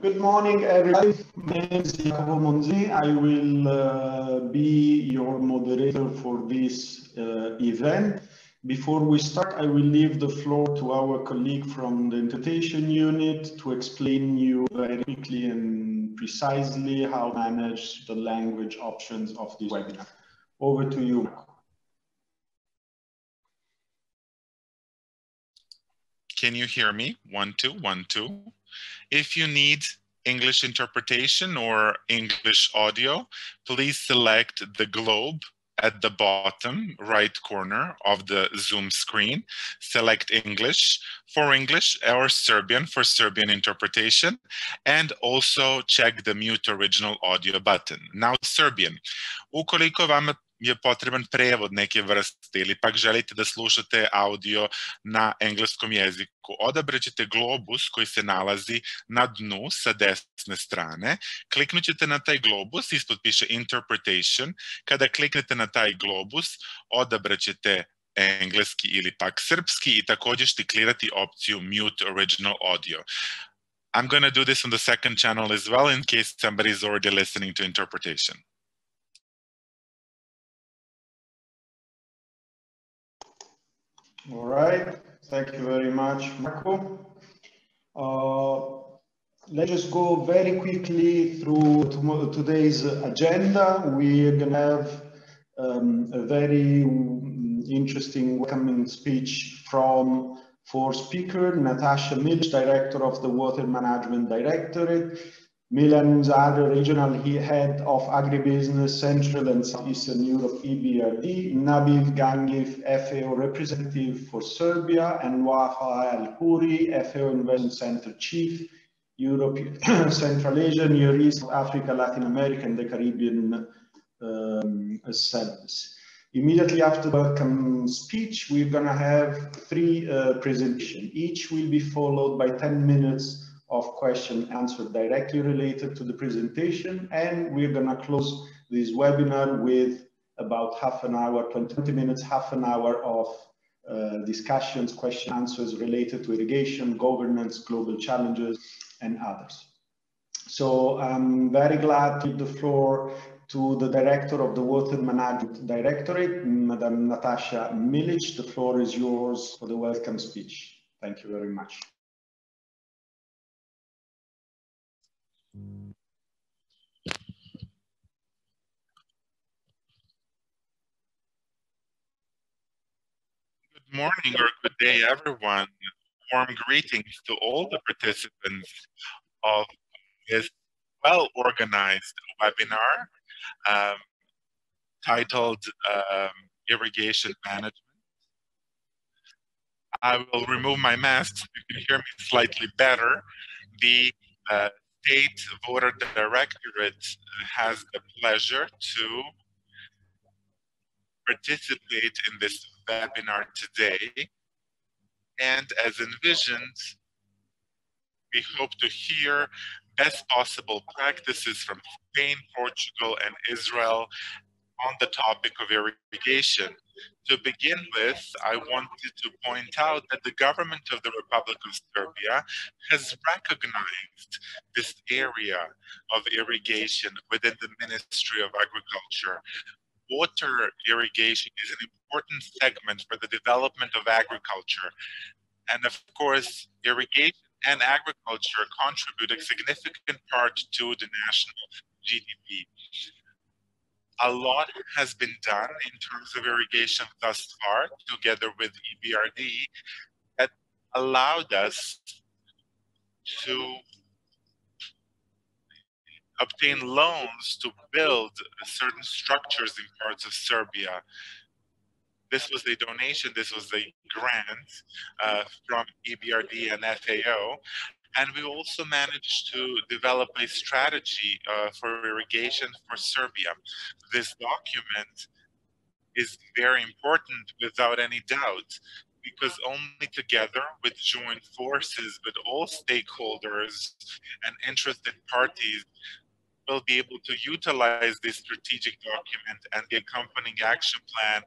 Good morning, everybody. My name is Jacopo Monzi. I will uh, be your moderator for this uh, event. Before we start, I will leave the floor to our colleague from the interpretation unit to explain you very quickly and precisely how to manage the language options of this webinar. Over to you, Can you hear me? One, two, one, two. If you need English interpretation or English audio, please select the globe at the bottom right corner of the Zoom screen. Select English for English or Serbian for Serbian interpretation, and also check the mute original audio button. Now Serbian. Ukoliko vama je potreban prevod neke vrste ili pak želite da slušate audio na engleskom jeziku, odabraćete globus koji se nalazi na dnu sa desne strane. Kliknut ćete na taj globus, ispod piše interpretation. Kada kliknete na taj globus, odabraćete engleski ili pak srpski i takođe ćete klirati opciju mute original audio. I'm going to do this on the second channel as well in case somebody is already listening to interpretation. All right, thank you very much, Marco. Uh, let's just go very quickly through today's agenda. We're gonna have um, a very interesting welcoming speech from four speaker, Natasha Milic, Director of the Water Management Directorate, Milan Zadra, Regional Head of Agribusiness Central and Southeastern Europe EBRD, Nabil Gangi, FAO Representative for Serbia, and Wafa Al FAO Investment Center Chief, Europe, Central Asia, Near East, Africa, Latin America, and the Caribbean um, Service. Immediately after the welcome speech, we're going to have three uh, presentations. Each will be followed by 10 minutes of question answered directly related to the presentation. And we're gonna close this webinar with about half an hour, 20 minutes, half an hour of uh, discussions, question answers related to irrigation, governance, global challenges, and others. So I'm very glad to give the floor to the director of the Water Management Directorate, Madam Natasha Milic. The floor is yours for the welcome speech. Thank you very much. Good morning or good day, everyone. Warm greetings to all the participants of this well-organized webinar um, titled um, Irrigation Management. I will remove my mask so you can hear me slightly better. The uh, State Voter Directorate has the pleasure to participate in this webinar today. And as envisioned, we hope to hear best possible practices from Spain, Portugal, and Israel on the topic of irrigation. To begin with, I wanted to point out that the government of the Republic of Serbia has recognized this area of irrigation within the Ministry of Agriculture. Water irrigation is an important segment for the development of agriculture. And of course, irrigation and agriculture contribute a significant part to the national GDP a lot has been done in terms of irrigation thus far, together with EBRD, that allowed us to obtain loans to build certain structures in parts of Serbia. This was a donation, this was a grant uh, from EBRD and FAO, and we also managed to develop a strategy uh, for irrigation for Serbia. This document is very important without any doubt because only together with joint forces with all stakeholders and interested parties will be able to utilize this strategic document and the accompanying action plan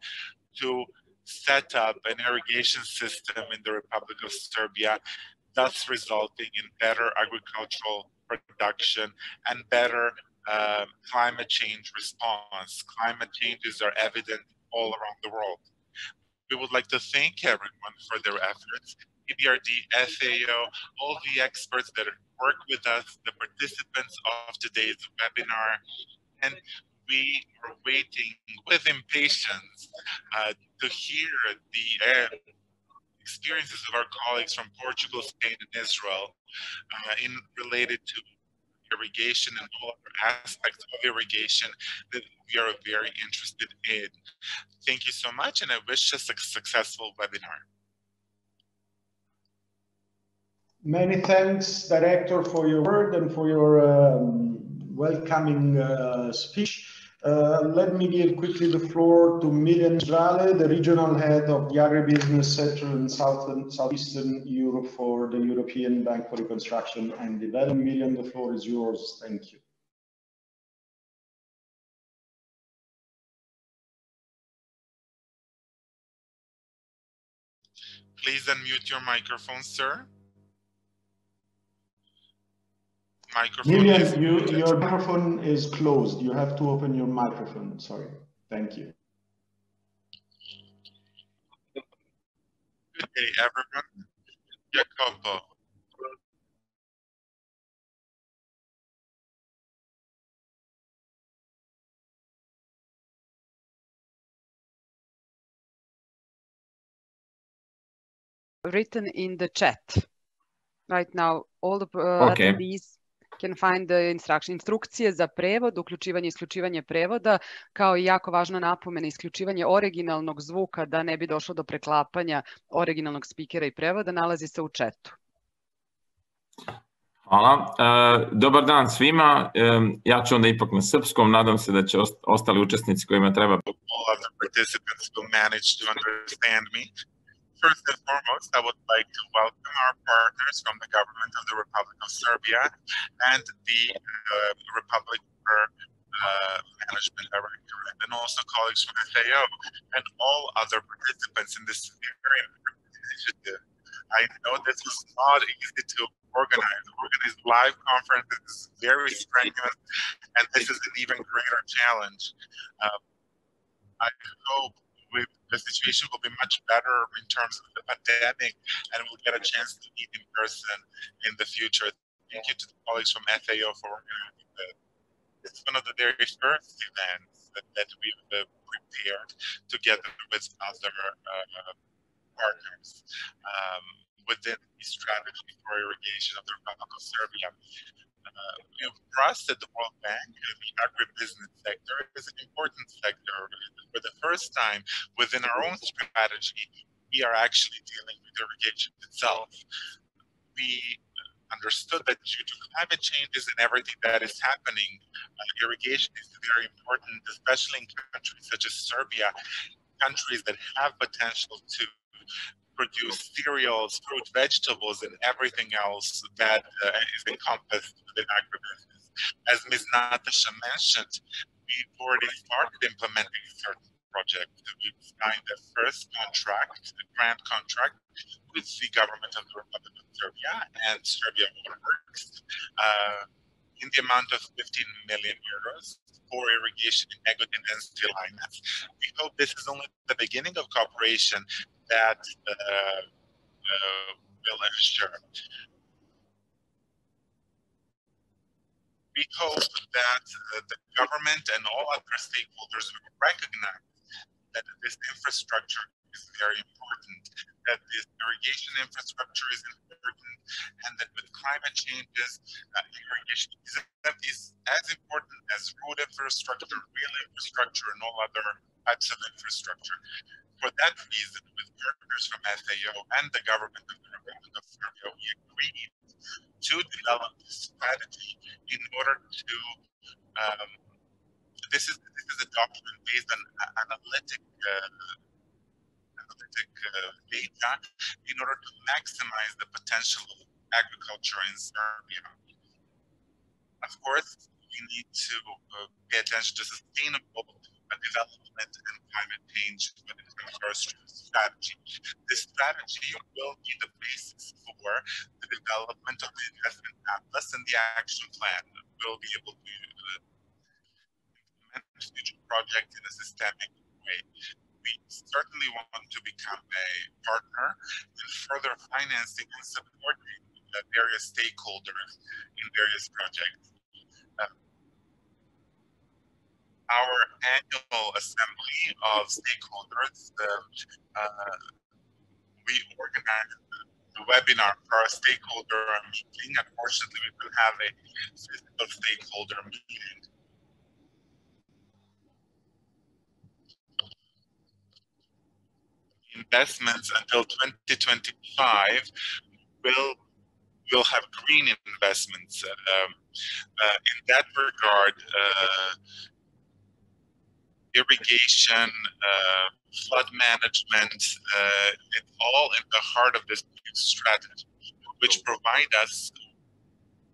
to set up an irrigation system in the Republic of Serbia thus resulting in better agricultural production and better uh, climate change response. Climate changes are evident all around the world. We would like to thank everyone for their efforts. EBRD, FAO, all the experts that work with us, the participants of today's webinar, and we are waiting with impatience uh, to hear the uh, experiences of our colleagues from Portugal, Spain, and Israel uh, in related to irrigation and all other aspects of irrigation that we are very interested in. Thank you so much, and I wish us a successful webinar. Many thanks, Director, for your word and for your um, welcoming uh, speech. Uh, let me give quickly the floor to Miriam Strale, the regional head of the agribusiness Central and Southern, Southeastern Europe for the European Bank for Reconstruction and Development. Miriam, the floor is yours. Thank you. Please unmute your microphone, sir. Microphone Miriam, you, your microphone is closed. You have to open your microphone. Sorry. Thank you. Good day, everyone. Jacopo. written in the chat right now all the uh, okay. attendees can find the instruction. Instrukcije za prevod, uključivanje i isključivanje prevoda, kao i jako važna napomena isključivanje originalnog zvuka da ne bi došlo do preklapanja originalnog spikera i prevoda, nalazi se u četu. Hvala. E, dobar dan svima. E, ja ću onda ipak na srpskom. Nadam se da će ostali učesnici kojima treba... All other participants will manage to understand me. First and foremost, I would like to welcome our partners from the government of the Republic of Serbia and the uh, Republic for uh, Management Directorate, and also colleagues from FAO and all other participants in this very important initiative. I know this is not easy to organize. Organize live conferences is very strenuous, and this is an even greater challenge. Uh, I hope we, the situation will be much better in terms of the pandemic, and we'll get a chance to meet in person in the future. Thank you to the colleagues from FAO for organizing this. It's one of the very first events that, that we've uh, prepared together with other uh, partners. Um, within the strategy for irrigation of the Republic of Serbia uh, us at the World Bank, the agribusiness sector is an important sector. For the first time within our own strategy, we are actually dealing with irrigation itself. We understood that due to climate changes and everything that is happening, uh, irrigation is very important, especially in countries such as Serbia, countries that have potential to produce cereals, fruit, vegetables, and everything else that uh, is encompassed within agribusiness. As Ms. Natasha mentioned, we've already started implementing certain projects. We've signed the first contract, the grant contract, with the government of the Republic of Serbia and Serbia Waterworks uh, in the amount of 15 million euros for irrigation in and Stilinets. We hope this is only the beginning of cooperation that uh, uh, will ensure. We hope that uh, the government and all other stakeholders will recognize that this infrastructure is very important, that this irrigation infrastructure is important, and that with climate changes, uh, irrigation is, as important as road infrastructure, real infrastructure, and all other types of infrastructure. For that reason, with partners from FAO and the government of the Republic of Serbia, we agreed to develop this strategy in order to um, this is this is a document based on analytic uh, analytic uh, data in order to maximize the potential of agriculture in Serbia. Of course, we need to uh, pay attention to sustainable development and climate change when it comes to our strategy. This strategy will be the basis for the development of the investment atlas and the action plan. We'll be able to uh, implement future projects in a systemic way. We certainly want to become a partner in further financing and supporting the various stakeholders in various projects. Uh, our annual assembly of stakeholders, uh, we organized the webinar for our stakeholder meeting. Unfortunately, we will have a physical stakeholder meeting. Investments until 2025 will will have green investments. Um, uh, in that regard, uh, irrigation, uh, flood management, uh, it's all in the heart of this strategy, which provide us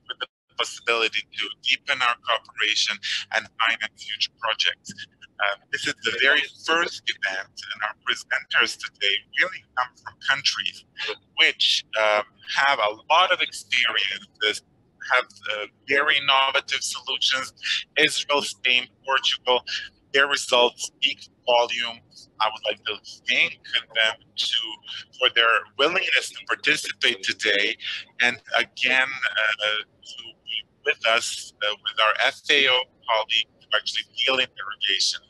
with the possibility to deepen our cooperation and finance future projects. Uh, this is the very first event, and our presenters today really come from countries which um, have a lot of experiences, have uh, very innovative solutions. Israel, Spain, Portugal, their results speak volumes. I would like to thank them to for their willingness to participate today, and again uh, to be with us uh, with our FAO colleagues who actually deal in irrigation.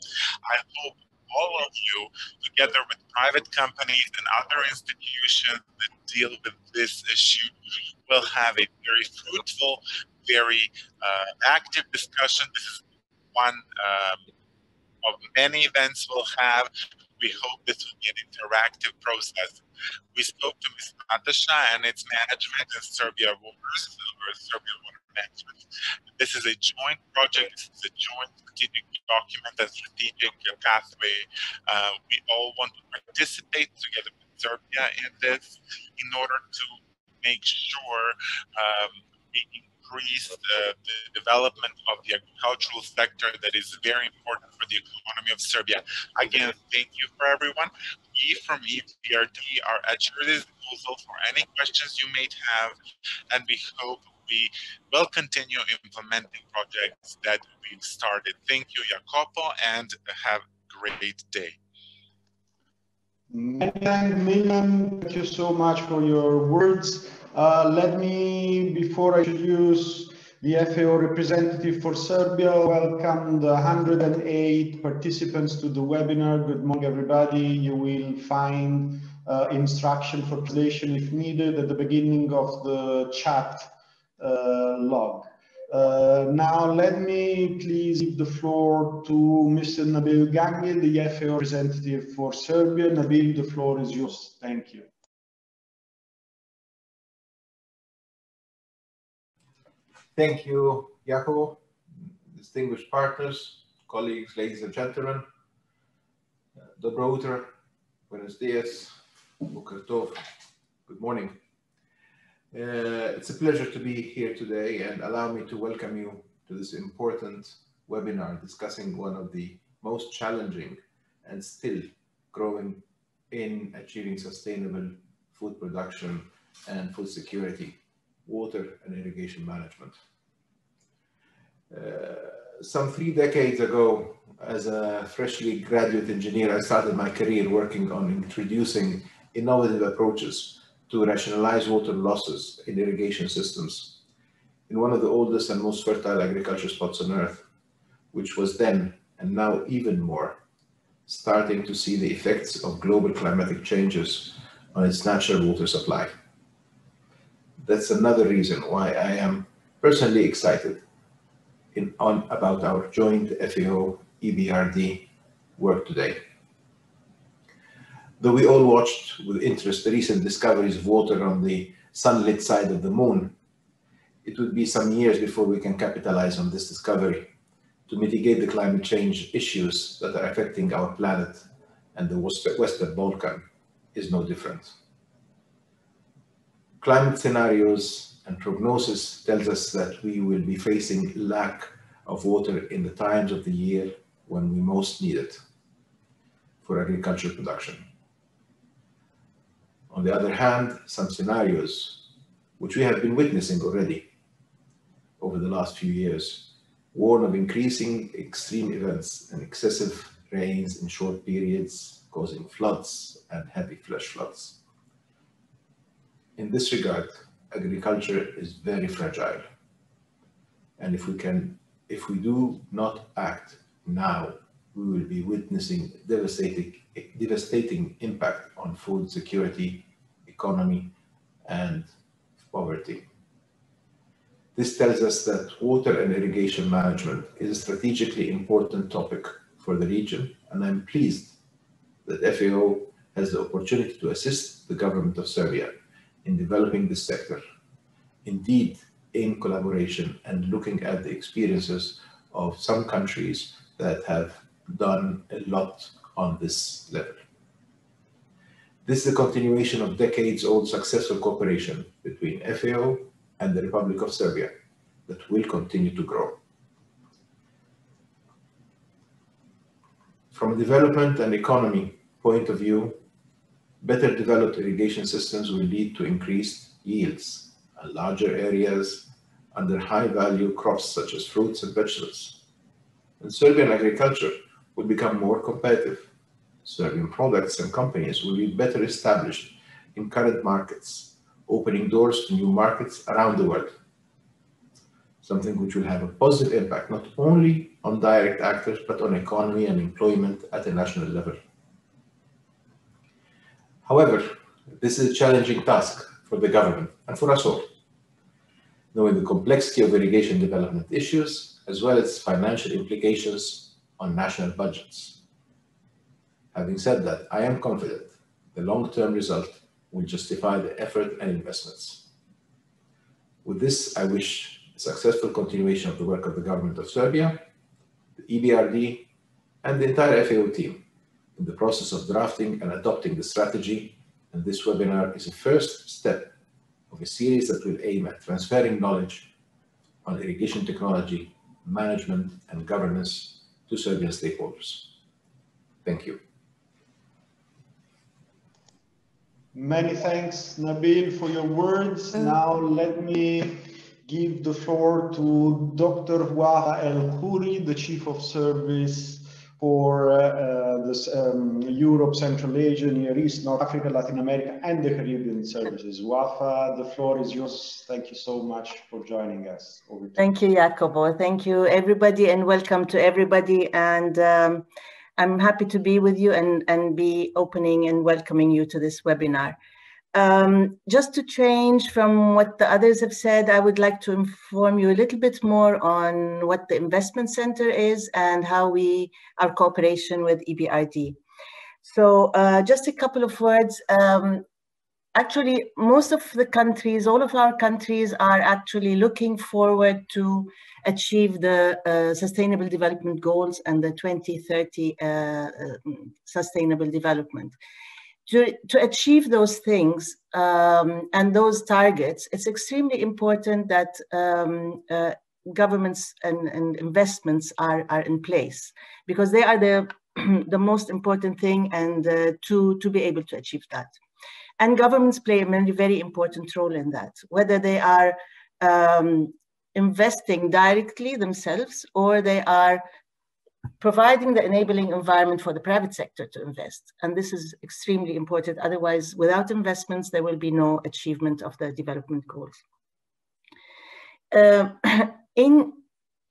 I hope all of you, together with private companies and other institutions that deal with this issue, will have a very fruitful, very uh, active discussion. This is one um, of many events we'll have. We hope this will be an interactive process. We spoke to Ms. Natasha and its management in Serbia Waters, or Serbia Water Management. This is a joint project, this is a joint strategic document and strategic pathway. Uh, we all want to participate together with Serbia in this in order to make sure um, we increase the, the, development of the agricultural sector that is very important for the economy of Serbia. Again, thank you for everyone. We from EBRD are at your disposal for any questions you may have, and we hope we will continue implementing projects that we've started. Thank you, Jacopo, and have a great day. Milan, thank you so much for your words. Uh, let me, before I introduce the FAO representative for Serbia, welcome the 108 participants to the webinar. Good morning, everybody. You will find uh, instruction for translation if needed at the beginning of the chat uh, log. Uh, now, let me please give the floor to Mr. Nabil Gangi, the FAO representative for Serbia. Nabil, the floor is yours. Thank you. Thank you, Jacopo, distinguished partners, colleagues, ladies and gentlemen. Dobro utro, buenos dias, tov, good morning. Uh, it's a pleasure to be here today and allow me to welcome you to this important webinar discussing one of the most challenging and still growing in achieving sustainable food production and food security water and irrigation management. Uh, some three decades ago, as a freshly graduate engineer, I started my career working on introducing innovative approaches to rationalize water losses in irrigation systems in one of the oldest and most fertile agriculture spots on earth, which was then and now even more starting to see the effects of global climatic changes on its natural water supply that's another reason why I am personally excited in, on about our joint FAO EBRD work today. Though we all watched with interest the recent discoveries of water on the sunlit side of the moon, it would be some years before we can capitalize on this discovery to mitigate the climate change issues that are affecting our planet and the Western Balkan is no different climate scenarios and prognosis tells us that we will be facing lack of water in the times of the year when we most need it for agricultural production. On the other hand, some scenarios which we have been witnessing already over the last few years, warn of increasing extreme events and excessive rains in short periods, causing floods and heavy flash floods. In this regard, agriculture is very fragile. And if we can, if we do not act now, we will be witnessing devastating, devastating impact on food security, economy, and poverty. This tells us that water and irrigation management is a strategically important topic for the region, and I'm pleased that FAO has the opportunity to assist the government of Serbia in developing this sector. Indeed, in collaboration and looking at the experiences of some countries that have done a lot on this level. This is a continuation of decades-old successful cooperation between FAO and the Republic of Serbia that will continue to grow. From a development and economy point of view, better developed irrigation systems will lead to increased yields and larger areas under high value crops such as fruits and vegetables. And Serbian agriculture will become more competitive. Serbian products and companies will be better established in current markets, opening doors to new markets around the world. Something which will have a positive impact not only on direct actors, but on economy and employment at a national level. However, this is a challenging task for the government and for us all knowing the complexity of irrigation development issues, as well as financial implications on national budgets. Having said that, I am confident the long-term result will justify the effort and investments. With this, I wish a successful continuation of the work of the government of Serbia, the EBRD, and the entire FAO team in the process of drafting and adopting the strategy, and this webinar is a first step of a series that will aim at transferring knowledge on irrigation technology, management, and governance to Serbian stakeholders. Thank you. Many thanks, Nabil, for your words. Mm. Now let me give the floor to Dr. Wafa El Khoury, the Chief of Service for uh, this, um, Europe, Central Asia, Near East, North Africa, Latin America, and the Caribbean services. Wafa, the floor is yours. Thank you so much for joining us. Thank you, Jacopo. Thank you, everybody, and welcome to everybody. And um, I'm happy to be with you and, and be opening and welcoming you to this webinar. Um, just to change from what the others have said, I would like to inform you a little bit more on what the investment center is and how we, our cooperation with EBRD. So uh, just a couple of words. Um, actually, most of the countries, all of our countries are actually looking forward to achieve the uh, Sustainable Development Goals and the 2030 uh, uh, Sustainable Development to, to achieve those things um, and those targets, it's extremely important that um, uh, governments and, and investments are, are in place because they are the, the most important thing and uh, to, to be able to achieve that. And governments play a very, very important role in that, whether they are um, investing directly themselves or they are providing the enabling environment for the private sector to invest. And this is extremely important. Otherwise, without investments, there will be no achievement of the development goals. Uh, in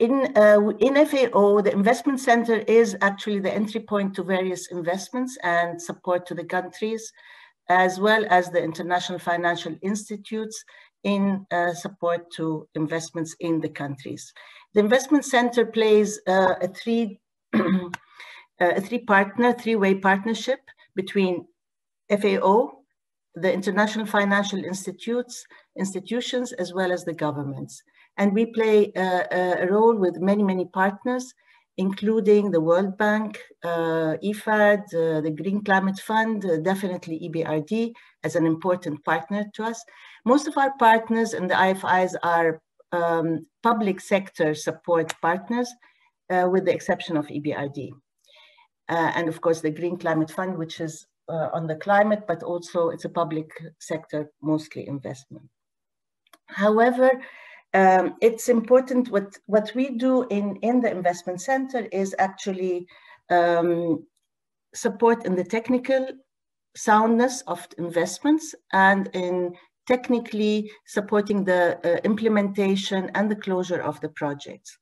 in, uh, in FAO, the investment center is actually the entry point to various investments and support to the countries, as well as the international financial institutes in uh, support to investments in the countries. The investment center plays uh, a three a three partner, three-way partnership between FAO, the international financial institutes, institutions, as well as the governments. And we play a, a role with many, many partners, including the World Bank, uh, IFAD, uh, the Green Climate Fund, uh, definitely EBRD as an important partner to us. Most of our partners and the IFIs are um, public sector support partners, uh, with the exception of EBRD. Uh, and of course, the Green Climate Fund, which is uh, on the climate, but also it's a public sector, mostly investment. However, um, it's important what, what we do in, in the investment center is actually um, support in the technical soundness of investments and in technically supporting the uh, implementation and the closure of the projects.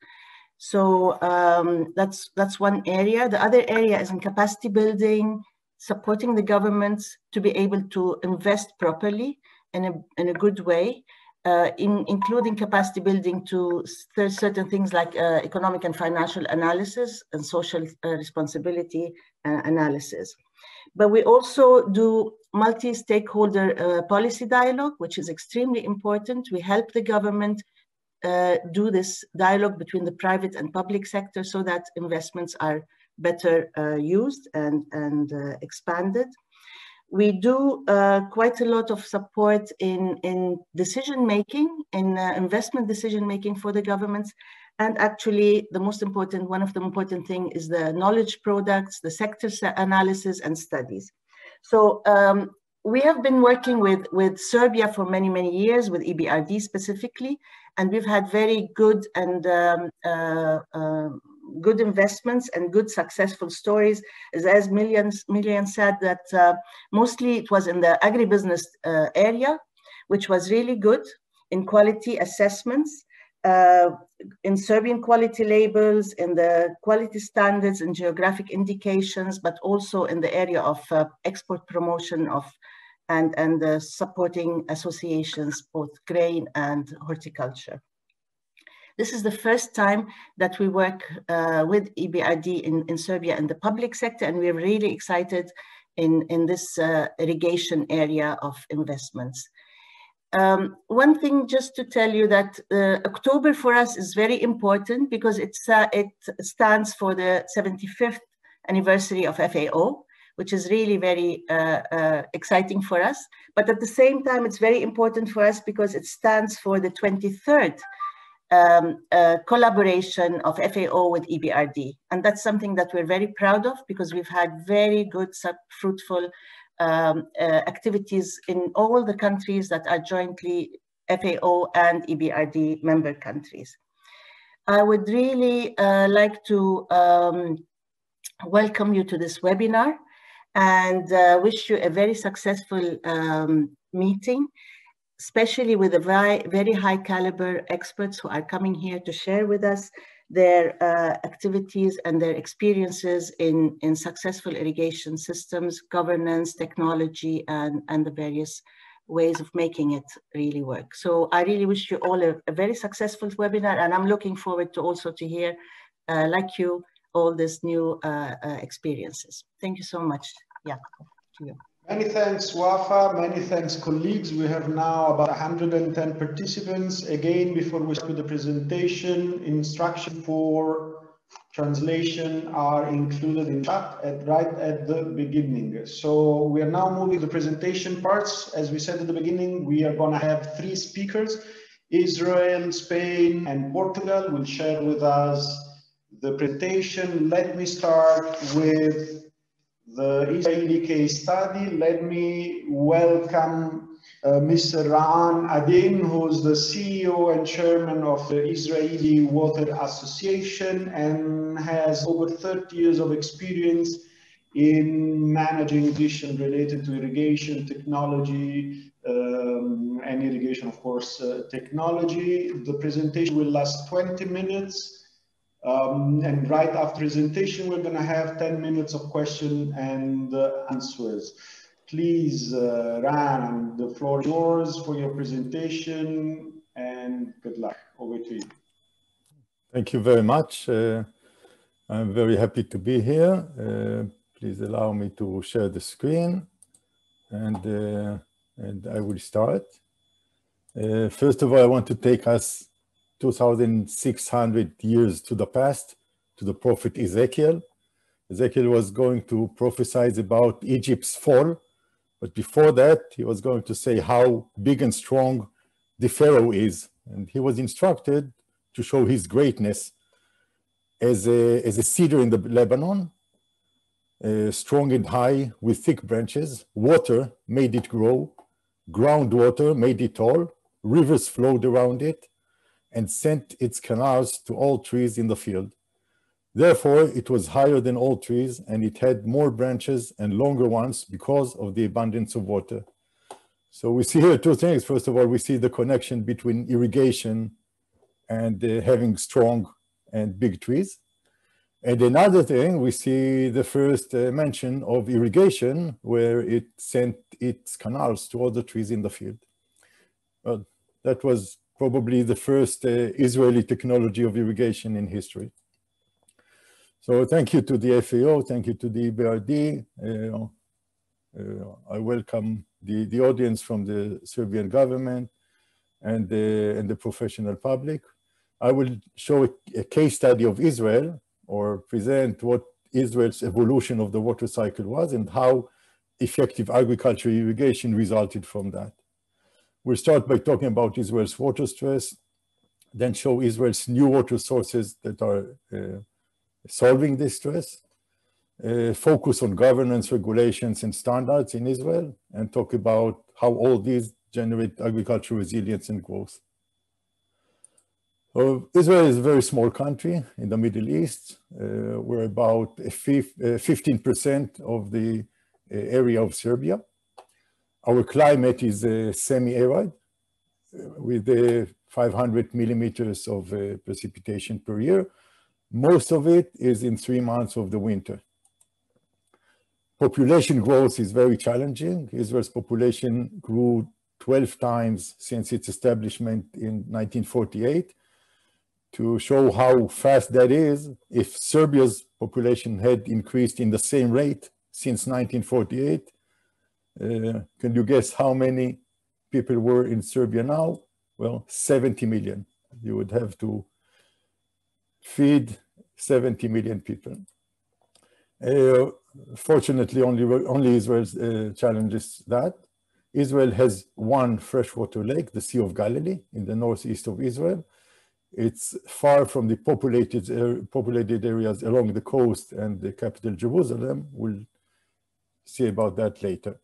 So um, that's, that's one area. The other area is in capacity building, supporting the governments to be able to invest properly in a, in a good way, uh, in, including capacity building to certain things like uh, economic and financial analysis and social uh, responsibility uh, analysis. But we also do multi-stakeholder uh, policy dialogue, which is extremely important. We help the government uh, do this dialogue between the private and public sector so that investments are better uh, used and, and uh, expanded. We do uh, quite a lot of support in, in decision making, in uh, investment decision making for the governments. And actually, the most important, one of the important thing is the knowledge products, the sector analysis and studies. So um, we have been working with, with Serbia for many, many years, with EBRD specifically, and we've had very good and um, uh, uh, good investments and good successful stories. As, as Millions, Million said that uh, mostly it was in the agribusiness uh, area, which was really good in quality assessments uh, in Serbian quality labels, in the quality standards and geographic indications, but also in the area of uh, export promotion of and, and the supporting associations, both grain and horticulture. This is the first time that we work uh, with EBRD in, in Serbia in the public sector, and we're really excited in, in this uh, irrigation area of investments. Um, one thing just to tell you that uh, October for us is very important because it's, uh, it stands for the 75th anniversary of FAO, which is really very uh, uh, exciting for us. But at the same time, it's very important for us because it stands for the 23rd um, uh, collaboration of FAO with EBRD. And that's something that we're very proud of because we've had very good, fruitful um, uh, activities in all the countries that are jointly FAO and EBRD member countries. I would really uh, like to um, welcome you to this webinar and uh, wish you a very successful um, meeting, especially with the very, very high caliber experts who are coming here to share with us their uh, activities and their experiences in, in successful irrigation systems, governance, technology, and, and the various ways of making it really work. So I really wish you all a, a very successful webinar, and I'm looking forward to also to hear, uh, like you, all these new uh, uh experiences. Thank you so much. Yeah, to you. Many thanks, Wafa. Many thanks, colleagues. We have now about 110 participants. Again, before we start with the presentation, instruction for translation are included in chat at, right at the beginning. So we are now moving to the presentation parts. As we said at the beginning, we are going to have three speakers. Israel, Spain, and Portugal will share with us the presentation. Let me start with the Israeli case study. Let me welcome uh, Mr. Ra'an Adin, who's the CEO and chairman of the Israeli Water Association and has over 30 years of experience in managing vision related to irrigation technology um, and irrigation, of course, uh, technology. The presentation will last 20 minutes. Um, and right after presentation, we're going to have 10 minutes of question and uh, answers. Please, uh, Ran, the floor is yours for your presentation and good luck. Over to you. Thank you very much. Uh, I'm very happy to be here. Uh, please allow me to share the screen and, uh, and I will start. Uh, first of all, I want to take us 2,600 years to the past, to the prophet Ezekiel. Ezekiel was going to prophesy about Egypt's fall, but before that, he was going to say how big and strong the Pharaoh is. And he was instructed to show his greatness as a, as a cedar in the Lebanon, uh, strong and high with thick branches. Water made it grow, groundwater made it tall, rivers flowed around it and sent its canals to all trees in the field. Therefore, it was higher than all trees and it had more branches and longer ones because of the abundance of water. So we see here two things. First of all, we see the connection between irrigation and uh, having strong and big trees. And another thing, we see the first uh, mention of irrigation where it sent its canals to all the trees in the field. Well, that was probably the first uh, Israeli technology of irrigation in history. So thank you to the FAO, thank you to the EBRD. Uh, uh, I welcome the, the audience from the Serbian government and the, and the professional public. I will show a, a case study of Israel or present what Israel's evolution of the water cycle was and how effective agricultural irrigation resulted from that. We'll start by talking about Israel's water stress, then show Israel's new water sources that are uh, solving this stress, uh, focus on governance, regulations, and standards in Israel, and talk about how all these generate agricultural resilience and growth. So Israel is a very small country in the Middle East. Uh, we're about 15% uh, of the uh, area of Serbia. Our climate is uh, semi-arid with 500 millimeters of precipitation per year. Most of it is in three months of the winter. Population growth is very challenging. Israel's population grew 12 times since its establishment in 1948. To show how fast that is, if Serbia's population had increased in the same rate since 1948, uh, can you guess how many people were in Serbia now? Well, 70 million. You would have to feed 70 million people. Uh, fortunately, only, only Israel uh, challenges that. Israel has one freshwater lake, the Sea of Galilee, in the northeast of Israel. It's far from the populated, uh, populated areas along the coast and the capital, Jerusalem. We'll see about that later.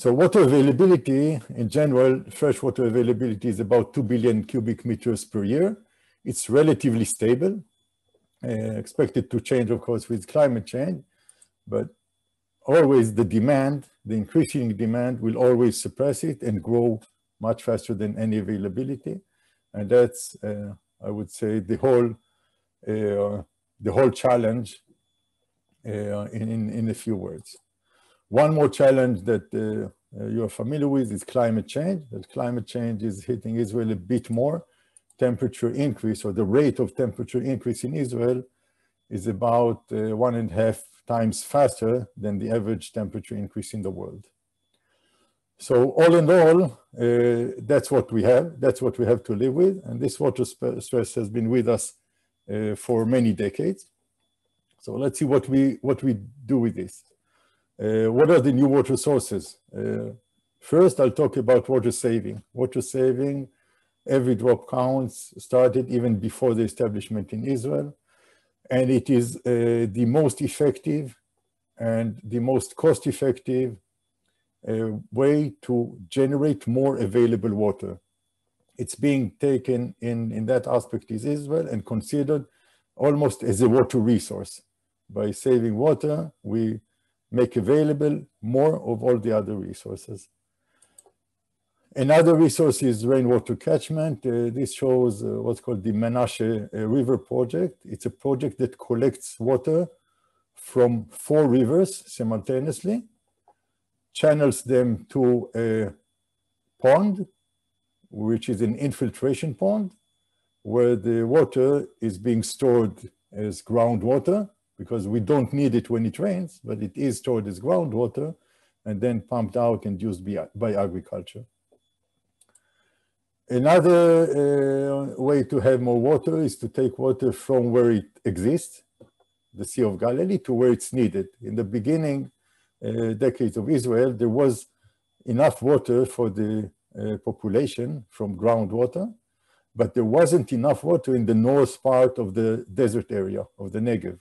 So water availability, in general, freshwater availability is about 2 billion cubic meters per year. It's relatively stable, uh, expected to change, of course, with climate change but always the demand, the increasing demand will always suppress it and grow much faster than any availability. And that's, uh, I would say, the whole, uh, the whole challenge uh, in, in, in, a few words. One more challenge that uh, uh, you're familiar with is climate change. That climate change is hitting Israel a bit more. Temperature increase or the rate of temperature increase in Israel is about uh, one and a half times faster than the average temperature increase in the world. So all in all, uh, that's what we have. That's what we have to live with. And this water stress has been with us uh, for many decades. So let's see what we, what we do with this. Uh, what are the new water sources? Uh, first, I'll talk about water saving. Water saving, every drop counts, started even before the establishment in Israel and it is uh, the most effective and the most cost-effective uh, way to generate more available water. It's being taken in, in that aspect is Israel and considered almost as a water resource. By saving water, we make available more of all the other resources. Another resource is rainwater catchment. Uh, this shows uh, what's called the Menashe uh, River Project. It's a project that collects water from four rivers simultaneously, channels them to a pond, which is an infiltration pond, where the water is being stored as groundwater, because we don't need it when it rains, but it is stored as groundwater, and then pumped out and used by, by agriculture. Another uh, way to have more water is to take water from where it exists, the Sea of Galilee, to where it's needed. In the beginning uh, decades of Israel, there was enough water for the uh, population from groundwater, but there wasn't enough water in the north part of the desert area of the Negev,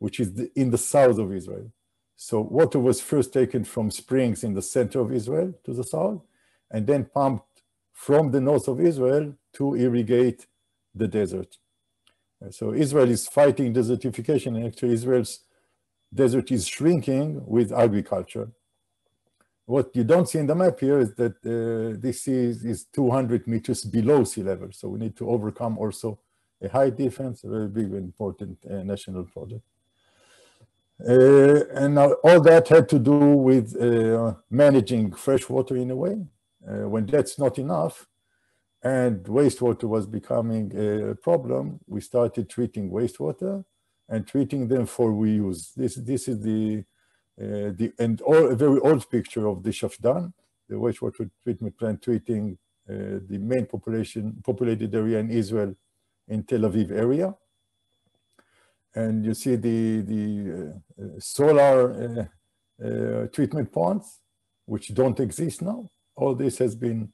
which is the, in the south of Israel. So water was first taken from springs in the center of Israel to the south, and then pumped from the north of Israel to irrigate the desert. So Israel is fighting desertification and actually Israel's desert is shrinking with agriculture. What you don't see in the map here is that uh, this is, is 200 meters below sea level. So we need to overcome also a high defense, a very big important uh, national project. Uh, and all that had to do with uh, managing fresh water in a way. Uh, when that's not enough, and wastewater was becoming a problem, we started treating wastewater and treating them for reuse. This, this is the, uh, the and all, a very old picture of the Shafdan, the wastewater treatment plant treating uh, the main population, populated area in Israel in Tel Aviv area. And you see the, the uh, solar uh, uh, treatment ponds, which don't exist now. All this has been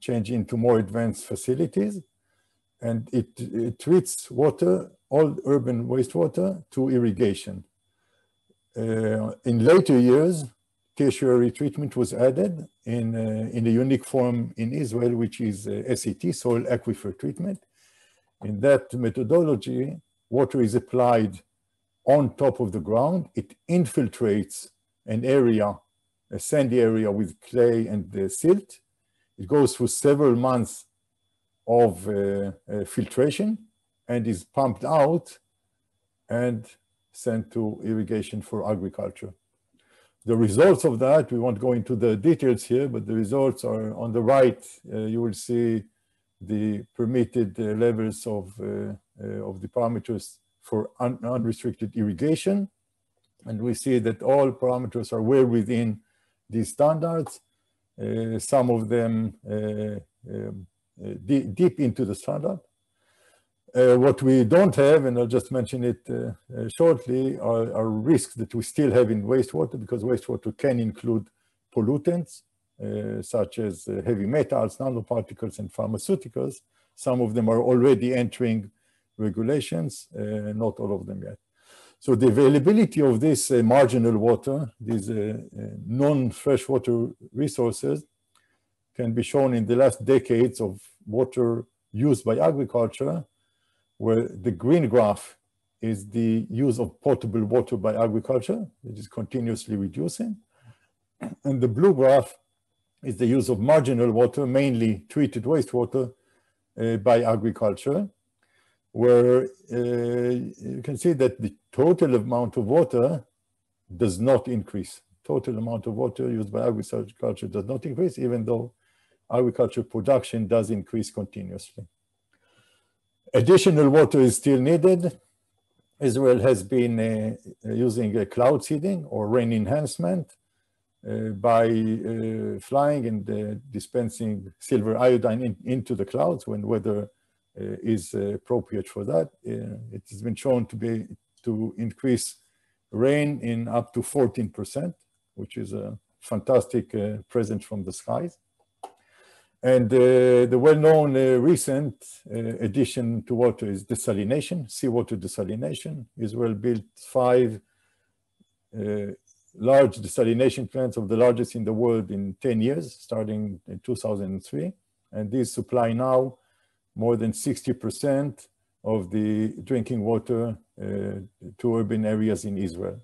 changed into more advanced facilities and it, it treats water, all urban wastewater to irrigation. Uh, in later years, tertiary treatment was added in, uh, in a unique form in Israel, which is uh, SAT, soil aquifer treatment. In that methodology, water is applied on top of the ground. It infiltrates an area, a sandy area with clay and silt. It goes through several months of uh, uh, filtration and is pumped out and sent to irrigation for agriculture. The results of that, we won't go into the details here, but the results are on the right. Uh, you will see the permitted uh, levels of, uh, uh, of the parameters for un unrestricted irrigation. And we see that all parameters are well within these standards. some of them um, uh, deep into the standard. Uh, what we don't have, and I'll just mention it uh, uh, shortly, are, are, risks that we still have in wastewater because wastewater can include pollutants uh, Uh, such as uh, heavy metals, nanoparticles, and pharmaceuticals. Some of them are already entering regulations, uh, not all of them yet. So the availability of this uh, marginal water, these non-freshwater resources, can be shown in the last decades of water used by agriculture, where the green graph is the use of potable water by agriculture, which is continuously reducing. And the blue graph is the use of marginal water, mainly treated wastewater uh, by agriculture, where uh, you can see that the total amount of water does not increase. Total amount of water used by agriculture does not increase, even though agriculture production does increase continuously. Additional water is still needed. Israel has been uh, using a cloud seeding or rain enhancement by uh, flying and uh, dispensing silver iodine in, into the clouds when weather uh, is uh, appropriate for that. it has been shown to be to increase rain in up to 14%, which is a fantastic present from the skies. And uh, the well-known uh, recent uh, addition to water is desalination, seawater desalination. Israel built five uh, large desalination plants of the largest in the world in 10 years, starting in 2003. And these supply now more than 60% of the drinking water uh, to urban areas in Israel.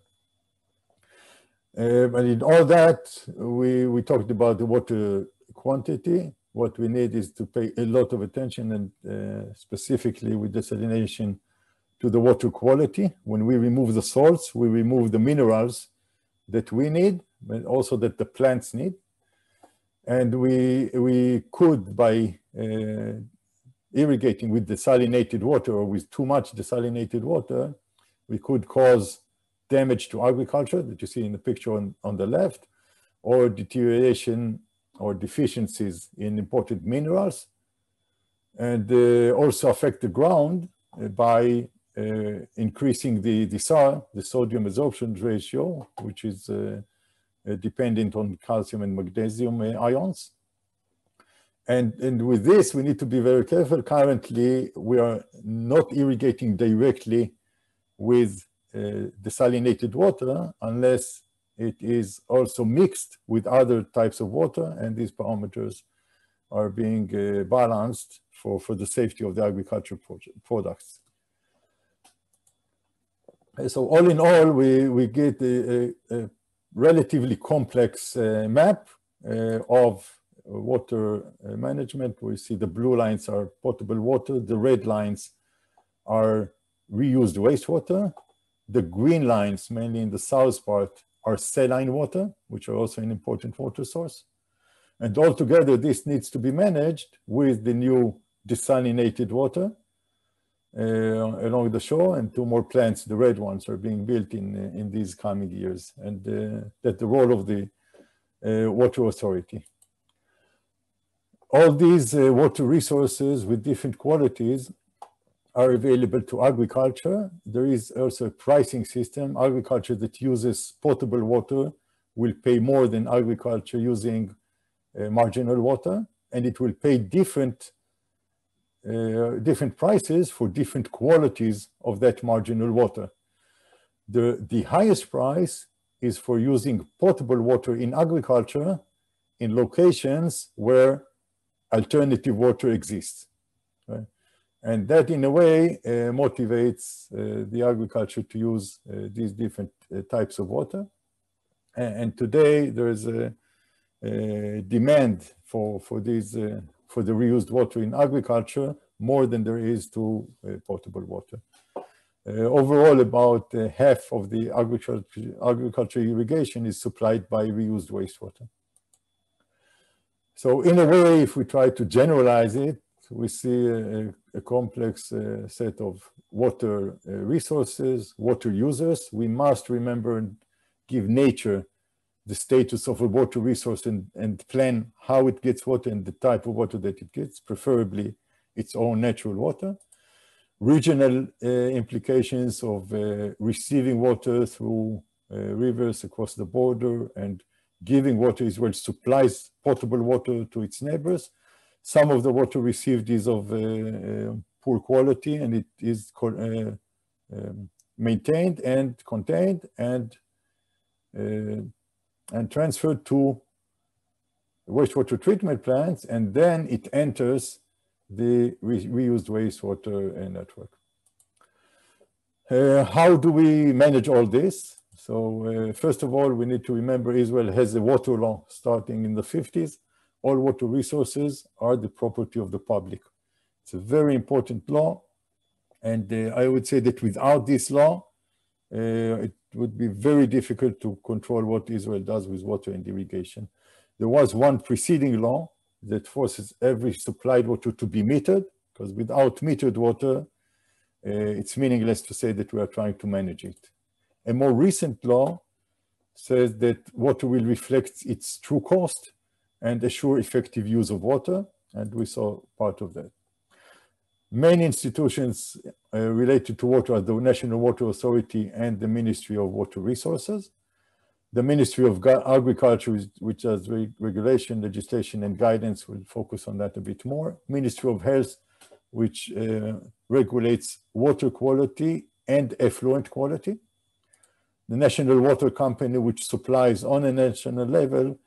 Uh, but in all that, we, we talked about the water quantity, what we need is to pay a lot of attention and uh, specifically with desalination to the water quality. When we remove the salts, we remove the minerals that we need, but also that the plants need. And we, we could, by uh, irrigating with desalinated water or with too much desalinated water, we could cause damage to agriculture that you see in the picture on, on the left, or deterioration or deficiencies in important minerals and uh, also affect the ground uh, by increasing the, the SAR, the sodium absorption ratio, which is uh, uh, dependent on calcium and magnesium uh, ions. And, and with this, we need to be very careful. Currently, we are not irrigating directly with desalinated water unless it is also mixed with other types of water and these parameters are being uh, balanced for, for the safety of the agricultural products. So all in all, we, we get a, a, a relatively complex uh, map uh, of water uh, management. We see the blue lines are potable water, the red lines are reused wastewater. The green lines, mainly in the south part, are saline water, which are also an important water source. And altogether, this needs to be managed with the new desalinated water uh, along the shore and two more plants, the red ones, are being built in, uh, in these coming years. And uh, that's the role of the uh, water authority. All these uh, water resources with different qualities are available to agriculture. There is also a pricing system. Agriculture that uses potable water will pay more than agriculture using uh, marginal water, and it will pay different uh, different prices for different qualities of that marginal water. The, the highest price is for using potable water in agriculture in locations where alternative water exists. Right? And that in a way uh, motivates uh, the agriculture to use uh, these different uh, types of water. And, and, today there is a, a, demand for, for, these, uh, for the reused water in agriculture more than there is to uh, potable water. overall, about half of the agriculture, agriculture irrigation is supplied by reused wastewater. So in a way, if we try to generalize it, we see a, a complex uh, set of water uh, resources, water users. We must remember and give nature the status of a water resource and, and plan how it gets water and the type of water that it gets, preferably its own natural water. Regional uh, implications of uh, receiving water through uh, rivers across the border and giving water Israel supplies potable water to its neighbors some of the water received is of uh, uh, poor quality and it is uh, um, maintained and contained and and transferred to wastewater treatment plants, and then it enters the re reused wastewater network. Uh, how do we manage all this? So uh, first of all, we need to remember Israel has a water law starting in the 50s all water resources are the property of the public. It's a very important law. And uh, I would say that without this law, it would be very difficult to control what Israel does with water and irrigation. There was one preceding law that forces every supplied water to be metered, because without metered water, uh, it's meaningless to say that we are trying to manage it. A more recent law says that water will reflect its true cost and assure effective use of water, and we saw part of that. Main institutions uh, related to water are the National Water Authority and the Ministry of Water Resources. The Ministry of Agriculture, which has regulation, legislation, and guidance, will focus on that a bit more. Ministry of Health, which uh, regulates water quality and effluent quality. The National Water Company, which supplies on a national level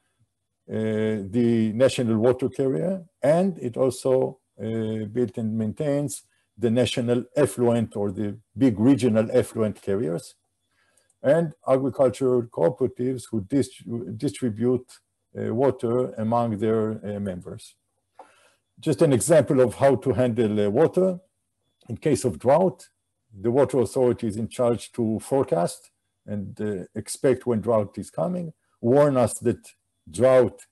uh, the national water carrier, and it also built and maintains the national effluent or the big regional effluent carriers, and agricultural cooperatives who dist distribute uh, water among their members. Just an example of how to handle water. In case of drought, the water authority is in charge to forecast and uh, expect when drought is coming, warn us that drought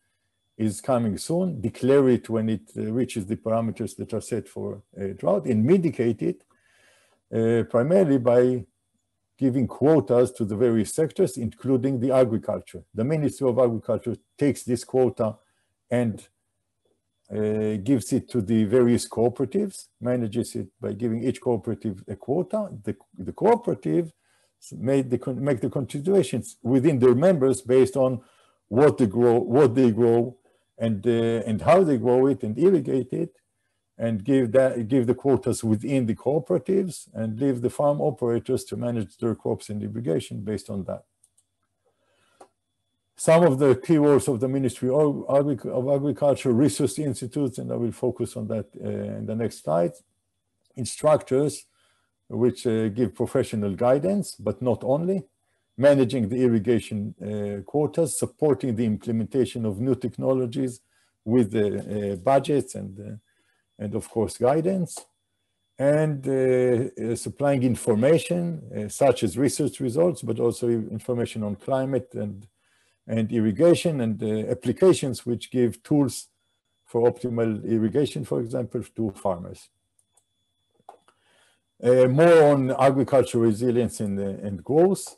is coming soon, declare it when it uh, reaches the parameters that are set for drought, and mitigate it uh, primarily by giving quotas to the various sectors, including the agriculture. The Ministry of Agriculture takes this quota and uh, gives it to the various cooperatives, manages it by giving each cooperative a quota. The, the cooperative made the, make the contributions within their members based on what they grow, what they grow, and uh, and how they grow it and irrigate it, and give that give the quotas within the cooperatives, and leave the farm operators to manage their crops and irrigation based on that. some of the keywords of the Ministry of, Agriculture, research institutes, and I will focus on that uh, in the next slide. Instructors, which uh, give professional guidance, but not only, managing the irrigation uh, quotas, supporting the implementation of new technologies with the uh, budgets and, uh, and of course guidance, and supplying information such as research results, but also information on climate and, and irrigation and applications which give tools for optimal irrigation, for example, to farmers. Uh, more on agricultural resilience and, uh, and growth.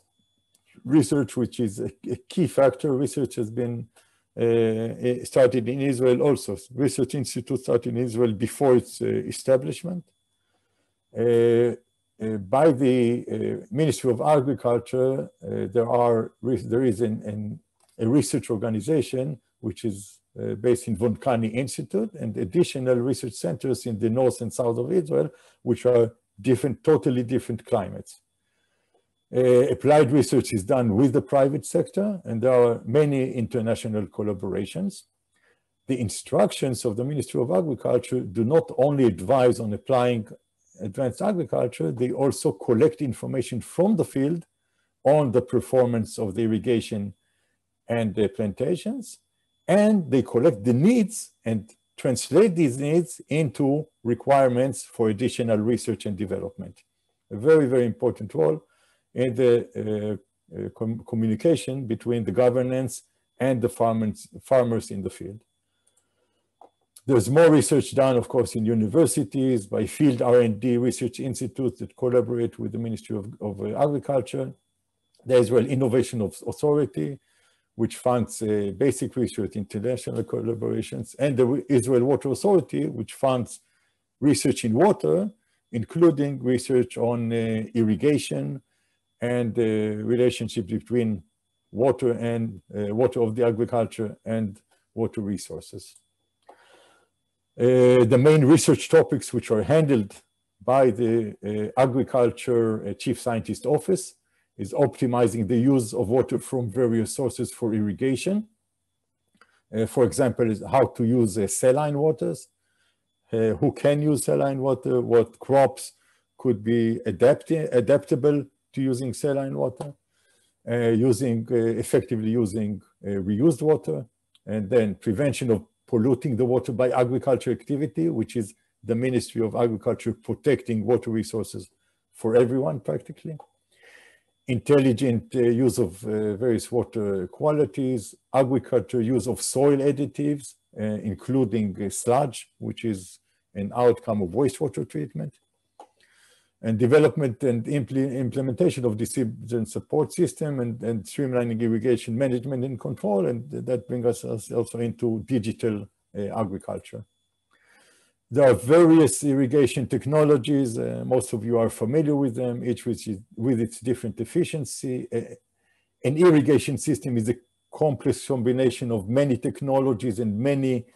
Research, which is a, a, key factor. Research has been uh, started in Israel also. Research Institute started in Israel before its uh, establishment. Uh, uh, by the Ministry of Agriculture, there are there is an, an, a research organization which is uh, based in Volcani Institute and additional research centers in the north and south of Israel, which are different, totally different climates. Uh, applied research is done with the private sector, and there are many international collaborations. The instructions of the Ministry of Agriculture do not only advise on applying advanced agriculture, they also collect information from the field on the performance of the irrigation and the plantations, and they collect the needs and translate these needs into requirements for additional research and development. A very, very important role in the uh, uh, com communication between the governance and the farmers, farmers in the field. There's more research done, of course, in universities by field R&D research institutes that collaborate with the Ministry of, of uh, Agriculture. The Israel Innovation Authority, which funds uh, basic research, international collaborations, and the Israel Water Authority, which funds research in water, including research on uh, irrigation and the uh, relationship between water and uh, water of the agriculture and water resources. Uh, the main research topics which are handled by the uh, Agriculture Chief Scientist Office is optimizing the use of water from various sources for irrigation. Uh, for example, how to use uh, saline waters, uh, who can use saline water, what crops could be adaptable to using saline water, uh, using uh, effectively using uh, reused water, and then prevention of polluting the water by agriculture activity, which is the Ministry of Agriculture protecting water resources for everyone practically. Intelligent uh, use of uh, various water qualities, agriculture use of soil additives, uh, including sludge, which is an outcome of wastewater treatment, and development and impl implementation of decision support system and, and, streamlining irrigation management and control, and that brings us also into digital agriculture. There are various irrigation technologies. Uh, most of you are familiar with them, each with, with its different efficiency. Uh, an irrigation system is a complex combination of many technologies and many,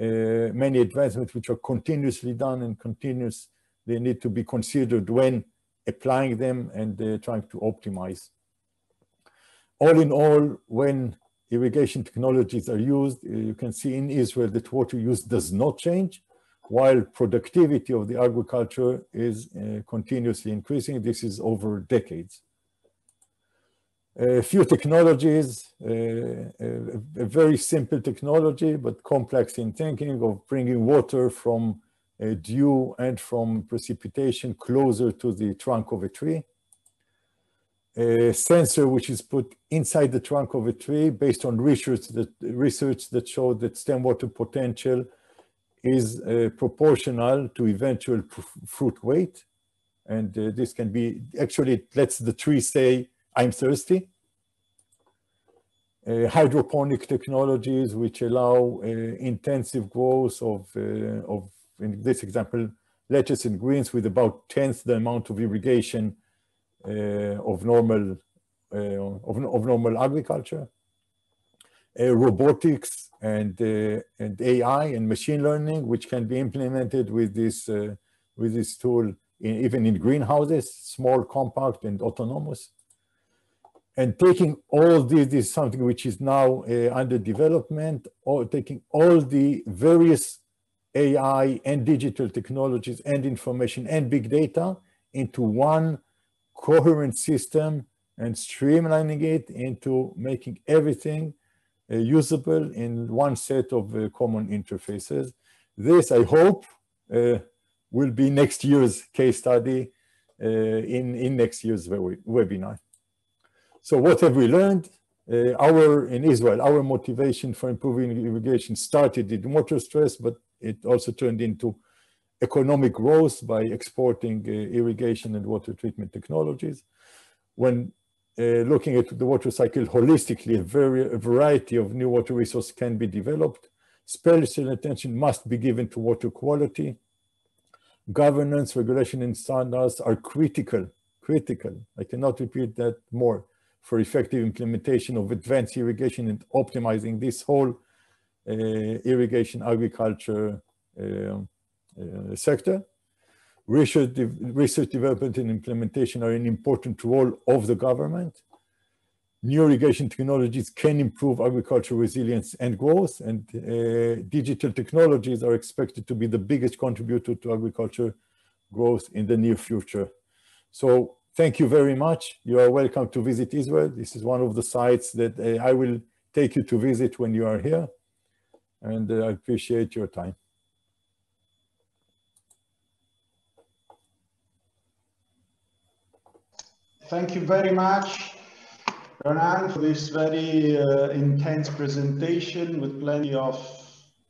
uh, many advancements which are continuously done and continuous. They need to be considered when applying them and uh, trying to optimize. All in all, when irrigation technologies are used, uh, you can see in Israel that water use does not change while productivity of the agriculture is uh, continuously increasing. This is over decades. A few technologies, uh, a, a, very simple technology, but complex in thinking of bringing water from dew and from precipitation closer to the trunk of a tree. A sensor which is put inside the trunk of a tree based on research that, research that showed that stem water potential is uh, proportional to eventual fruit weight. And uh, this can be, actually it lets the tree say, I'm thirsty. Uh, hydroponic technologies which allow uh, intensive growth of, uh, of, in this example, lettuce and greens with about tenth the amount of irrigation uh, of normal of, of normal agriculture. robotics and, uh, and AI and machine learning, which can be implemented with this, uh, with this tool, in, even in greenhouses, small, compact, and autonomous. and taking all this, this is something which is now uh, under development, or taking all the various AI and digital technologies and information and big data into one coherent system and streamlining it into making everything uh, usable in one set of uh, common interfaces. This, I hope, uh, will be next year's case study uh, in, in next year's webinar. So what have we learned? Uh, our, in Israel, our motivation for improving irrigation started in water stress, but it also turned into economic growth by exporting uh, irrigation and water treatment technologies. When uh, looking at the water cycle holistically, a, very, a variety of new water resources can be developed. Special attention must be given to water quality. Governance, regulation, and standards are critical, critical. I cannot repeat that more for effective implementation of advanced irrigation and optimizing this whole irrigation agriculture uh, uh, sector. Research, de research development and implementation are an important role of the government. New irrigation technologies can improve agricultural resilience and growth, and uh, digital technologies are expected to be the biggest contributor to agriculture growth in the near future. So thank you very much. You are welcome to visit Israel. This is one of the sites that uh, I will take you to visit when you are here. And uh, I appreciate your time. Thank you very much, Ronan, for this very uh, intense presentation with plenty of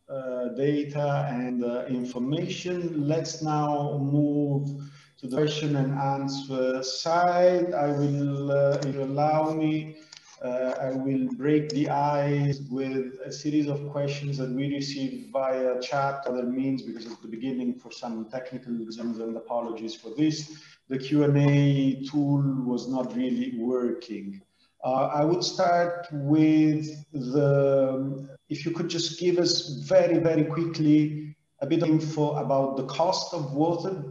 uh, data and uh, information. Let's now move to the question and answer side. I will, uh, if you allow me, uh, I will break the ice with a series of questions that we received via chat, other means, because at the beginning, for some technical reasons, and apologies for this, the Q&A tool was not really working. Uh, I would start with the, if you could just give us very, very quickly a bit of info about the cost of water,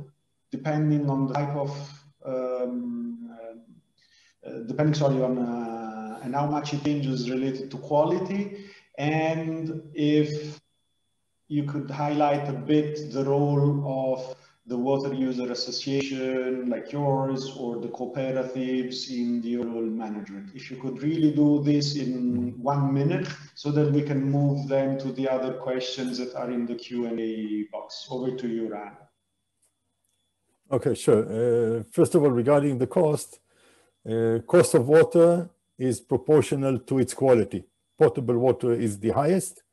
depending on the type of, um, uh, depending, sorry, on, uh, and how much it changes related to quality. And if you could highlight a bit the role of the water user association like yours or the cooperatives in the overall management. If you could really do this in one minute so that we can move then to the other questions that are in the Q&A box. Over to you, Ran. Okay, sure. Uh, first of all, regarding the cost, uh, cost of water is proportional to its quality. Potable water is the highest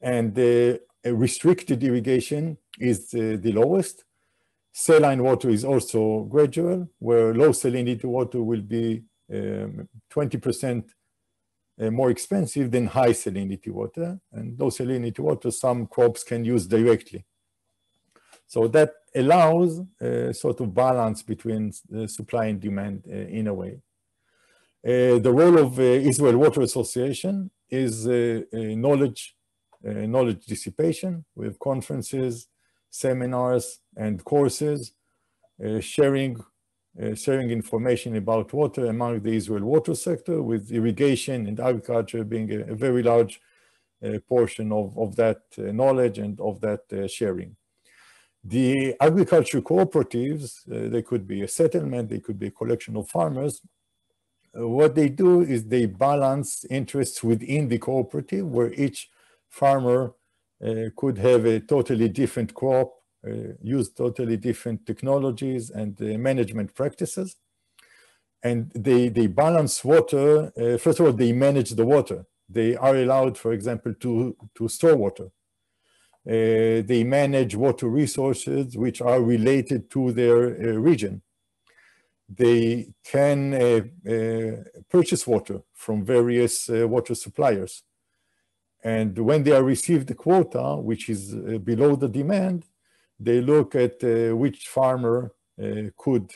and uh, restricted irrigation is uh, the lowest Saline water is also gradual, where low salinity water will be 20% um, uh, more expensive than high salinity water. And low salinity water, some crops can use directly. So that allows a sort of balance between supply and demand uh, in a way. Uh, the role of uh, Israel Water Association is uh, knowledge, knowledge dissipation with conferences, seminars and courses, sharing, uh, sharing information about water among the Israel water sector with irrigation and agriculture being a, a very large portion of, of that uh, knowledge and of that sharing. The agriculture cooperatives, they could be a settlement, they could be a collection of farmers. What they do is they balance interests within the cooperative where each farmer uh, could have a totally different crop, uh, use totally different technologies and uh, management practices. And they, they balance water. first of all, they manage the water. They are allowed, for example, to, to store water. Uh, they manage water resources which are related to their uh, region. They can uh, purchase water from various water suppliers. And when they are received the quota, which is uh, below the demand, they look at uh, which farmer uh, could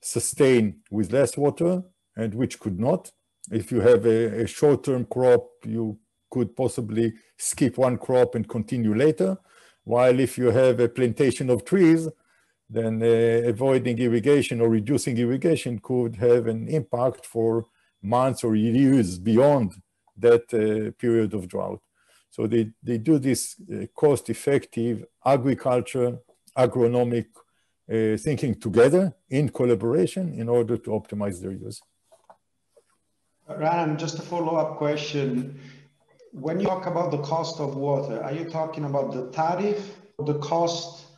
sustain with less water and which could not. If you have a, a short-term crop, you could possibly skip one crop and continue later. While if you have a plantation of trees, then uh, avoiding irrigation or reducing irrigation could have an impact for months or years beyond that uh, period of drought. So they, they do this uh, cost-effective agriculture, agronomic uh, thinking together in collaboration in order to optimize their use. Ran, just a follow-up question. When you talk about the cost of water, are you talking about the tariff or the cost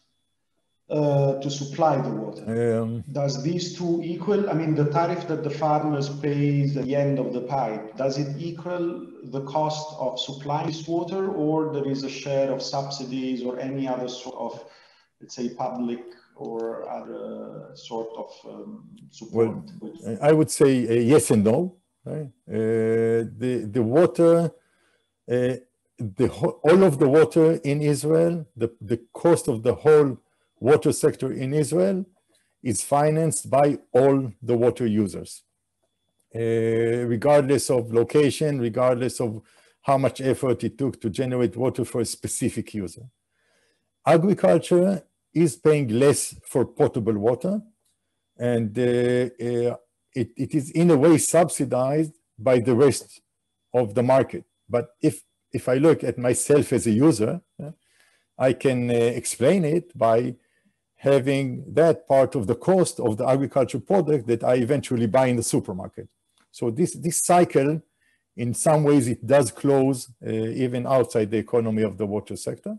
uh, to supply the water? Um, does these two equal? I mean, the tariff that the farmers pay at the end of the pipe, does it equal the cost of supplying this water or there is a share of subsidies or any other sort of, let's say, public or other sort of um, support? Well, I would say uh, yes and no. Right? Uh, the, the water, uh, the all of the water in Israel, the, the cost of the whole water sector in Israel is financed by all the water users, uh, regardless of location, regardless of how much effort it took to generate water for a specific user. Agriculture is paying less for potable water, and uh, uh, it, it is in a way subsidized by the rest of the market. But if, if I look at myself as a user, uh, I can uh, explain it by having that part of the cost of the agriculture product that I eventually buy in the supermarket. So this, this cycle, in some ways, it does close uh, even outside the economy of the water sector.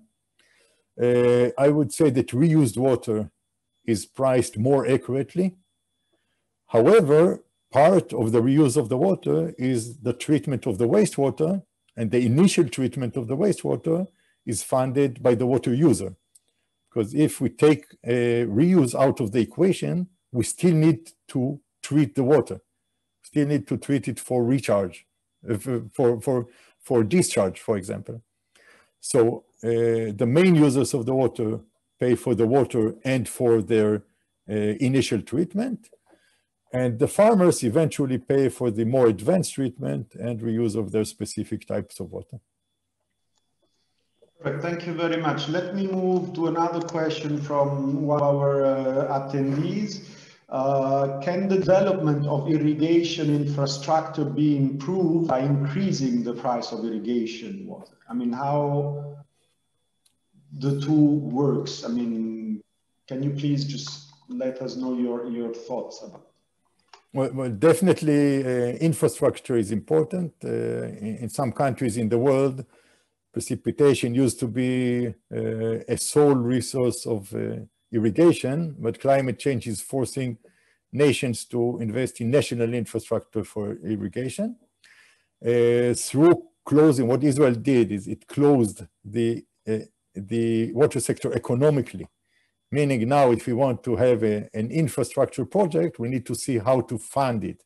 Uh, I would say that reused water is priced more accurately However, part of the reuse of the water is the treatment of the wastewater, and the initial treatment of the wastewater is funded by the water user. Because if we take a reuse out of the equation, we still need to treat the water. Still need to treat it for recharge, uh, for, for, for discharge, for example. So uh, the main users of the water pay for the water and for their uh, initial treatment. And the farmers eventually pay for the more advanced treatment and reuse of their specific types of water. Thank you very much. Let me move to another question from one of our uh, attendees. Uh, can the development of irrigation infrastructure be improved by increasing the price of irrigation water? I mean, how the two works? I mean, can you please just let us know your, your thoughts about well, well definitely uh, infrastructure is important. Uh, in, in, some countries in the world, precipitation used to be uh, a sole resource of uh, irrigation, but climate change is forcing nations to invest in national infrastructure for irrigation. Uh, through closing, what Israel did is it closed the, uh, the water sector economically Meaning now, if we want to have a, an infrastructure project, we need to see how to fund it.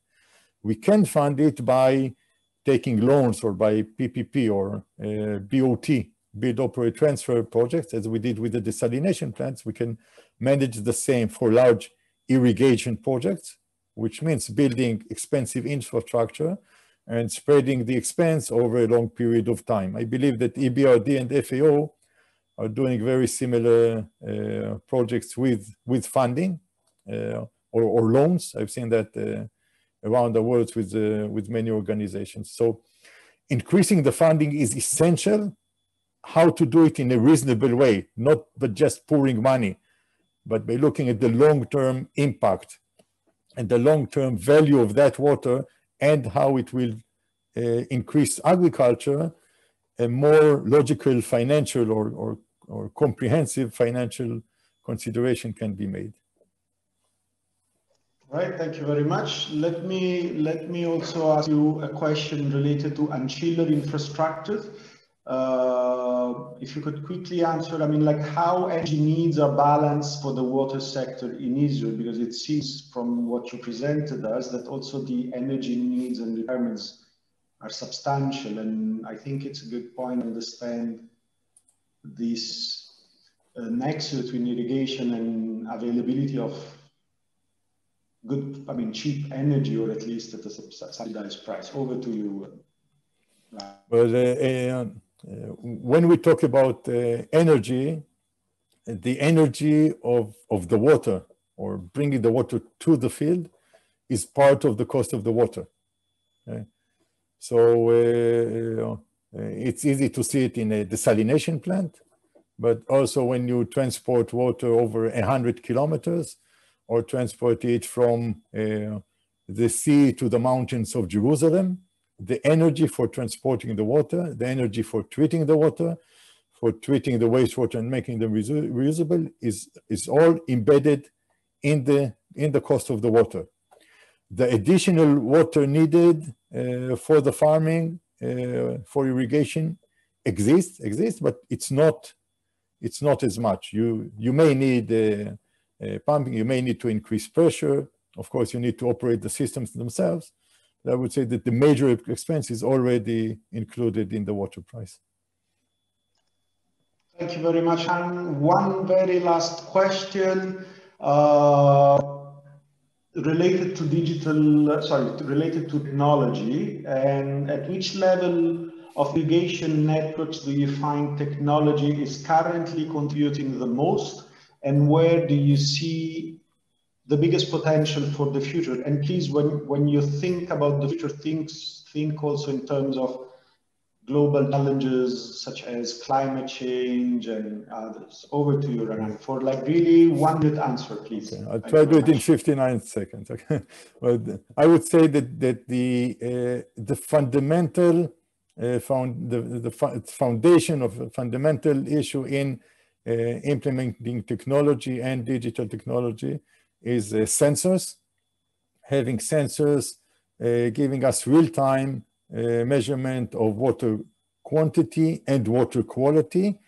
We can fund it by taking loans or by PPP or uh, BOT, build, operate, transfer projects, as we did with the desalination plants. We can manage the same for large irrigation projects, which means building expensive infrastructure and spreading the expense over a long period of time. I believe that EBRD and FAO are doing very similar uh, projects with with funding uh, or, or, loans. I've seen that uh, around the world with with many organizations. So increasing the funding is essential. How to do it in a reasonable way, not but just pouring money, but by looking at the long-term impact and the long-term value of that water and how it will uh, increase agriculture, a more logical financial or, or or comprehensive financial consideration can be made. Right, thank you very much. Let me let me also ask you a question related to ancillary infrastructure. Uh, if you could quickly answer, I mean, like how energy needs are balanced for the water sector in Israel, because it seems from what you presented us that also the energy needs and requirements are substantial. And I think it's a good point to understand this uh, nexus between irrigation and availability of good, I mean, cheap energy, or at least at a subsidized price. Over to you. Uh, well, uh, uh, when we talk about uh, energy, the energy of, of the water or bringing the water to the field is part of the cost of the water. So uh, it's easy to see it in a desalination plant, but also when you transport water over 100 kilometers or transport it from uh, the sea to the mountains of Jerusalem, the energy for transporting the water, the energy for treating the water, for treating the wastewater and making them reusable is, is all embedded in the, in the cost of the water. The additional water needed uh, for the farming, uh, for irrigation exists, exists, but it's not, it's not as much. You, you may need uh, pumping, you may need to increase pressure. Of course, you need to operate the systems themselves. But I would say that the major expense is already included in the water price. Thank you very much. And one very last question uh, related to digital, sorry, related to technology. And at which level of irrigation networks do you find technology is currently contributing the most? And where do you see the biggest potential for the future? And please, when, when you think about the future, think, think also in terms of global challenges such as climate change and others. Over to you, Ranan, for like really one minute answer, please. Okay. I'll try to do it in 59 seconds. Okay. well, I would say that that the uh, the fundamental uh, found the, the foundation of a fundamental issue in implementing technology and digital technology is uh, sensors. Having sensors uh, giving us real time uh, measurement of water quantity and water quality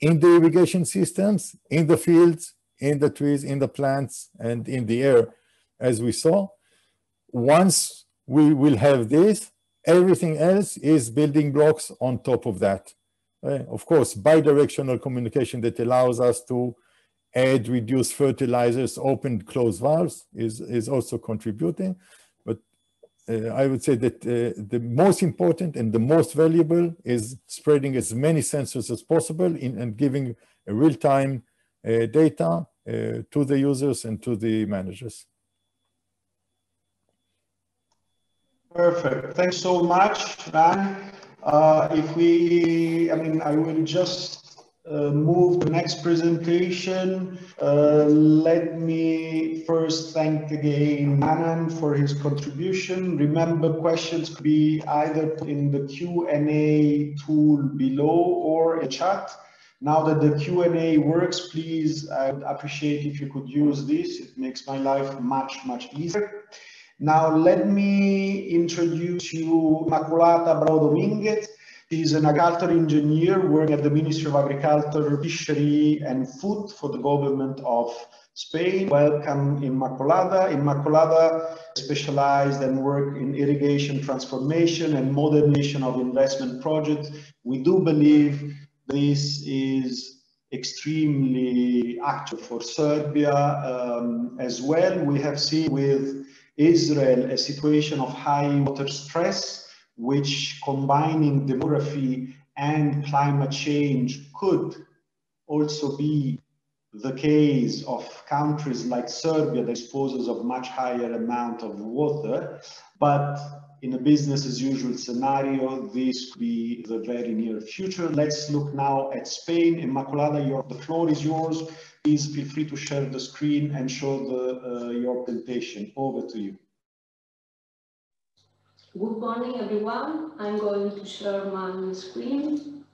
in the irrigation systems, in the fields, in the trees, in the plants, and in the air, as we saw. Once we will have this, everything else is building blocks on top of that. Uh, of course, bidirectional communication that allows us to add, reduce fertilizers, open, close valves is, is also contributing. Uh, I would say that uh, the most important and the most valuable is spreading as many sensors as possible in, and giving real-time uh, data to the users and to the managers. Perfect. Thanks so much, Ran. Uh, if we, I mean, I will just uh, move the next presentation. Uh, let me first thank again Manan for his contribution. Remember, questions could be either in the Q&A tool below or a chat. Now that the Q&A works, please, I would appreciate if you could use this. It makes my life much, much easier. Now, let me introduce you Immaculada Bravo Dominguez. He's an agriculture engineer working at the Ministry of Agriculture, Fishery and Food for the government of Spain. Welcome Immaculada. Immaculada specialized and work in irrigation transformation and modernization of investment projects. We do believe this is extremely active for Serbia um, as well. We have seen with Israel a situation of high water stress which combining demography and climate change could also be the case of countries like Serbia that disposes of much higher amount of water, but in a business as usual scenario, this could be the very near future. Let's look now at Spain. Immaculada, your, the floor is yours. Please feel free to share the screen and show the, uh, your presentation. Over to you. Good morning, everyone. I'm going to share my screen.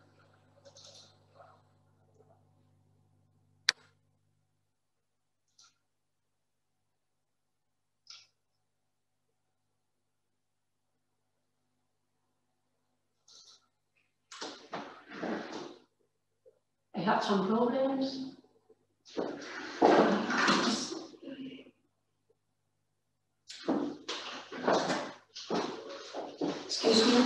I have some problems. Excuse me.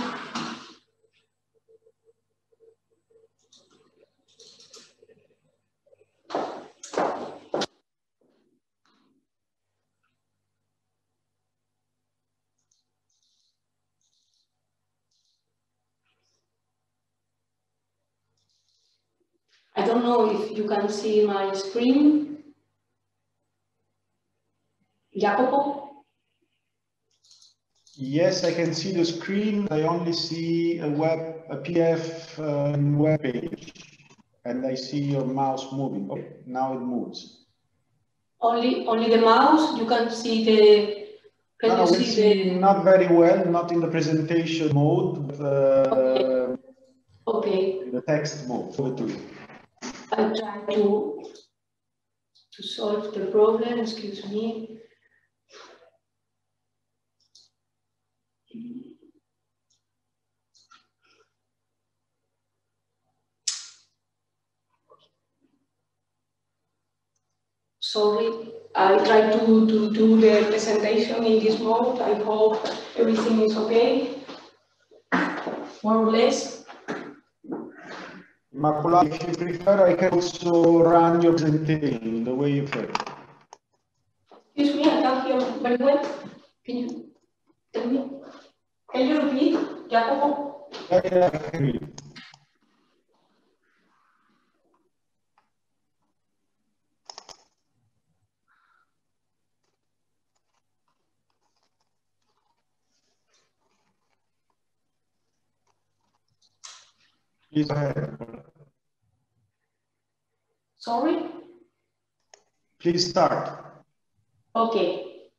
I don't know if you can see my screen. Jacopo? Yes, I can see the screen. I only see a web, a PDF uh, web page, and I see your mouse moving. Okay, now it moves. Only, only the mouse. You can see the. Can no, you see, see the? Not very well. Not in the presentation mode. But, uh, okay. okay. The text mode. I'll try to to solve the problem. Excuse me. Sorry, I try to, to do the presentation in this mode. I hope everything is okay, more or less. Makula, if you prefer, I can also run your presentation the way you prefer. Excuse me, I can't hear very well. Can you tell me? Can you repeat, Jacopo? I can read. Please go ahead. Sorry? Please start. Okay.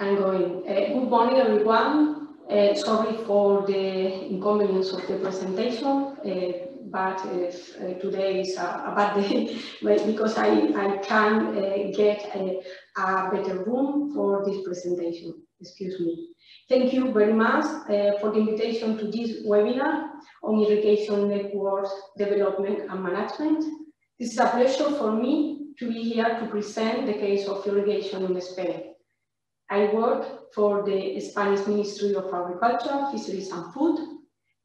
I'm going. Uh, good morning, everyone. Uh, sorry for the inconvenience of the presentation, uh, but uh, today is a, a, bad day because I, I can uh, get a, a better room for this presentation. Excuse me. Thank you very much uh, for the invitation to this webinar on irrigation networks development and management. This is a pleasure for me to be here to present the case of irrigation in Spain. I work for the Spanish Ministry of Agriculture, Fisheries and Food.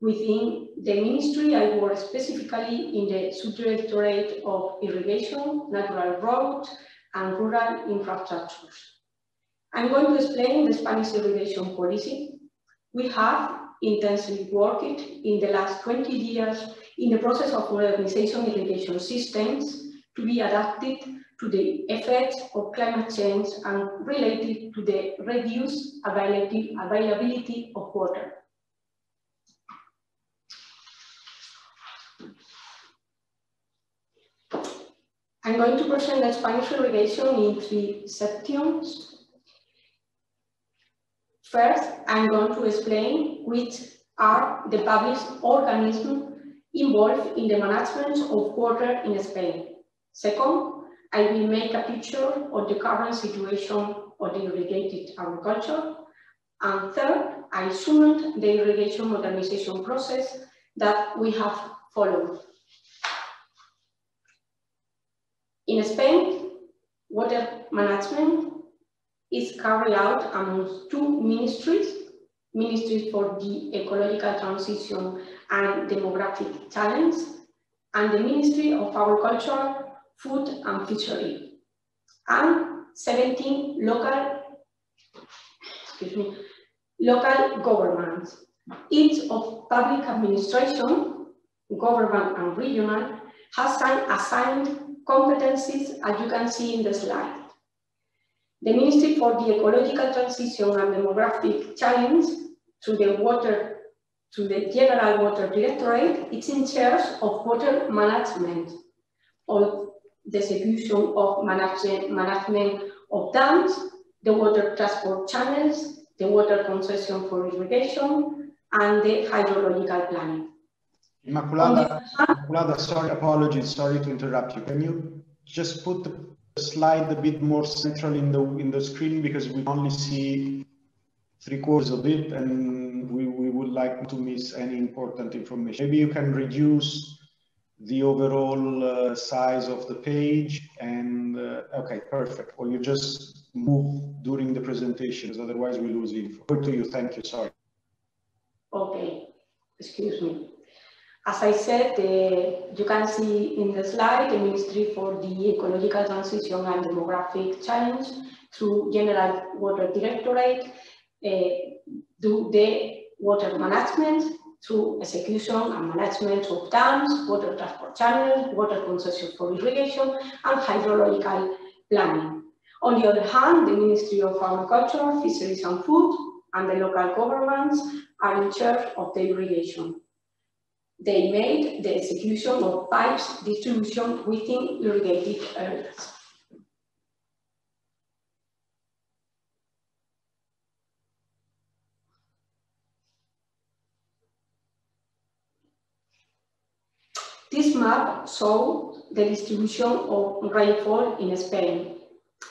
Within the ministry, I work specifically in the Subdirectorate of Irrigation, Natural Roads and Rural Infrastructures. I'm going to explain the Spanish irrigation policy. We have intensely worked in the last 20 years in the process of modernization irrigation systems to be adapted to the effects of climate change and related to the reduced availability of water. I'm going to present the Spanish irrigation in three sections. First, I'm going to explain which are the public organisms involved in the management of water in Spain. Second, I will make a picture of the current situation of the irrigated agriculture. And third, I summoned the irrigation modernization process that we have followed. In Spain, water management is carried out among two ministries, Ministries for the Ecological Transition and Demographic Challenge, and the Ministry of Agriculture, Food and Fishery, and 17 local, excuse me, local governments. Each of public administration, government and regional, has assigned competencies as you can see in the slide. The Ministry for the Ecological Transition and Demographic Challenge to the water to the General Water Directorate, is in charge of water management, of the execution of management, management of dams, the water transport channels, the water concession for irrigation, and the hydrological planning. Immaculada, Immaculada, sorry, apologies, sorry to interrupt you. Can you just put the slide a bit more central in the in the screen because we only see three quarters of it and we, we would like to miss any important information. Maybe you can reduce the overall uh, size of the page and uh, okay, perfect. Or you just move during the presentations, otherwise we lose info. Over to you, thank you, sorry. Okay, excuse me. As I said, you can see in the slide the Ministry for the Ecological Transition and Demographic Challenge through General Water Directorate uh, do the water management through execution and management of dams, water transport channels, water concession for irrigation, and hydrological planning. On the other hand, the Ministry of Agriculture, Fisheries and Food and the local governments are in charge of the irrigation. They made the execution of pipes distribution within irrigated areas. This map shows the distribution of rainfall in Spain.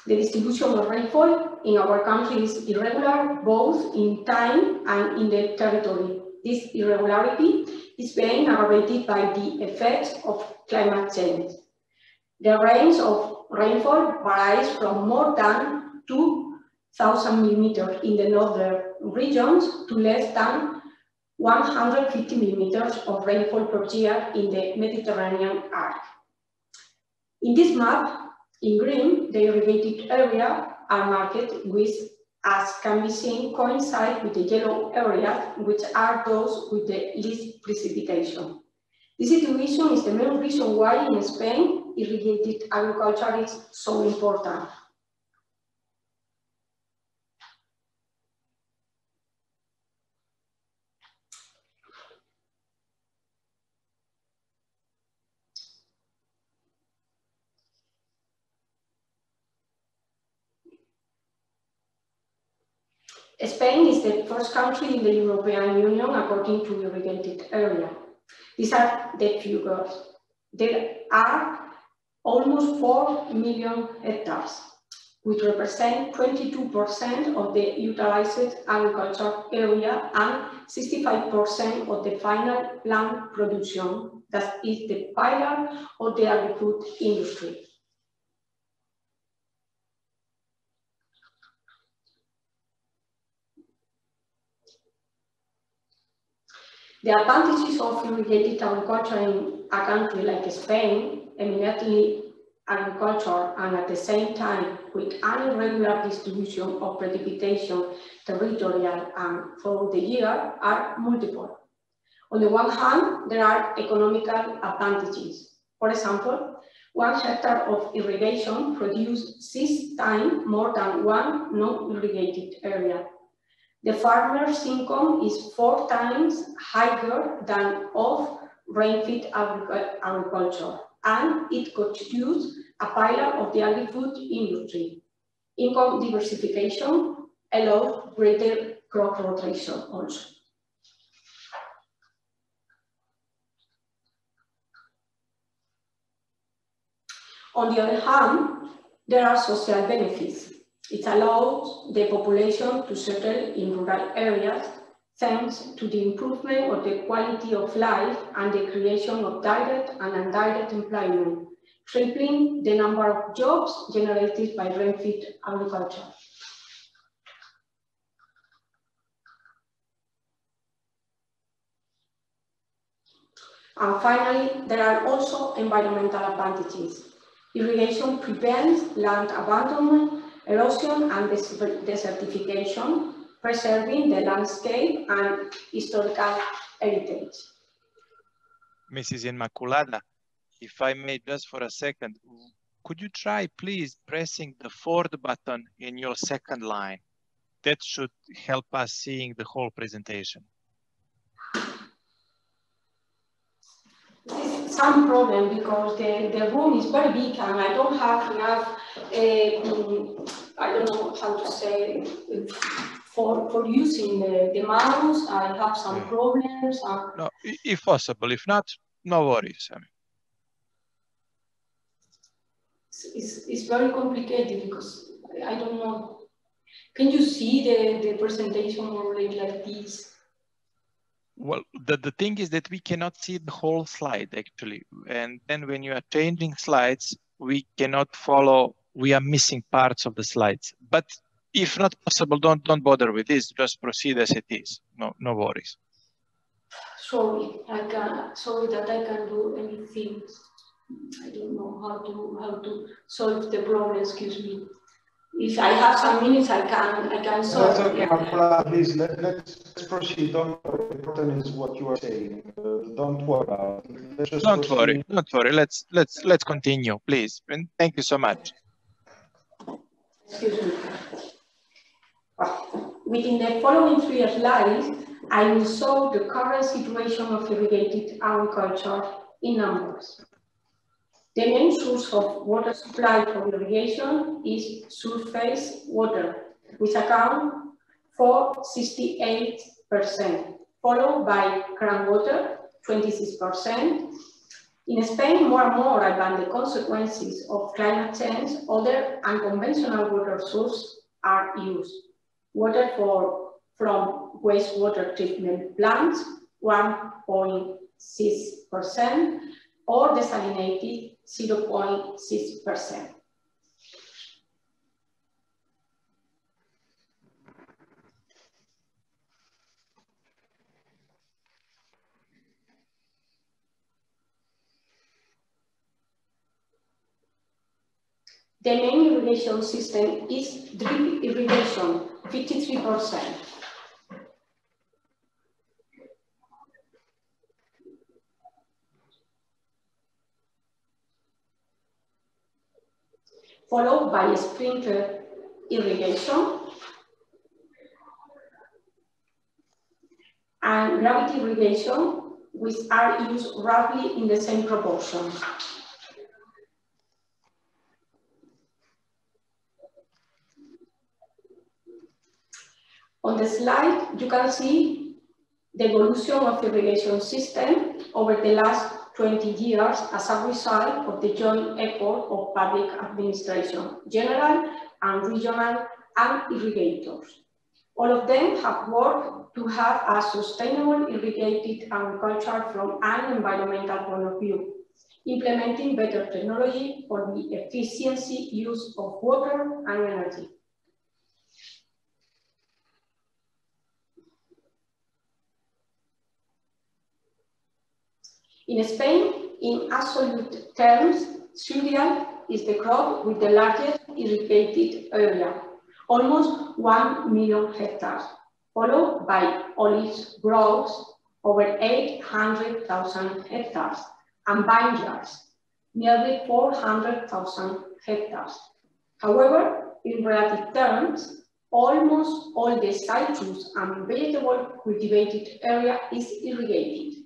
The distribution of rainfall in our country is irregular, both in time and in the territory. This irregularity is being aggravated by the effects of climate change. The range of rainfall varies from more than 2,000 millimeters in the northern regions to less than 150 millimeters of rainfall per year in the Mediterranean arc. In this map, in green, the irrigated area are marked with, as can be seen, coincide with the yellow area, which are those with the least precipitation. This situation is the main reason why in Spain irrigated agriculture is so important. Spain is the first country in the European Union according to the irrigated area. These are the figures. There are almost 4 million hectares, which represent 22% of the utilized agriculture area and 65% of the final plant production, that is the pillar of the agri-food industry. The advantages of irrigated agriculture in a country like Spain, eminently agriculture and at the same time with an irregular distribution of precipitation, territorial and throughout the year are multiple. On the one hand, there are economical advantages. For example, one hectare of irrigation produces six times more than one non-irrigated area the farmer's income is four times higher than of rain-fed agriculture, and it constitutes a pillar of the agri-food industry. Income diversification allows greater crop rotation also. On the other hand, there are social benefits. It allows the population to settle in rural areas thanks to the improvement of the quality of life and the creation of direct and indirect employment, tripling the number of jobs generated by rain-fed agriculture. And finally, there are also environmental advantages. Irrigation prevents land abandonment erosion and desertification, preserving the landscape and historical heritage. Mrs. Inmaculada, if I may just for a second, could you try please pressing the fourth button in your second line? That should help us seeing the whole presentation. some problem because the, the room is very big and I don't have enough, Uh, I don't know how to say, for, for using the, the mouse. I have some yeah. problems. And... No, if possible. If not, no worries. I mean. It's, it's very complicated because I don't know. Can you see the, the presentation already like this? Well, the, the thing is that we cannot see the whole slide actually. And then when you are changing slides, we cannot follow, we are missing parts of the slides. But if not possible, don't don't bother with this, just proceed as it is. No, no worries. Sorry, I can sorry that I can do anything. I don't know how to how to solve the problem, excuse me if I have some minutes, I can I can solve. That's okay, yeah. please let, let's proceed. Don't worry. Important is what you are saying. Uh, don't worry. don't proceed. worry. Don't worry. Let's let's let's continue, please. And thank you so much. Excuse me. Within the following three slides, I will show the current situation of irrigated agriculture in numbers. The main source of water supply for irrigation is surface water, which accounts for 68%, followed by groundwater, 26%. In Spain, more and more about the consequences of climate change, other unconventional water sources are used. Water for, from wastewater treatment plants, 1.6%, or desalinated 0.6%. The main irrigation system is drip irrigation, 53%. Followed by sprinkler irrigation and gravity irrigation, which are used roughly in the same proportion. On the slide, you can see the evolution of the irrigation system over the last 20 years as a result of the joint effort of public administration, general and regional and irrigators. All of them have worked to have a sustainable irrigated agriculture from an environmental point of view, implementing better technology for the efficiency use of water and energy. In Spain, in absolute terms, cereal is the crop with the largest irrigated area, almost 1 million hectares, followed by olives groves, over 800,000 hectares, and vineyards, nearly 400,000 hectares. However, in relative terms, almost all the citrus and vegetable cultivated area is irrigated.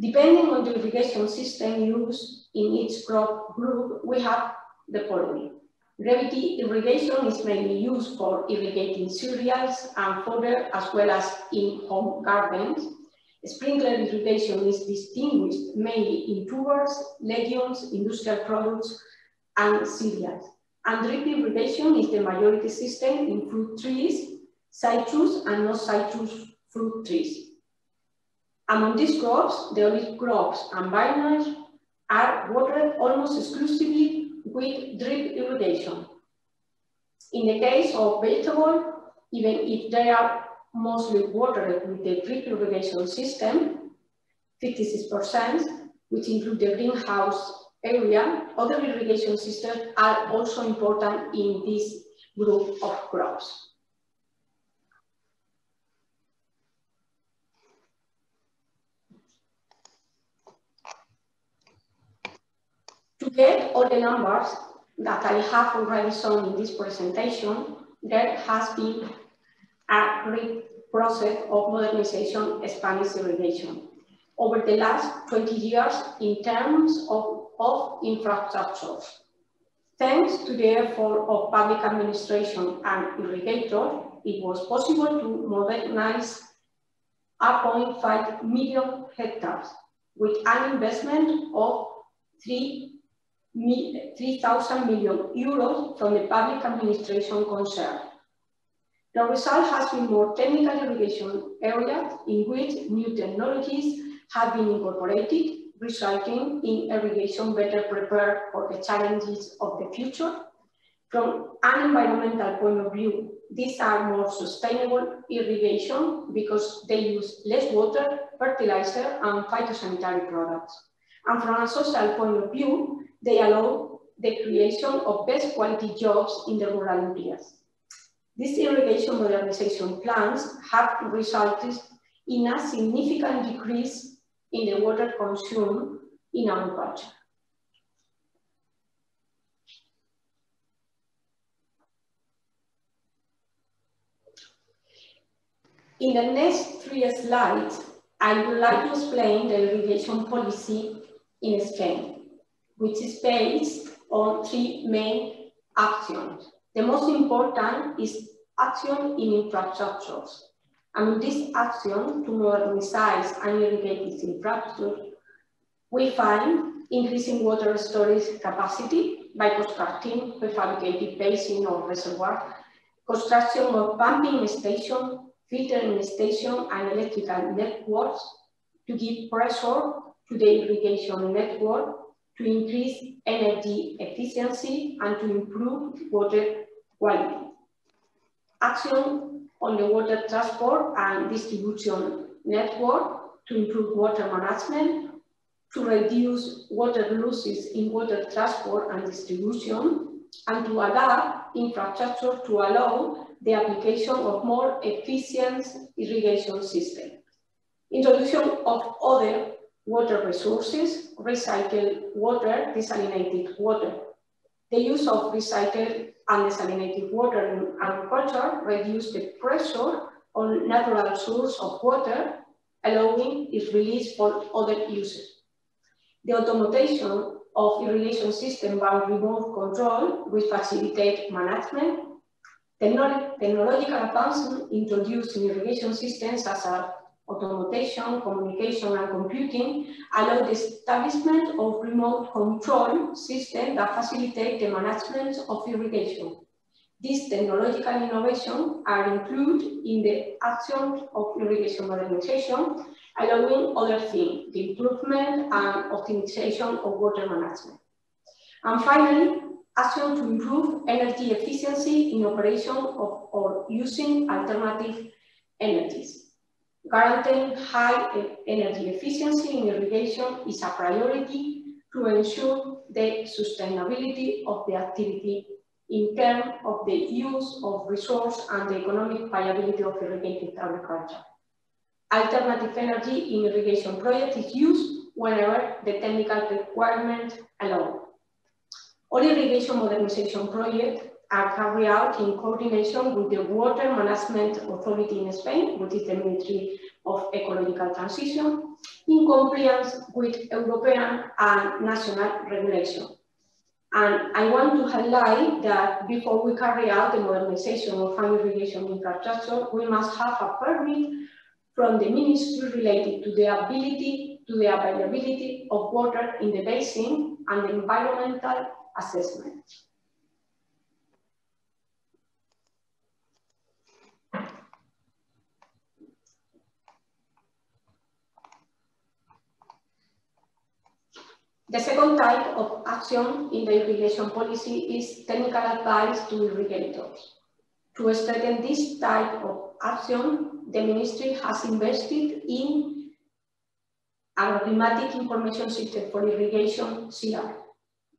Depending on the irrigation system used in each crop group, we have the following. Gravity irrigation is mainly used for irrigating cereals and fodder as well as in home gardens. Sprinkler irrigation is distinguished mainly in tubers, legumes, industrial products, and cereals. And drip irrigation is the majority system in fruit trees, citrus and non-citrus fruit trees. Among these crops, the olive crops and vineyards are watered almost exclusively with drip irrigation. In the case of vegetable, even if they are mostly watered with the drip irrigation system, 56%, which include the greenhouse area, other irrigation systems are also important in this group of crops. To get all the numbers that I have already shown in this presentation, there has been a great process of modernization Spanish irrigation over the last 20 years in terms of, of infrastructure. Thanks to the effort of public administration and irrigators, it was possible to modernize 1.5 million hectares with an investment of 3 3,000 million euros from the public administration concerned. The result has been more technical irrigation areas in which new technologies have been incorporated, resulting in irrigation better prepared for the challenges of the future. From an environmental point of view, these are more sustainable irrigation because they use less water, fertilizer, and phytosanitary products. And from a social point of view, they allow the creation of best quality jobs in the rural areas. These irrigation modernization plans have resulted in a significant decrease in the water consumed in agriculture. In the next three slides, I would like to explain the irrigation policy in Spain which is based on three main actions. The most important is action in infrastructures. And this action to modernize and irrigate this infrastructure, we find increasing water storage capacity by constructing prefabricated basin or reservoir, construction of pumping station, filtering station, and electrical networks to give pressure to the irrigation network to increase energy efficiency and to improve water quality. Action on the water transport and distribution network to improve water management, to reduce water losses in water transport and distribution, and to adapt infrastructure to allow the application of more efficient irrigation systems. Introduction of other water resources, recycled water, desalinated water. The use of recycled and desalinated water in agriculture reduce the pressure on natural source of water, allowing its release for other uses. The automation of irrigation system by remote control will facilitate management. Technological advancements introduced in irrigation systems as a automation, communication, and computing allow the establishment of remote control systems that facilitate the management of irrigation. These technological innovations are included in the action of irrigation modernization, allowing other things, the improvement and optimization of water management. And finally, action to improve energy efficiency in operation of or using alternative energies. Guaranteeing high energy efficiency in irrigation is a priority to ensure the sustainability of the activity in terms of the use of resource and the economic viability of irrigated agriculture. Alternative energy in irrigation projects is used whenever the technical requirements allow. All irrigation modernization projects are carried out in coordination with the Water Management Authority in Spain, which is the Ministry of Ecological Transition, in compliance with European and national regulation. And I want to highlight that before we carry out the modernization of farm irrigation infrastructure, we must have a permit from the ministry related to the ability, to the availability of water in the basin and the environmental assessment. The second type of action in the irrigation policy is technical advice to irrigators. To strengthen this type of action, the ministry has invested in Agroclimatic Information System for Irrigation, SiAR.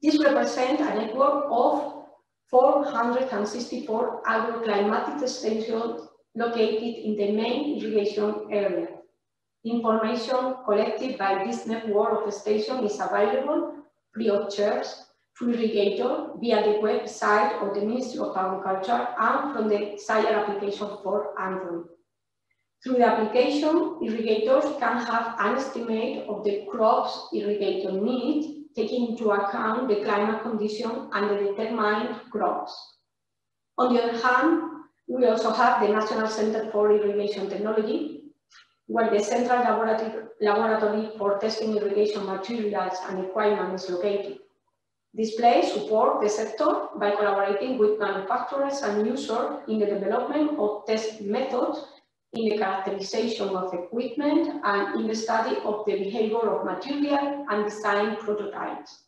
This represents a network of 464 agroclimatic stations located in the main irrigation area. Information collected by this network of stations is available free of charge to irrigator via the website of the Ministry of Agriculture and from the SiAR application for Android. Through the application, irrigators can have an estimate of the crops irrigator need, taking into account the climate condition and the determined crops. On the other hand, we also have the National Center for Irrigation Technology, where the central laboratory, laboratory for testing irrigation materials and equipment is located. This place supports the sector by collaborating with manufacturers and users in the development of test methods, in the characterization of equipment, and in the study of the behavior of material and design prototypes.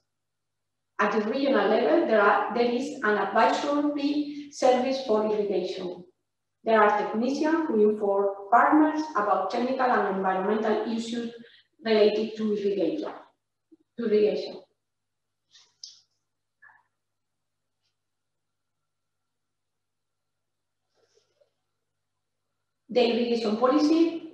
At the regional level, there, are, there is an advisory service for irrigation. There are technicians who inform farmers about technical and environmental issues related to irrigation. To irrigation. The irrigation policy,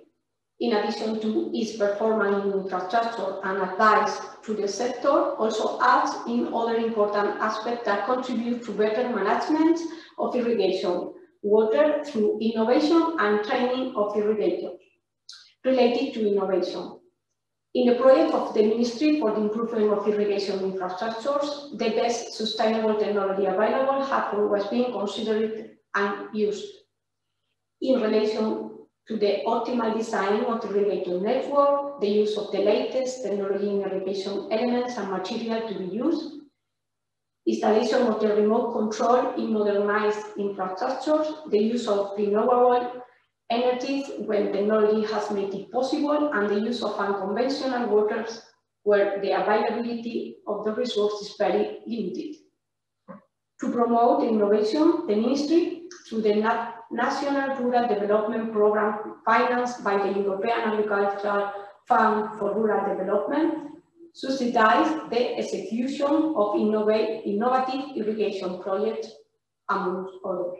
in addition to its performance in infrastructure and advice to the sector, also adds in other important aspects that contribute to better management of irrigation water through innovation and training of irrigators. Related to innovation, in the project of the Ministry for the Improvement of Irrigation Infrastructures, the best sustainable technology available have always been considered and used. In relation to the optimal design of the irrigation network, the use of the latest technology in irrigation elements and material to be used, installation of the remote control in modernized infrastructures, the use of renewable energies when technology has made it possible, and the use of unconventional waters where the availability of the resource is very limited. To promote innovation, the Ministry, through the National Rural Development Programme financed by the European Agricultural Fund for Rural Development, subsidized the execution of innovative irrigation projects, among others.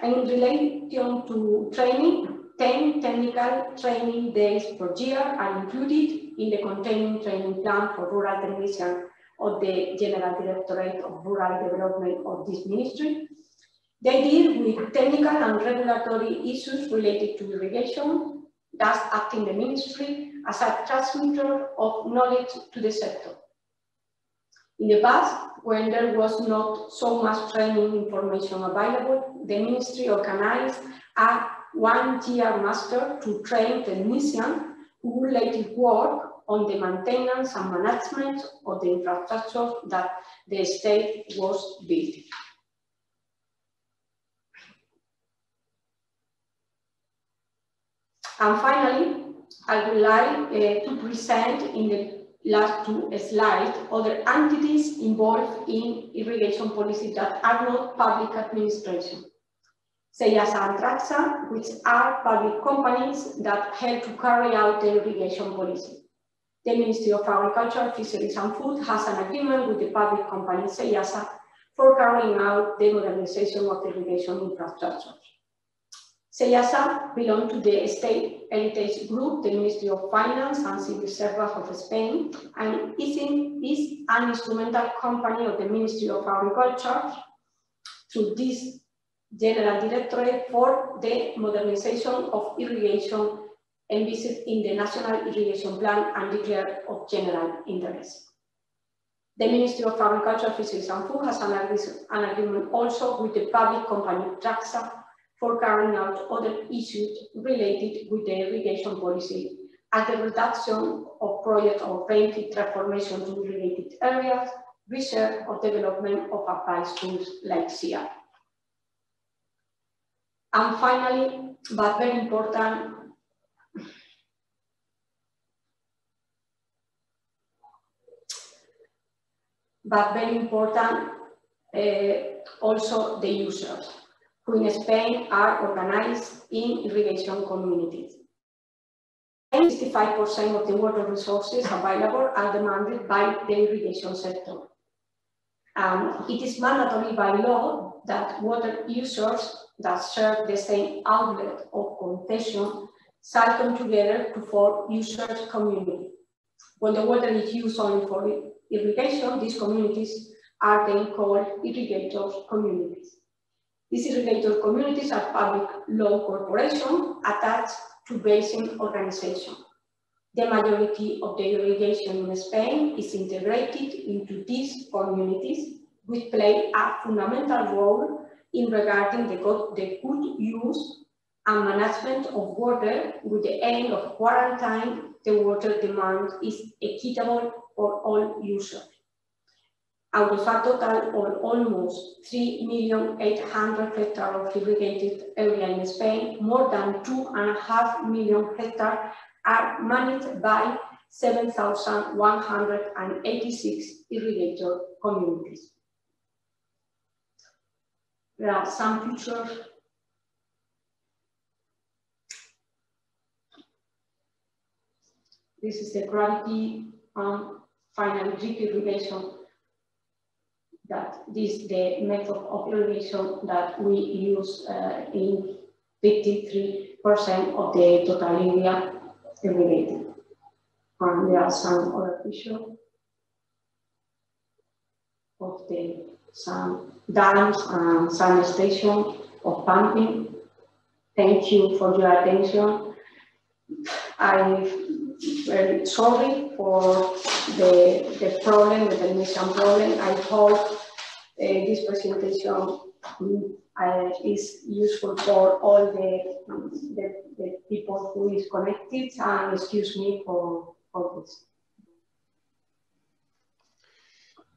And in relation to training, 10 technical training days per year are included in the continuing training plan for rural technicians of the General Directorate of Rural Development of this ministry. They deal with technical and regulatory issues related to irrigation, thus acting the ministry as a transmitter of knowledge to the sector. In the past, when there was not so much training information available, the ministry organized a one-year master to train technicians who would later work on the maintenance and management of the infrastructure that the state was building. And finally, I would like uh, to present in the last two slides other entities involved in irrigation policy that are not public administration. SEIASA and TRAGSA, which are public companies that help to carry out the irrigation policy. The Ministry of Agriculture, Fisheries and Food has an agreement with the public company SEIASA for carrying out the modernization of irrigation infrastructure. SEIASA belongs to the State Heritage Group, the Ministry of Finance and Civil Service of Spain, and is, in, is an instrumental company of the Ministry of Agriculture through this General Directorate for the modernization of irrigation envisaged in the National Irrigation Plan and declared of general interest. The Ministry of Agriculture, Fisheries and Food has an, an agreement also with the public company TRAGSA for carrying out other issues related with the irrigation policy and the reduction of projects of rainfed transformation to related areas, research or development of applied tools like SIA. And finally, but very important, but very important, uh, also the users who in Spain are organized in irrigation communities. 65% of the water resources available are demanded by the irrigation sector. Um, it is mandatory by law that water users that share the same outlet of concession shall come together to form users community. When the water is used only for irrigation, these communities are then called irrigators communities. These irrigator communities are public law corporations attached to basin organization. The majority of the irrigation in Spain is integrated into these communities, which play a fundamental role in regarding the good, the good use and management of water with the aim of quarantine the water demand is equitable for all users out of a total of almost 3,800,000 hectares of irrigated area in Spain, more than 2.5 million hectares are managed by 7,186 irrigator communities. There are some pictures. This is the gravity um, final drip irrigation that this the method of irrigation that we use uh, in 53% of the total area irrigated. And there are some other pictures of the some dams and some stations of pumping. Thank you for your attention. I'm very sorry for the, the problem, the technician problem. I hope this presentation uh, is useful for all the, the, the, people who is connected and excuse me for, for this.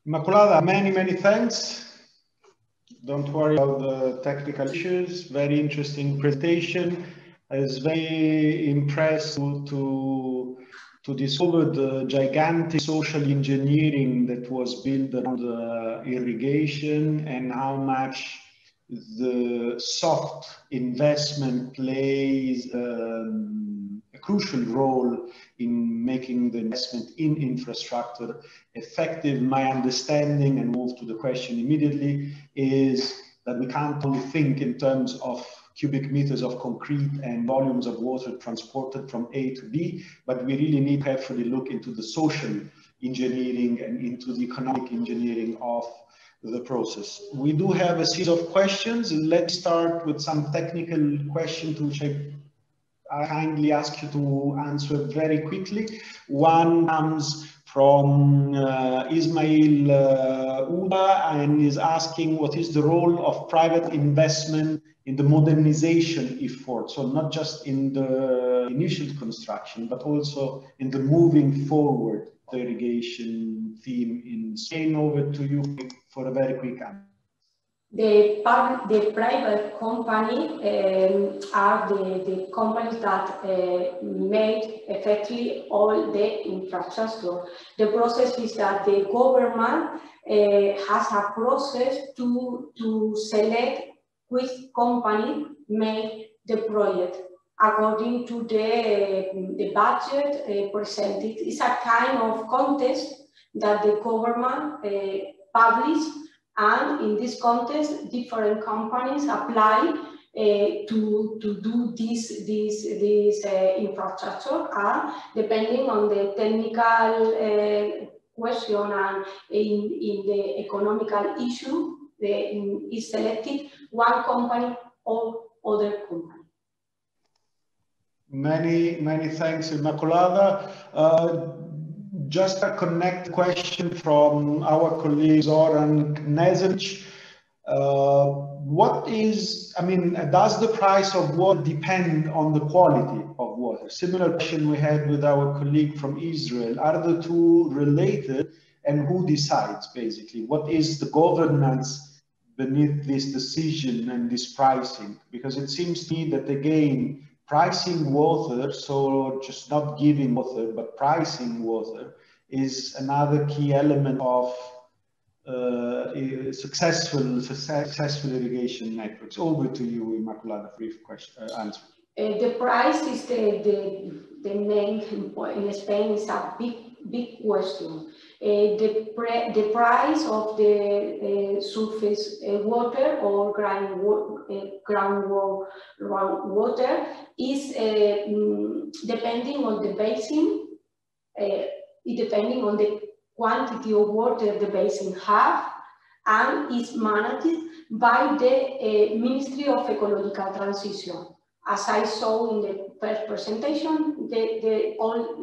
Immaculada, many, many thanks. Don't worry about the technical issues. Very interesting presentation. I was very impressed to, to, to discover the gigantic social engineering that was built around the irrigation and how much the soft investment plays um, a crucial role in making the investment in infrastructure effective. My understanding, and move to the question immediately, is that we can't only think in terms of cubic meters of concrete and volumes of water transported from A to B, but we really need to carefully look into the social engineering and into the economic engineering of the process. We do have a series of questions. Let's start with some technical questions which I, I kindly ask you to answer very quickly. One comes from uh, Ismail uh, Uda and is asking what is the role of private investment in the modernization effort. So not just in the initial construction, but also in the moving forward the irrigation theme in Spain. Over to you for a very quick answer. The, the private company um, are the, the companies that uh, made effectively all the infrastructure. The process is that the government uh, has a process to, to select which company made the project according to the, the budget uh, presented. It's a kind of contest that the government uh, and in this contest different companies apply uh, to, to do this, this, this uh, infrastructure and depending on the technical uh, question and in, in the economical issue the, is selected one company or other company. Many, many thanks, Immaculada. Uh, just a connect question from our colleague Zoran Knezovic. Uh, what is, I mean, does the price of water depend on the quality of water? Similar question we had with our colleague from Israel. Are the two related and who decides basically? What is the governance beneath this decision and this pricing? Because it seems to me that again, pricing water, so just not giving water, but pricing water, is another key element of uh, successful, successful irrigation networks. Over to you, Immaculada, brief question, uh, answer. Uh, the price is the, the, the main, in Spain is a big, big question. Uh, the, the price of the uh, surface uh, water or ground, ground water is mm, depending on the basin, depending on the quantity of water the basin have and is managed by the Ministry of Ecological Transition. As I saw in the first presentation, the, the, all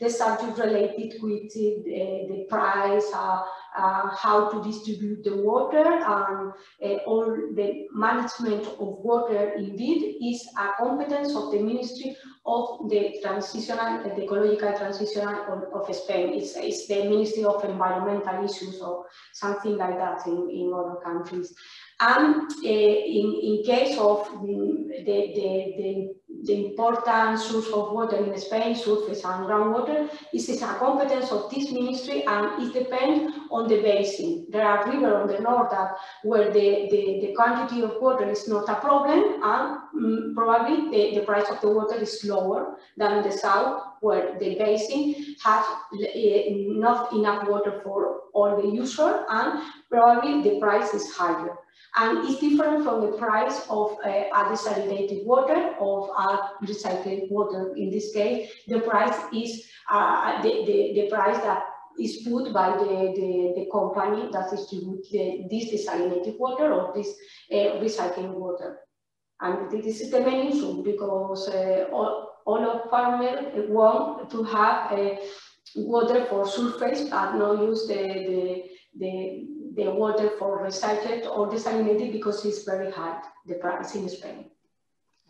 the subject related with the, the price, uh, uh, how to distribute the water, and uh, all the management of water indeed is a competence of the Ministry of the Transitional, the Ecological Transition of, of Spain. It's, it's the Ministry of Environmental Issues or something like that in, in other countries. And uh, in, in case of the, the, the, the, important source of water in Spain, surface and groundwater, this is a competence of this ministry and it depends on the basin. There are rivers on the north that where the, the, the quantity of water is not a problem and um, probably the, the price of the water is lower than the south where the basin has uh, not enough water for all the user and probably the price is higher and it's different from the price of uh, a desalinated water of a recycled water. In this case, the price is uh, the, the, the price that is put by the, the, the company that distributes the, this desalinated water or this uh, recycling water. And this is the main issue because uh, all, all of farmers want to have uh, water for surface but not use the, the, the, the water for recycled or desalinated because it's very high, the price in Spain.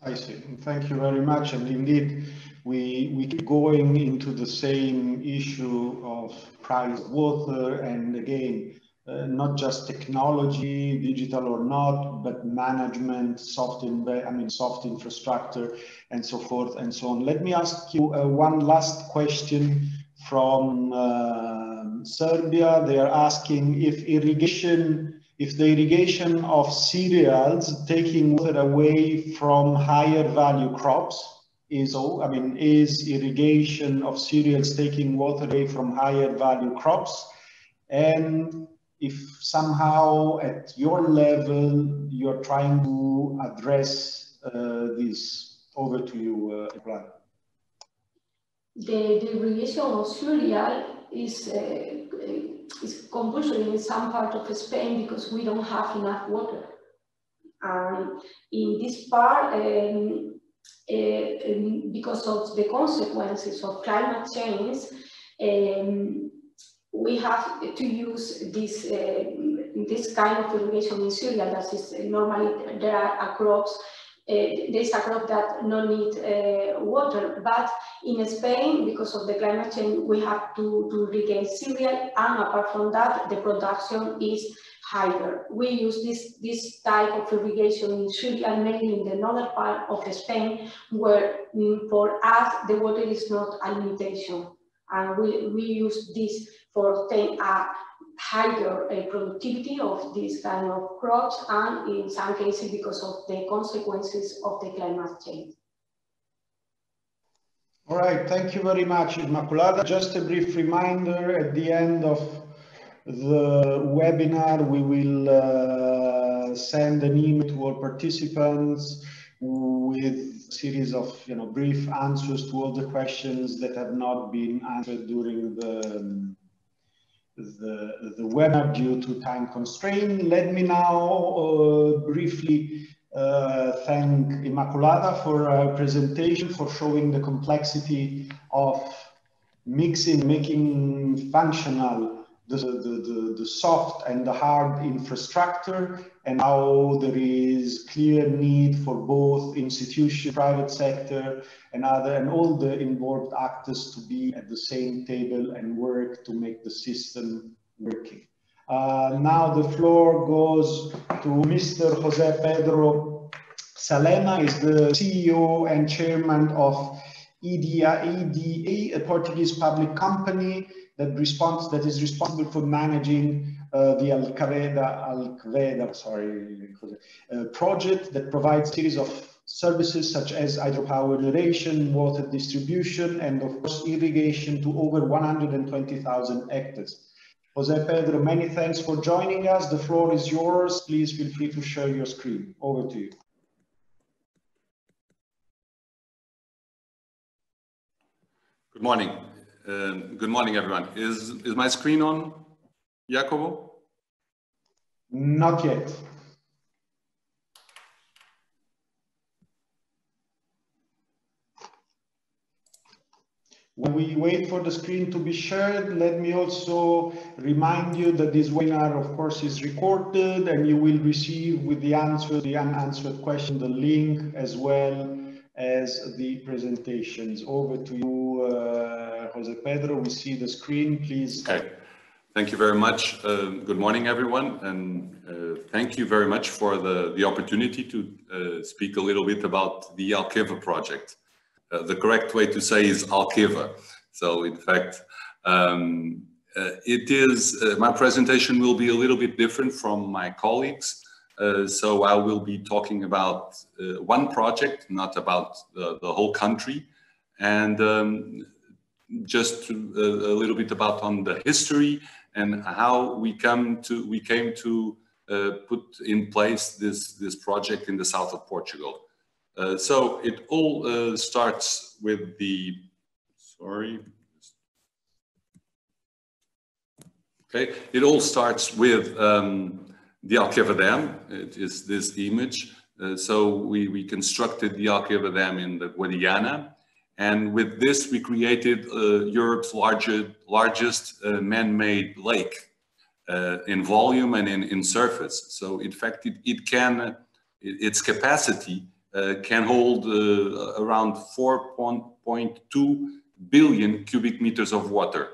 I see. Thank you very much. And indeed, we, we keep going into the same issue of price water and again, uh, not just technology, digital or not, but management, soft, in, I mean, soft infrastructure and so forth and so on. Let me ask you uh, one last question from uh, Serbia. They are asking if irrigation, if the irrigation of cereals taking water away from higher value crops is, I mean, is irrigation of cereals taking water away from higher value crops? And if somehow at your level you're trying to address uh, this. Over to you, uh, The, the irrigation of cereal is, uh, is compulsory in some part of Spain because we don't have enough water. And in this part, um, uh, um, because of the consequences of climate change, um, we have to use this uh, this kind of irrigation in cereal that is normally there are crops uh, there's a crop that no need uh, water, but in Spain, because of the climate change, we have to, to irrigate cereal, and apart from that, the production is higher. We use this, this type of irrigation in cereal, mainly in the northern part of Spain, where mm, for us, the water is not a limitation. And we, we use this for obtain a higher uh, productivity of these kind of crops and in some cases because of the consequences of the climate change. All right, thank you very much, Immaculada. Just a brief reminder at the end of the webinar, we will uh, send an email to all participants with a series of you know, brief answers to all the questions that have not been answered during the um, the, the webinar due to time constraint. Let me now uh, briefly uh, thank Immaculada for her presentation, for showing the complexity of mixing, making functional the, the, the, soft and the hard infrastructure and how there is clear need for both institution, private sector and other and all the involved actors to be at the same table and work to make the system working. Uh, now the floor goes to Mr. Jose Pedro Salema, is the CEO and chairman of EDA, EDA, a Portuguese public company that responds that is responsible for managing uh, the Alcaveda, Alcaveda, sorry, uh, project that provides series of services such as hydropower generation, water distribution, and of course irrigation to over 120,000 hectares. Jose Pedro, many thanks for joining us. The floor is yours. Please feel free to share your screen. Over to you. Good morning. Um, good morning, everyone. Is, is my screen on, Jacobo? Not yet. When we wait for the screen to be shared, let me also remind you that this webinar, of course, is recorded and you will receive with the answer, the unanswered question, the link as well as the presentations. Over to you, uh, Jose Pedro. We see the screen, please. Okay. Thank you very much. Uh, good morning, everyone. And uh, thank you very much for the, the opportunity to uh, speak a little bit about the Alqueva project. Uh, the correct way to say is Alqueva. So in fact, um, uh, it is, my presentation will be a little bit different from my colleagues. Uh, so I will be talking about uh, one project, not about the, the whole country, and um, just to, uh, a little bit about on the history and how we come to we came to uh, put in place this this project in the south of Portugal. Uh, so it all starts with the sorry Okay, it all starts with um, the Alqueva Dam. It is this image. Uh, so we, we constructed the Alqueva Dam in the Guadiana. And with this, we created uh, Europe's largest, largest uh, man-made lake uh, in volume and in, in surface. So in fact, it, it can, its capacity uh, can hold uh, around 4.2 billion cubic meters of water.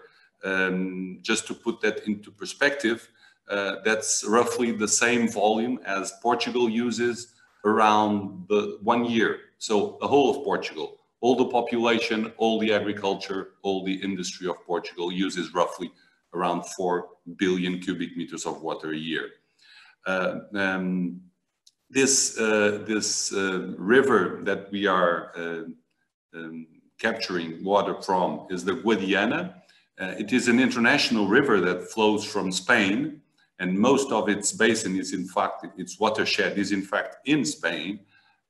Um, just to put that into perspective, uh, that's roughly the same volume as Portugal uses around the one year. So the whole of Portugal, all the population, all the agriculture, all the industry of Portugal uses roughly around 4 billion cubic meters of water a year. Uh, um, this uh, this uh, river that we are uh, um, capturing water from is the Guadiana. Uh, it is an international river that flows from Spain and most of its basin is in fact, its watershed is in fact in Spain.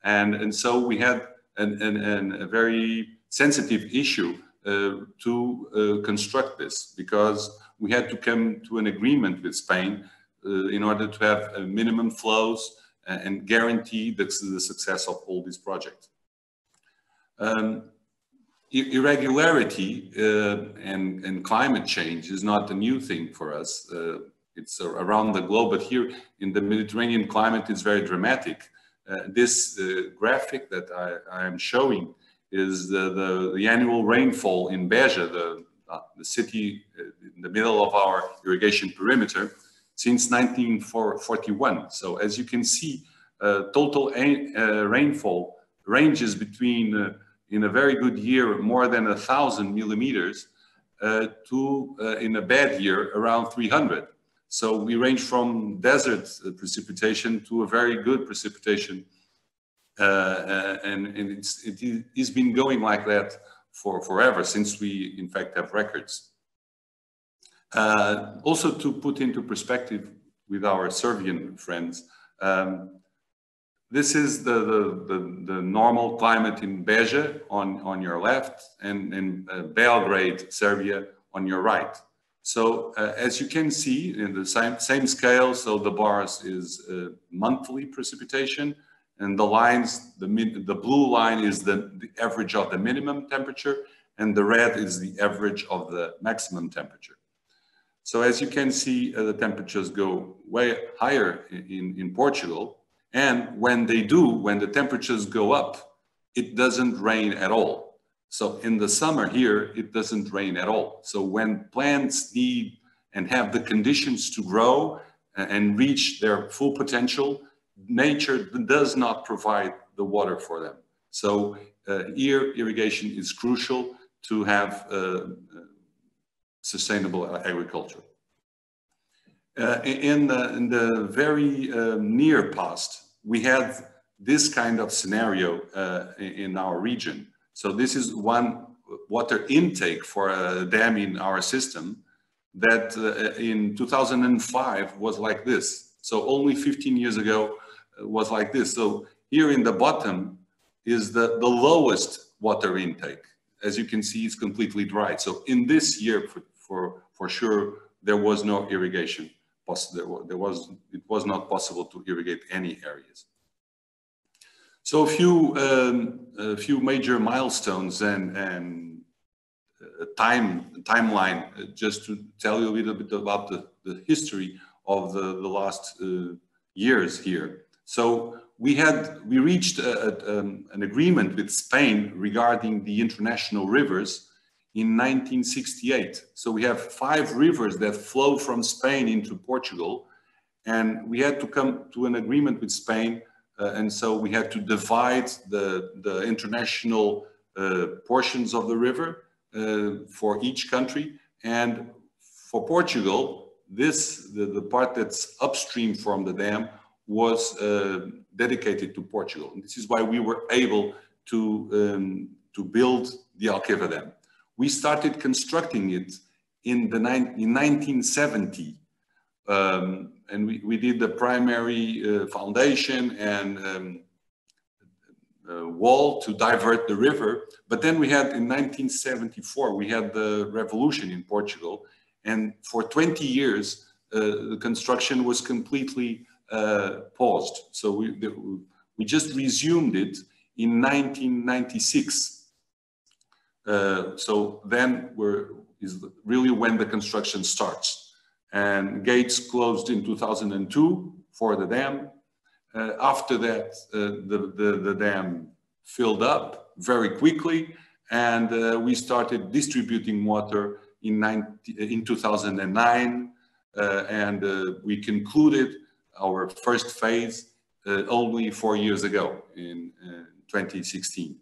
And, and so we had an, an, an a very sensitive issue uh, to uh, construct this because we had to come to an agreement with Spain uh, in order to have uh, minimum flows and guarantee the, the success of all these projects. Um, irregularity uh, and, and climate change is not a new thing for us. Uh, it's around the globe, but here in the Mediterranean climate, it's very dramatic. Uh, this uh, graphic that I, am showing is the, the, the, annual rainfall in Beja, the, uh, the city uh, in the middle of our irrigation perimeter, since 1941. So as you can see, uh, total uh, rainfall ranges between, in a very good year, more than a thousand millimeters, to, in a bad year, around 300. So we range from desert precipitation to a very good precipitation. Uh, uh, and, and it's, it has been going like that for forever since we in fact have records. Uh, also to put into perspective with our Serbian friends, um, this is the, the, the, the, normal climate in Beja on, on your left and in uh, Belgrade, Serbia on your right. So uh, as you can see in the same, same scale, so the bars is uh, monthly precipitation and the lines, the, the blue line is the, the average of the minimum temperature and the red is the average of the maximum temperature. So as you can see, uh, the temperatures go way higher in, in Portugal. And when they do, when the temperatures go up, it doesn't rain at all. So in the summer here, it doesn't rain at all. So when plants need and have the conditions to grow and reach their full potential, nature does not provide the water for them. So uh, here irrigation is crucial to have uh, sustainable agriculture. Uh, in, the, in, the, very uh, near past, we had this kind of scenario uh, in our region. So this is one water intake for a dam in our system that uh, in 2005 was like this. So only 15 years ago uh, was like this. So here in the bottom is the, the lowest water intake. As you can see, it's completely dry. So in this year, for, for, for sure, there was no irrigation. There was, it was not possible to irrigate any areas. So a few, um, a few major milestones and, and time timeline, uh, just to tell you a little bit about the, the history of the, the last uh, years here. So we had, we reached a, a, um, an agreement with Spain regarding the international rivers in 1968. So we have five rivers that flow from Spain into Portugal. And we had to come to an agreement with Spain uh, and so we had to divide the, the international uh, portions of the river uh, for each country. And for Portugal, this, the, the part that's upstream from the dam was uh, dedicated to Portugal. And this is why we were able to, um, to build the Alqueva Dam. We started constructing it in, the in 1970 um, and we, we did the primary uh, foundation and um, uh, wall to divert the river. But then we had in 1974, we had the revolution in Portugal And for 20 years, uh, the construction was completely uh, paused. So we, the, we just resumed it in 1996. Uh, so then we're, is really when the construction starts. And gates closed in 2002 for the dam. Uh, after that, uh, the, the, the, dam filled up very quickly and uh, we started distributing water in, 90, in 2009 uh, and uh, we concluded our first phase uh, only four years ago in 2016.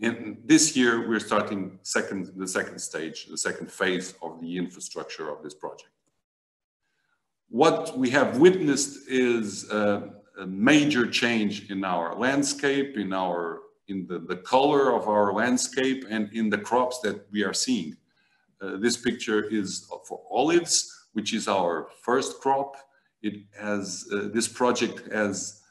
And this year, we're starting second, the second stage, the second phase of the infrastructure of this project. What we have witnessed is a, a major change in our landscape, in our in the, the color of our landscape and in the crops that we are seeing. Uh, this picture is for olives, which is our first crop. It has, uh, this project has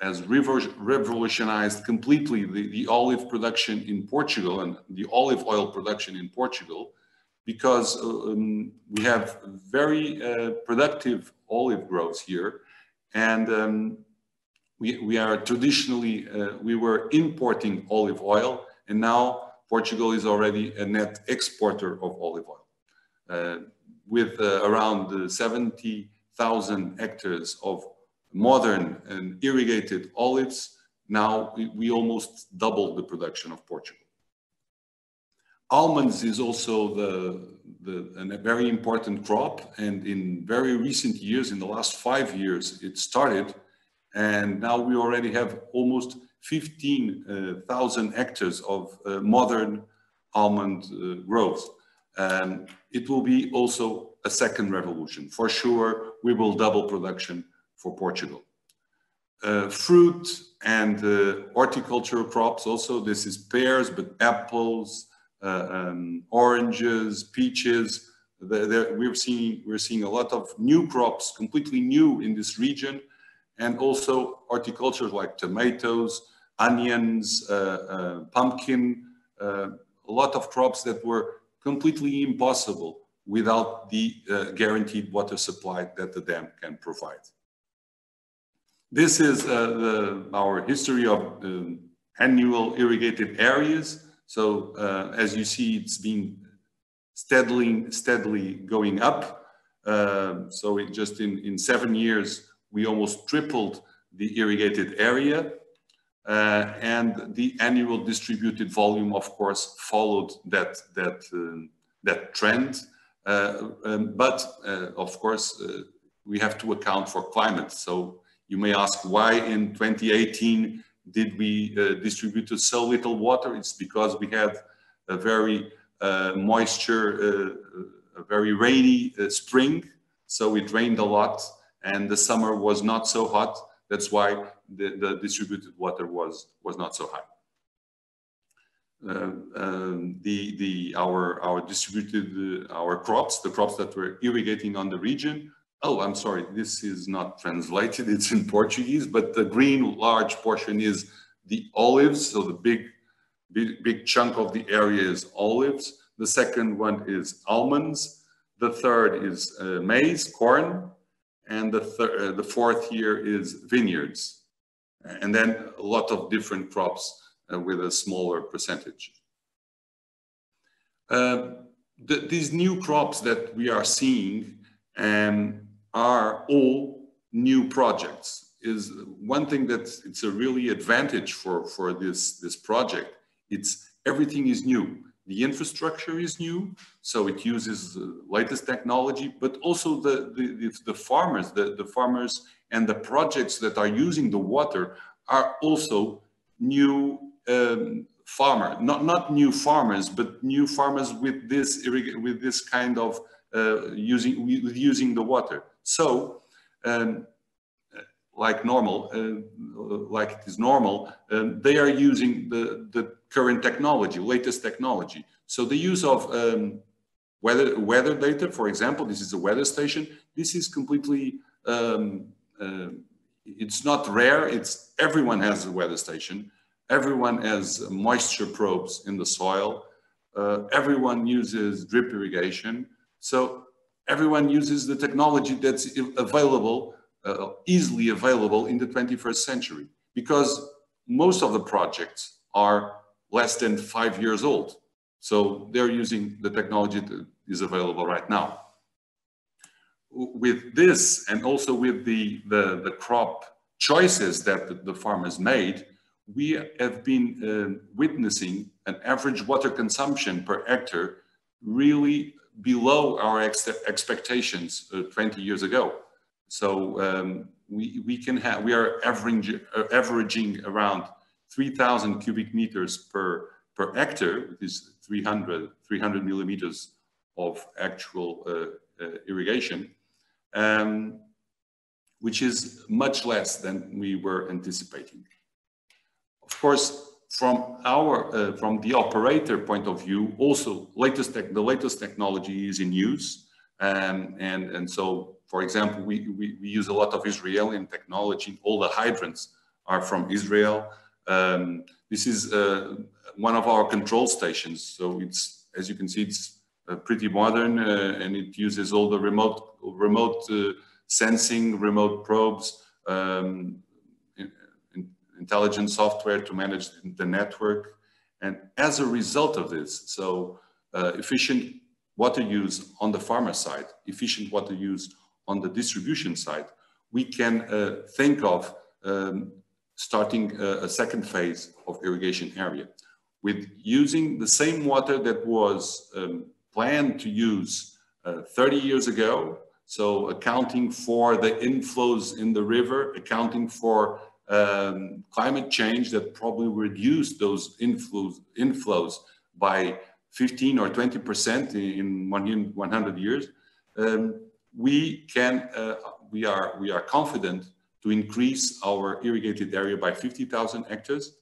has revolutionized completely the, the olive production in Portugal and the olive oil production in Portugal because um, we have very uh, productive olive groves here and um, we, we are traditionally, uh, we were importing olive oil and now Portugal is already a net exporter of olive oil. Uh, with uh, around 70,000 hectares of modern and irrigated olives, now we, we almost doubled the production of Portugal. Almonds is also the, the, a very important crop. And in very recent years, in the last five years, it started. And now we already have almost 15,000 uh, hectares of uh, modern almond uh, growth. And it will be also a second revolution. For sure, we will double production for Portugal. Uh, fruit and uh, horticultural crops also, this is pears, but apples, uh, um, oranges, peaches. The, the, we're, seeing, we're seeing a lot of new crops, completely new in this region, and also horticulture like tomatoes, onions, uh, uh, pumpkin, uh, a lot of crops that were completely impossible without the guaranteed water supply that the dam can provide. This is uh, the, our history of annual irrigated areas. So uh, as you see, it's been steadily, steadily going up. Uh, so it just in, in seven years, we almost tripled the irrigated area. Uh, and the annual distributed volume, of course, followed that, that, uh, that trend. Uh, um, but of course, we have to account for climate. So you may ask why in 2018 did we uh, distribute so little water? It's because we had a very uh, moisture, uh, a very rainy uh, spring. So it rained a lot and the summer was not so hot. That's why the, the distributed water was, was not so high. Uh, um, the, the, our, our distributed, uh, our crops, the crops that were irrigating on the region Oh, I'm sorry, this is not translated, it's in Portuguese, but the green large portion is the olives, so the big, big, big chunk of the area is olives. The second one is almonds. The third is uh, maize, corn. And the, uh, the fourth here is vineyards. And then a lot of different crops uh, with a smaller percentage. Uh, the, these new crops that we are seeing um, are all new projects is one thing that it's a really advantage for, for this, this project. It's everything is new. The infrastructure is new, so it uses the latest technology, but also the, the, the farmers, the, the farmers and the projects that are using the water are also new um, farmer, not, not new farmers, but new farmers with this, with this kind of uh, using, with using the water. So, um, like normal, uh, like it is normal, um, they are using the, the current technology, latest technology. So the use of um, weather, weather data, for example, this is a weather station. This is completely, um, uh, it's not rare. It's everyone has a weather station. Everyone has moisture probes in the soil. Uh, everyone uses drip irrigation. So everyone uses the technology that's available, uh, easily available in the 21st century because most of the projects are less than five years old. So they're using the technology that is available right now. With this and also with the, the, the crop choices that the, farmers made, we have been uh, witnessing an average water consumption per hectare really below our ex expectations uh, 20 years ago. So um, we, we can have, we are averaging, uh, averaging around 3,000 cubic meters per, per hectare, which is 300, 300 millimeters of actual uh, uh, irrigation, um, which is much less than we were anticipating. Of course, from our uh, from the operator point of view, also latest tech, the latest technology is in use, um, and and so for example, we, we, we use a lot of Israeli technology. All the hydrants are from Israel. Um, this is uh, one of our control stations. So it's, as you can see, it's uh, pretty modern uh, and it uses all the remote, remote uh, sensing, remote probes, um, intelligent software to manage the network. And as a result of this, so uh, efficient water use on the farmer side, efficient water use on the distribution side, we can uh, think of um, starting a, a, second phase of irrigation area with using the same water that was um, planned to use uh, 30 years ago. So accounting for the inflows in the river, accounting for um, climate change that probably reduced those inflows, inflows by 15 or 20% in 100 years. Um, we can, uh, we are, we are confident to increase our irrigated area by 50,000 hectares.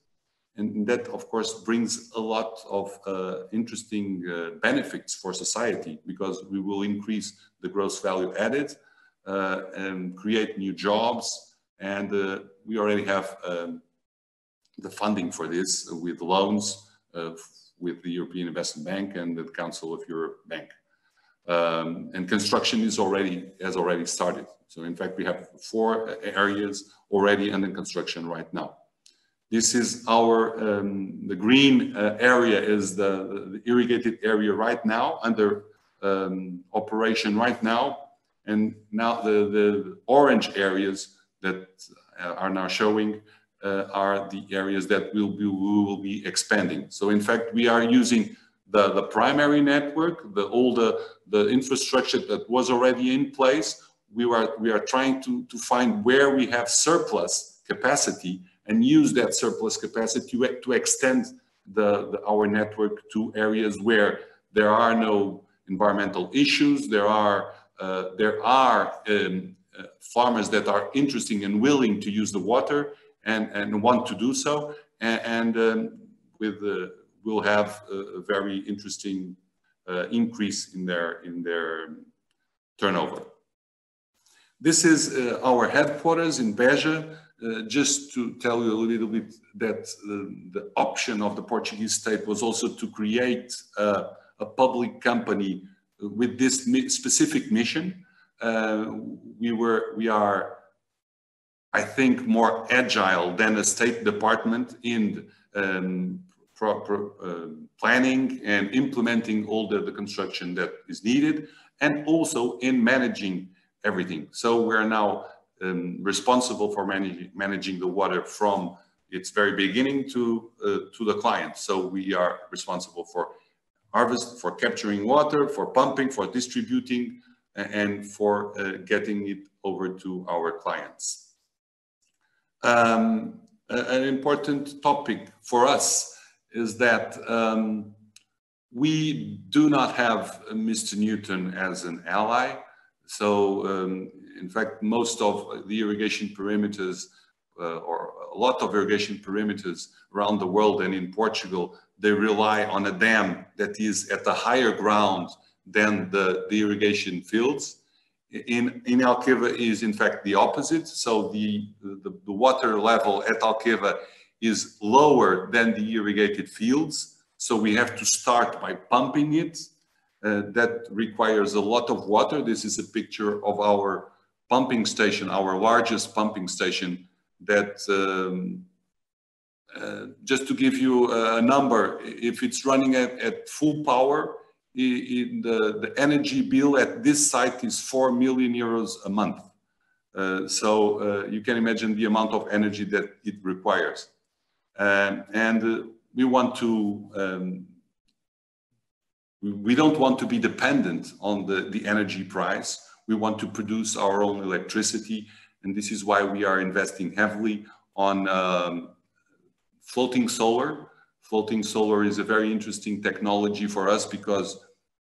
And that, of course, brings a lot of uh, interesting uh, benefits for society because we will increase the gross value added uh, and create new jobs. And uh, we already have um, the funding for this with loans uh, with the European Investment Bank and the Council of Europe Bank. Um, and construction is already has already started. So in fact, we have four areas already under construction right now. This is our um, the green uh, area is the, the, irrigated area right now under um, operation right now, and now the the orange areas that uh, are now showing uh, are the areas that will be, we will be expanding. So in fact, we are using the, the primary network, the all the, the infrastructure that was already in place. We are, we are trying to, to find where we have surplus capacity and use that surplus capacity to, to extend the, the, our network to areas where there are no environmental issues, there are, uh, there are um, uh, farmers that are interested and willing to use the water and, and want to do so. And, and um, with the, will have a, a very interesting uh, increase in their, in their turnover. This is uh, our headquarters in Beja. Uh, just to tell you a little bit that uh, the option of the Portuguese state was also to create uh, a public company with this specific mission. Uh, we were, we are, I think, more agile than the state department in um, proper uh, planning and implementing all the, the construction that is needed and also in managing everything. So we're now um, responsible for managing, managing the water from its very beginning to, uh, to the client. So we are responsible for harvest, for capturing water, for pumping, for distributing, and for uh, getting it over to our clients. Um, an important topic for us is that um, we do not have Mr. Newton as an ally. So um, in fact, most of the irrigation perimeters uh, or a lot of irrigation perimeters around the world and in Portugal, they rely on a dam that is at a higher ground than the, the irrigation fields. In, in Alqueva is in fact the opposite. So the, the, the water level at Alqueva is lower than the irrigated fields. So we have to start by pumping it. Uh, that requires a lot of water. This is a picture of our pumping station, our largest pumping station that um, uh, just to give you a number, if it's running at, at full power, the, the energy bill at this site is 4 million euros a month. Uh, so uh, you can imagine the amount of energy that it requires. Um, and uh, we want to, um, we don't want to be dependent on the, the energy price. We want to produce our own electricity. And this is why we are investing heavily on um, floating solar. Floating solar is a very interesting technology for us because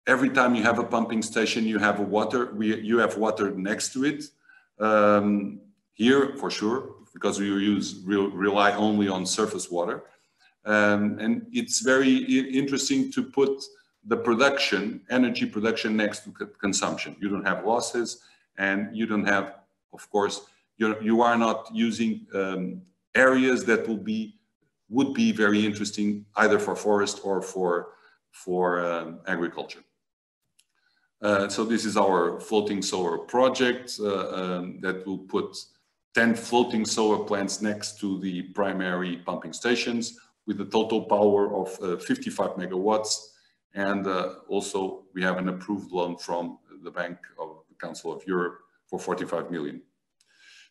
every time you have a pumping station, you have a water, we, you have water next to it. Um, here, for sure, because we use re rely only on surface water. Um, and it's very interesting to put the production, energy production next to consumption. You don't have losses and you don't have, of course, you're, you are not using um, areas that will be, would be very interesting either for forest or for, for um, agriculture. Uh, so this is our floating solar project uh, um, that will put 10 floating solar plants next to the primary pumping stations with a total power of uh, 55 megawatts. And uh, also we have an approved loan from the Bank of the Council of Europe for 45 million.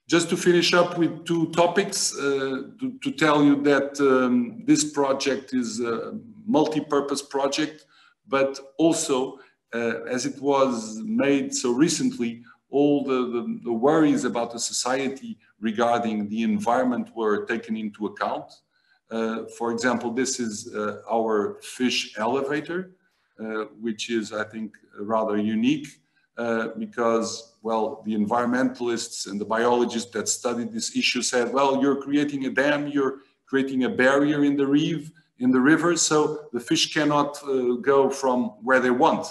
Just to finish up with two topics, uh, to, to, tell you that um, this project is a multi-purpose project, but also uh, as it was made so recently, all the, the, the, worries about the society regarding the environment were taken into account. Uh, for example, this is uh, our fish elevator, uh, which is, I think, rather unique uh, because, well, the environmentalists and the biologists that studied this issue said, well, you're creating a dam, you're creating a barrier in the reef, in the river, so the fish cannot uh, go from where they want.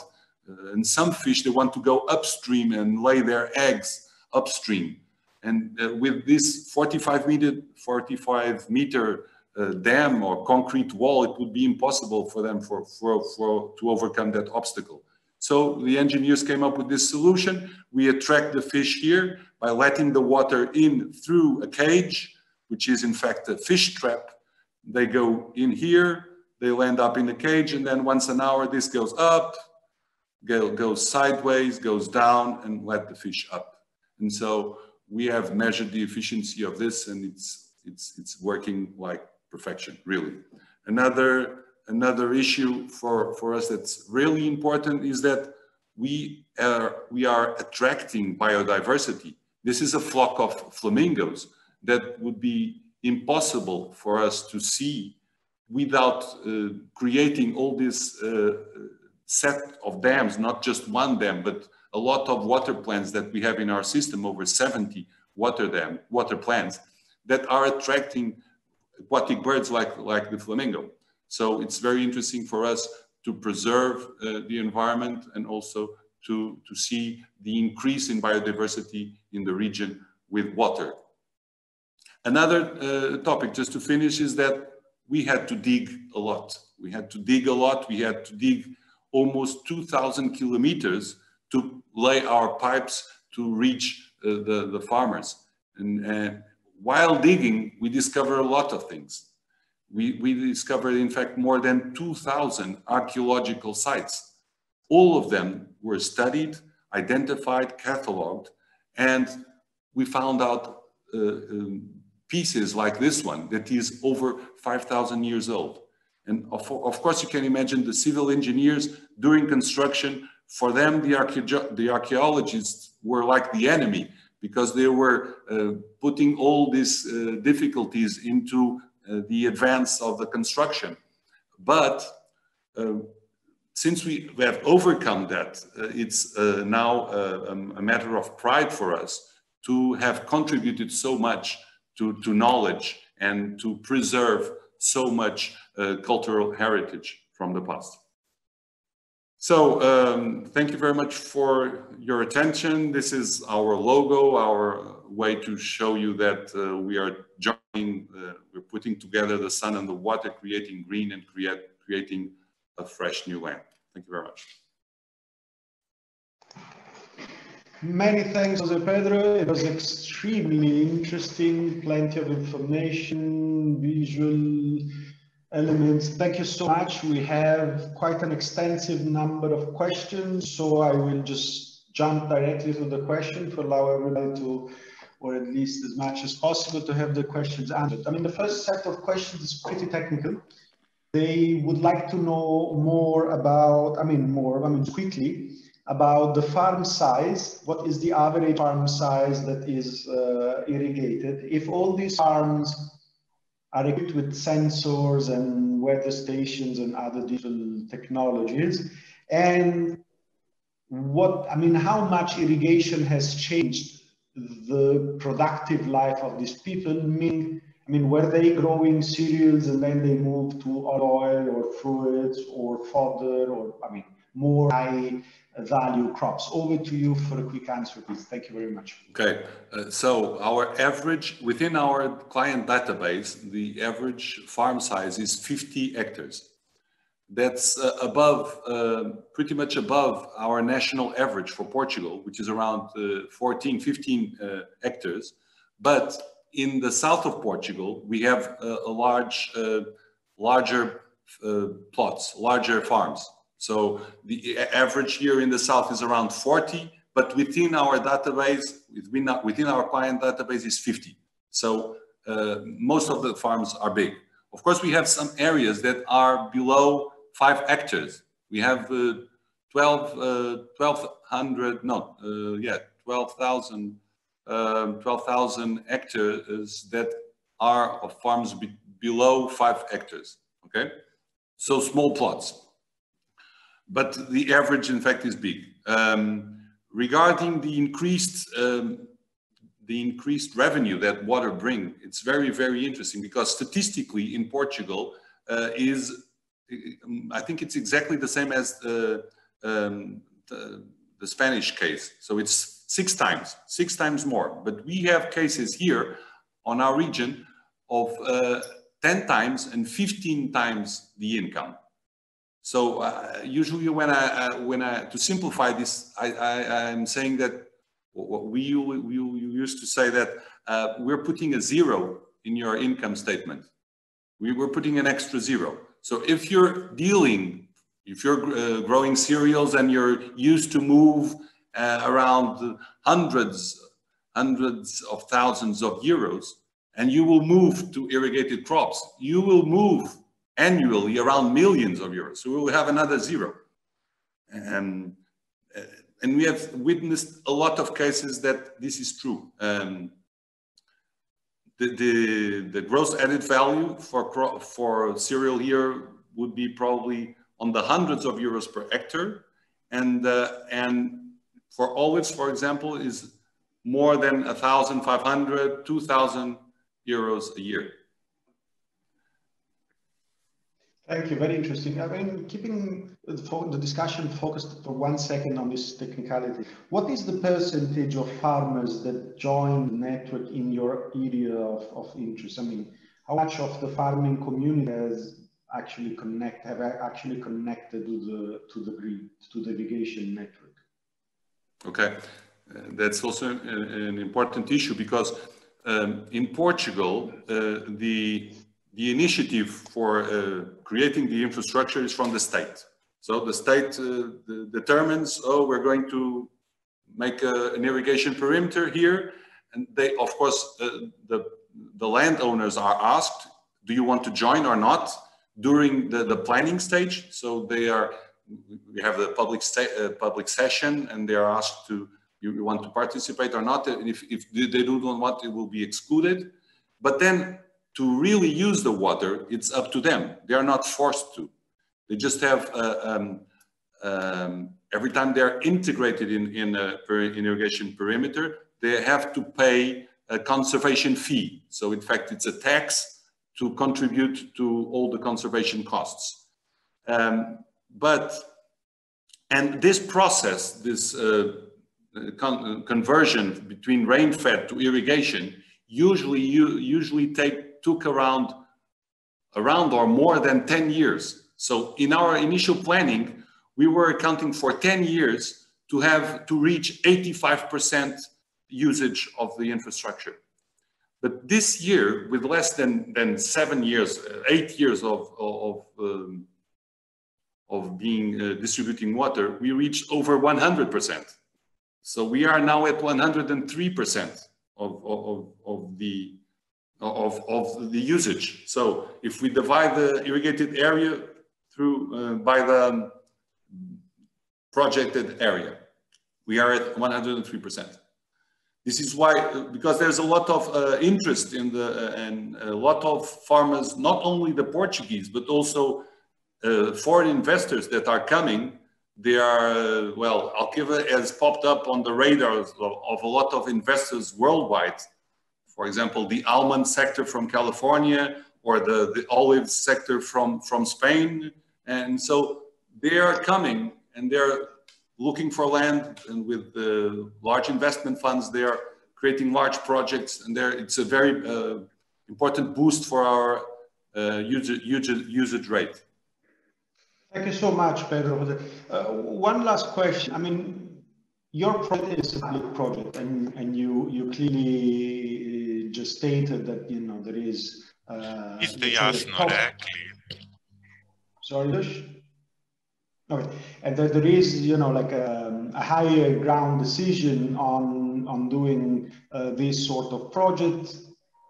Uh, and some fish, they want to go upstream and lay their eggs upstream. And uh, with this 45 meter, 45 meter uh, dam or concrete wall, it would be impossible for them for, for, for, to overcome that obstacle. So the engineers came up with this solution. We attract the fish here by letting the water in through a cage, which is in fact a fish trap. They go in here, they land up in the cage, and then once an hour, this goes up, go, goes sideways, goes down, and let the fish up. And so we have measured the efficiency of this, and it's it's it's working like perfection, really. Another another issue for for us that's really important is that we are we are attracting biodiversity. This is a flock of flamingos that would be impossible for us to see without uh, creating all these uh, set of dams, not just one dam, but a lot of water plants that we have in our system, over 70 water dam, water plants that are attracting aquatic birds like, like the flamingo. So it's very interesting for us to preserve uh, the environment and also to, to see the increase in biodiversity in the region with water. Another uh, topic, just to finish, is that we had to dig a lot. We had to dig a lot. We had to dig almost 2,000 kilometers to lay our pipes to reach uh, the, the farmers. And uh, while digging, we discover a lot of things. We, we discovered, in fact, more than 2,000 archaeological sites. All of them were studied, identified, catalogued, and we found out uh, um, pieces like this one that is over 5,000 years old. And of, of course, you can imagine the civil engineers during construction, for them, the, the archaeologists were like the enemy because they were uh, putting all these uh, difficulties into uh, the advance of the construction. But uh, since we have overcome that, uh, it's uh, now a matter of pride for us to have contributed so much to, to knowledge and to preserve so much cultural heritage from the past. So um, thank you very much for your attention. This is our logo, our way to show you that uh, we are joining, uh, we're putting together the sun and the water, creating green and create, creating a fresh new land. Thank you very much. Many thanks, Jose Pedro. It was extremely interesting, plenty of information, visual elements. Thank you so much. We have quite an extensive number of questions, so I will just jump directly to the question to allow everybody to, or at least as much as possible, to have the questions answered. I mean, the first set of questions is pretty technical. They would like to know more about, I mean, more, I mean, quickly, about the farm size. What is the average farm size that is uh, irrigated? If all these farms are equipped with sensors and weather stations and other digital technologies, and what, I mean, how much irrigation has changed the productive life of these people? Meaning, I mean, were they growing cereals and then they moved to oil or fruits or fodder or, I mean, more high value crops. Over to you for a quick answer, please. Thank you very much. Okay, uh, so our average, within our client database, the average farm size is 50 hectares. That's uh, above, uh, pretty much above our national average for Portugal, which is around uh, 14, 15 uh, hectares. But in the south of Portugal, we have a large, uh, larger plots, larger farms. So the average here in the south is around 40, but within our database, within, within our client database is 50. So uh, most of the farms are big. Of course, we have some areas that are below five hectares. We have uh, 12, uh, 1200, no, uh, yeah, 12,000 um, 12,000 hectares that are of farms be below five hectares, okay? So small plots but the average, in fact, is big. Um, regarding the increased um, the increased revenue that water bring, it's very, very interesting because statistically in Portugal uh, is, I think it's exactly the same as the, um, the, the, Spanish case. So it's six times, six times more. But we have cases here on our region of uh, 10 times and 15 times the income. So uh, usually when I, uh, when I, to simplify this, I, I, am saying that we, we, used to say that uh, we're putting a zero in your income statement. We were putting an extra zero. So if you're dealing, if you're uh, growing cereals and you're used to move uh, around hundreds, hundreds of thousands of euros, and you will move to irrigated crops, you will move annually around millions of euros. So we will have another zero. And, uh, and we have witnessed a lot of cases that this is true. Um, the, the, the gross added value for, for cereal here would be probably on the hundreds of euros per hectare. And, uh, and for olives, for example, is more than 1,500, 2,000 euros a year. Thank you. Very interesting. I mean, keeping the discussion focused for one second on this technicality, what is the percentage of farmers that join the network in your area of, of interest? I mean, how much of the farming community has actually connect have actually connected to the to the grid to the irrigation network? Okay, uh, that's also an, an, important issue because um, in Portugal uh, the the initiative for uh, creating the infrastructure is from the state. So the state uh, determines, oh, we're going to make a, an irrigation perimeter here. And they, of course, uh, the, the landowners are asked, do you want to join or not during the, the planning stage? So they are, we have the public, uh, public session and they are asked to, you, you want to participate or not. And if, if they do not want, it will be excluded. But then to really use the water, it's up to them. They are not forced to. They just have, uh, um, um, every time they're integrated in, in, a, irrigation perimeter, they have to pay a conservation fee. So in fact, it's a tax to contribute to all the conservation costs. Um, but, and this process, this uh, con conversion between rain-fed to irrigation, usually you usually take took around around or more than 10 years. So in our initial planning, we were accounting for 10 years to have to reach 85% usage of the infrastructure. But this year, with less than, than seven years, eight years of, of, um, of being uh, distributing water, we reached over 100%. So we are now at 103% of, of, of, the, of, of the usage. So if we divide the irrigated area through uh, by the projected area, we are at 103%. This is why, because there's a lot of uh, interest in the, uh, and a lot of farmers, not only the Portuguese, but also uh, foreign investors that are coming. They are, uh, well, Alqueva has popped up on the radars of, of, a lot of investors worldwide. For example, the almond sector from California or the, the olive sector from, from Spain. And so they are coming and they're looking for land and with the large investment funds, they are creating large projects and there it's a very uh, important boost for our uh, user, usage rate. Thank you so much, Pedro. Uh, one last question. I mean, your project is a public project and, and you, you clearly just stated that, you know, there is... Uh, Sorry, Okay, and that there is, you know, like a, a higher ground decision on on doing uh, this sort of project.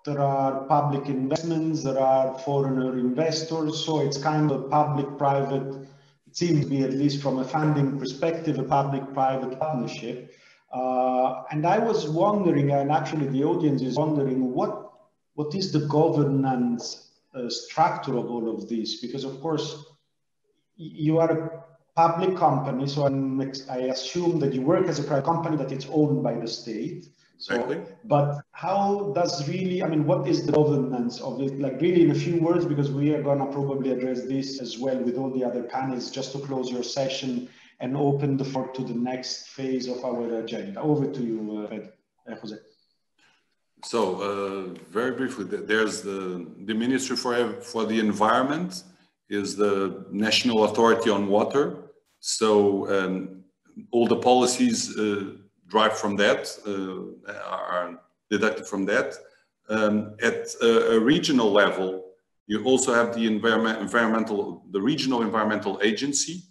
There are public investments, there are foreigner investors, so it's kind of public-private. It seems to be, at least from a funding perspective, a public-private partnership. Uh, and I was wondering, and actually the audience is wondering, what what is the governance uh, structure of all of this? Because of course, you are a public company, so I'm, i assume that you work as a private company that it's owned by the state. Exactly. But how does really, I mean, what is the governance of it? Like really in a few words, because we are gonna probably address this as well with all the other panels, just to close your session and open the floor to the next phase of our agenda. Over to you, uh, Jose. So uh, very briefly, there's the, the Ministry for, for the Environment is the National Authority on Water. So um, all the policies uh, drive from that, uh, are deducted from that. Um, at a, a, regional level, you also have the environment, environmental, the regional environmental agency.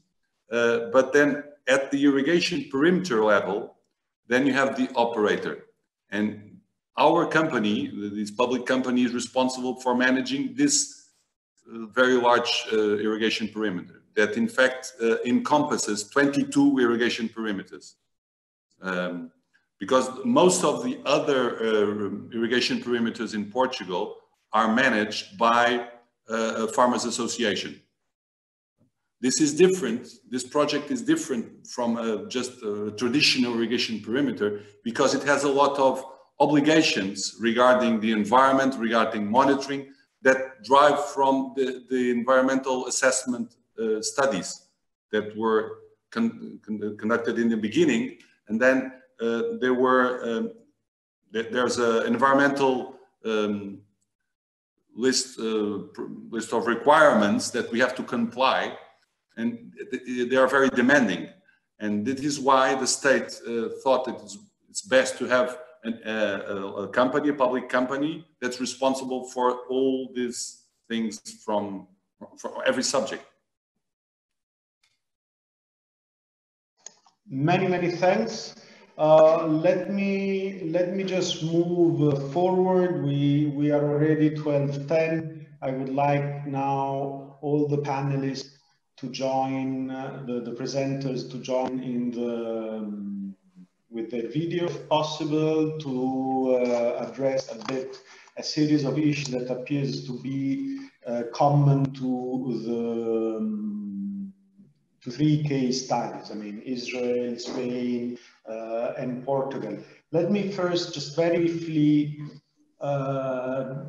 Uh, but then at the irrigation perimeter level, then you have the operator. And our company, this public company is responsible for managing this very large uh, irrigation perimeter that in fact uh, encompasses 22 irrigation perimeters. Um, because most of the other uh, irrigation perimeters in Portugal are managed by a farmers association. This is different. This project is different from uh, just a traditional irrigation perimeter because it has a lot of obligations regarding the environment, regarding monitoring, that drive from the, the environmental assessment uh, studies that were con con conducted in the beginning. And then uh, there were, um, there's an environmental um, list, uh, list of requirements that we have to comply and they are very demanding. And this is why the state uh, thought is, it's best to have an, uh, a company, a public company that's responsible for all these things from, every subject. Many, many thanks. Uh, let me let me just move uh, forward. We we are already 12:10. I would like now all the panelists to join uh, the the presenters to join in the um, with their video if possible to uh, address a bit a series of issues that appears to be uh, common to the um, to three case studies. I mean, Israel, Spain, uh, and Portugal. Let me first just very briefly uh,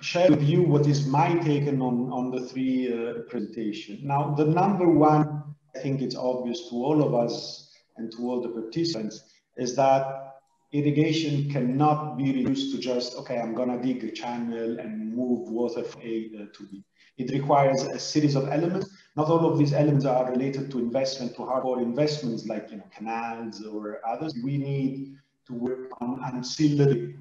share with you what is my take on, on the three uh, presentation. Now, the number one, I think it's obvious to all of us and to all the participants is that irrigation cannot be reduced to just, okay, I'm to dig a channel and move water from A uh, to B. It requires a series of elements. Not all of these elements are related to investment, to hardcore investments like you know, canals or others. We need to work on ancillary,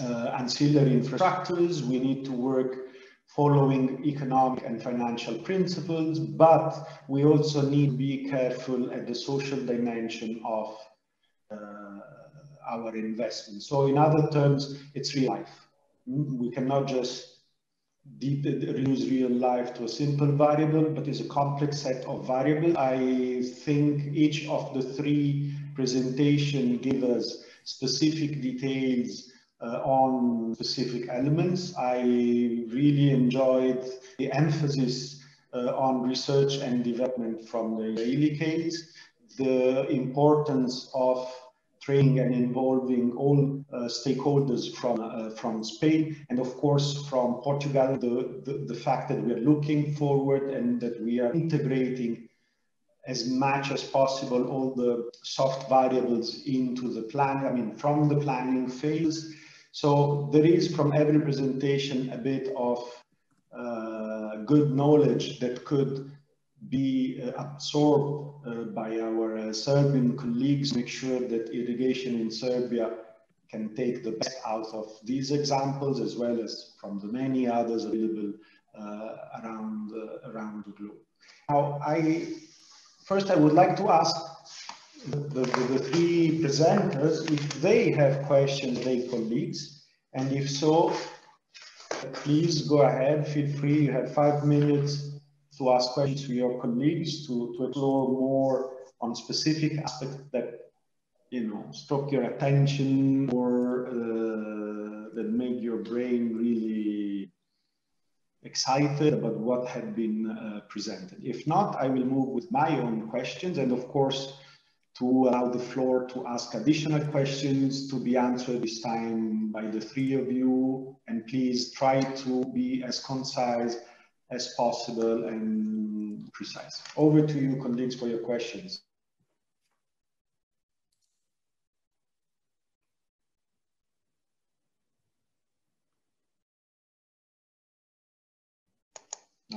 uh, ancillary infrastructures. We need to work following economic and financial principles, but we also need to be careful at the social dimension of uh, our investment. So in other terms, it's real life. We cannot just reduce real life to a simple variable, but it's a complex set of variables. I think each of the three presentation give us specific details uh, on specific elements. I really enjoyed the emphasis uh, on research and development from the Israeli case, the importance of training and involving all uh, stakeholders from, uh, from Spain and of course from Portugal, the, the, the, fact that we are looking forward and that we are integrating as much as possible all the soft variables into the plan, I mean, from the planning phase. So there is from every presentation a bit of uh, good knowledge that could be uh, absorbed uh, by our uh, Serbian colleagues, make sure that irrigation in Serbia can take the best out of these examples as well as from the many others available uh, around, around the globe. Now, I first I would like to ask the, the, the three presenters if they have questions, their colleagues, and if so, please go ahead, feel free, you have five minutes to ask questions to your colleagues, to, to explore more on specific aspects that, you know, struck your attention or uh, that made your brain really excited about what had been uh, presented. If not, I will move with my own questions. And of course, to allow the floor to ask additional questions to be answered this time by the three of you. And please try to be as concise as possible and precise. Over to you, colleagues, for your questions.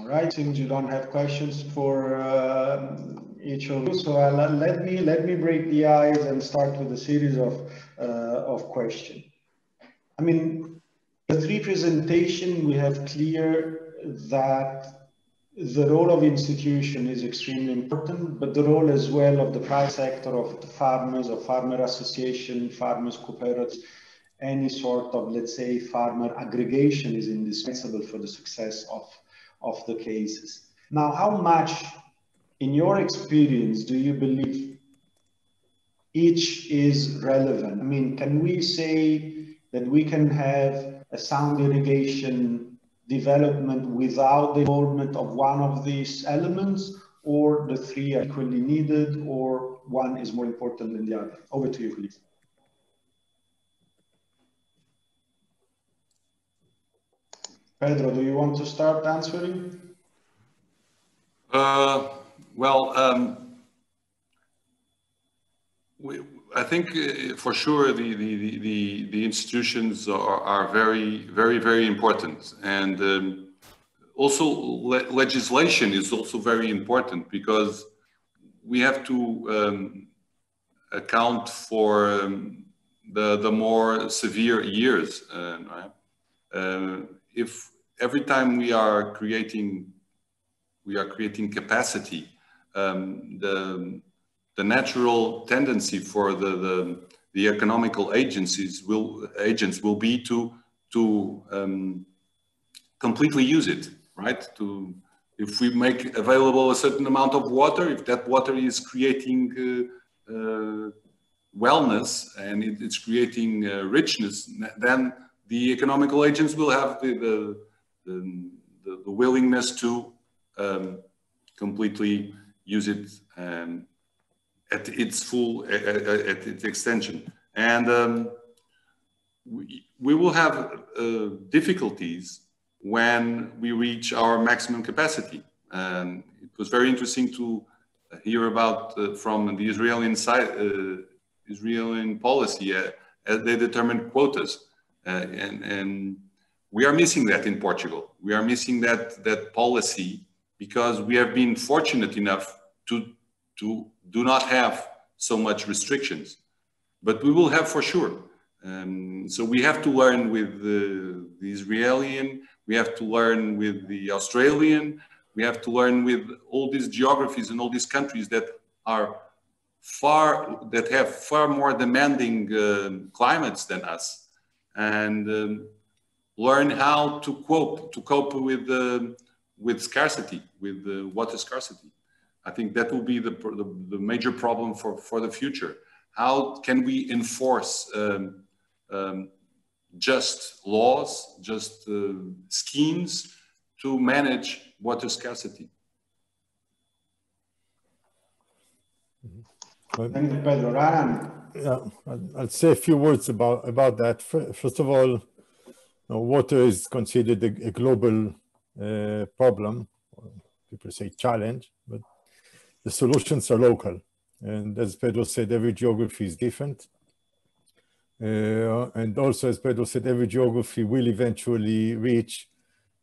All right, since you don't have questions for uh, each of you, so I'll, let me let me break the ice and start with a series of uh, of questions. I mean, the three presentation we have clear that the role of institution is extremely important, but the role as well of the private sector, of the farmers, of farmer association, farmers cooperatives, any sort of, let's say, farmer aggregation is indispensable for the success of, of the cases. Now, how much, in your experience, do you believe each is relevant? I mean, can we say that we can have a sound irrigation development without the involvement of one of these elements, or the three are equally needed, or one is more important than the other? Over to you, please. Pedro, do you want to start answering? Uh, well, um, we, I think uh, for sure the, the, the, the institutions are, are, very, very, very important. And um, also le legislation is also very important because we have to um, account for um, the, the more severe years. Uh, uh, if every time we are creating, we are creating capacity, um, the the natural tendency for the, the, the economical agencies will agents will be to to um, completely use it, right? To if we make available a certain amount of water, if that water is creating uh, uh, wellness and it, it's creating uh, richness, then the economical agents will have the the, the, the willingness to um, completely use it and at its full, at, at its extension. And um, we, we, will have uh, difficulties when we reach our maximum capacity. And it was very interesting to hear about uh, from the Israeli, inside, uh, Israeli policy. Uh, they determine quotas, uh, and and we are missing that in Portugal. We are missing that that policy because we have been fortunate enough to to do not have so much restrictions, but we will have for sure. Um, so we have to learn with the, the Israeli, we have to learn with the Australian, we have to learn with all these geographies and all these countries that are far that have far more demanding uh, climates than us and um, learn how to cope to cope with uh, with scarcity with uh, water scarcity i think that will be the, the, the, major problem for for the future how can we enforce um, um, just laws just uh, schemes to manage water scarcity. Thank you, Pedro. Ryan. Yeah, I'll say a few words about, about that. First of all, know, water is considered a, a global uh, problem, people say challenge, but the solutions are local. And as Pedro said, every geography is different. Uh, and also, as Pedro said, every geography will eventually reach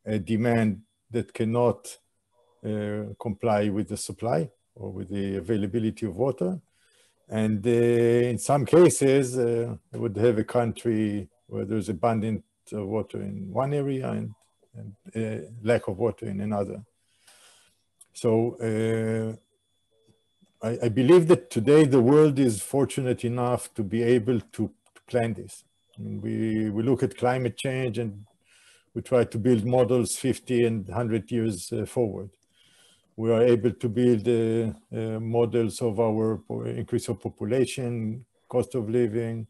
a demand that cannot uh, comply with the supply or with the availability of water. And uh, in some cases, uh, would have a country where there's abundant water in one area and, and uh, lack of water in another. So uh, I, I, believe that today the world is fortunate enough to be able to, to plan this. I mean, we, we look at climate change and we try to build models 50 and 100 years uh, forward. We are able to build uh, uh, models of our increase of population, cost of living,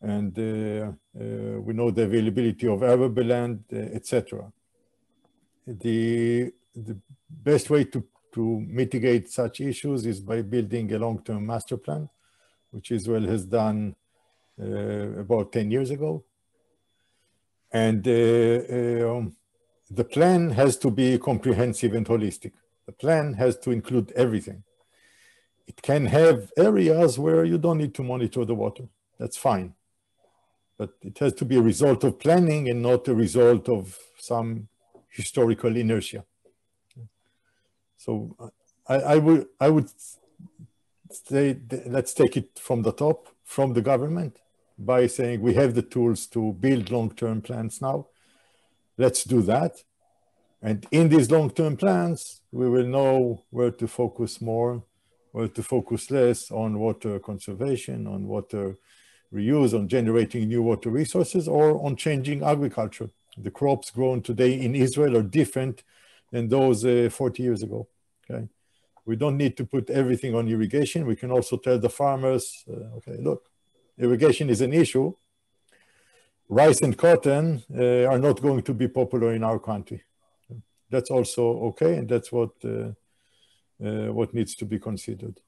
and we know the availability of arable land, etc. The, the best way to, to mitigate such issues is by building a long-term master plan, which Israel has done uh, about 10 years ago. And uh, um, the plan has to be comprehensive and holistic. The plan has to include everything. It can have areas where you don't need to monitor the water. That's fine. But it has to be a result of planning and not a result of some historical inertia. So I, I would I would say let's take it from the top, from the government, by saying we have the tools to build long-term plans now. Let's do that. And in these long-term plans, we will know where to focus more, where to focus less on water conservation, on water reuse, on generating new water resources, or on changing agriculture. The crops grown today in Israel are different than those uh, 40 years ago. Okay, we don't need to put everything on irrigation. We can also tell the farmers, uh, okay, look, irrigation is an issue, rice and cotton uh, are not going to be popular in our country. That's also okay, and that's what uh, uh, what needs to be considered.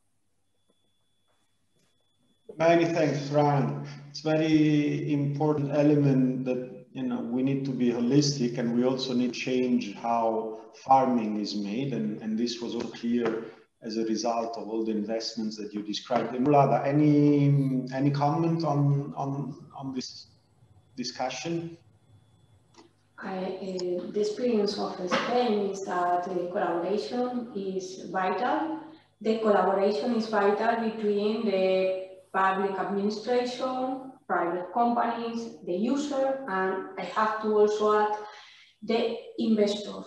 Many thanks, Ryan. It's very important element that you know we need to be holistic, and we also need change how farming is made, and, and this was all clear as a result of all the investments that you described. Mulada, any any comment on on on this discussion? I, uh, the experience of Spain is that uh, collaboration is vital. The collaboration is vital between the public administration, private companies, the user, and I have to also add the investor.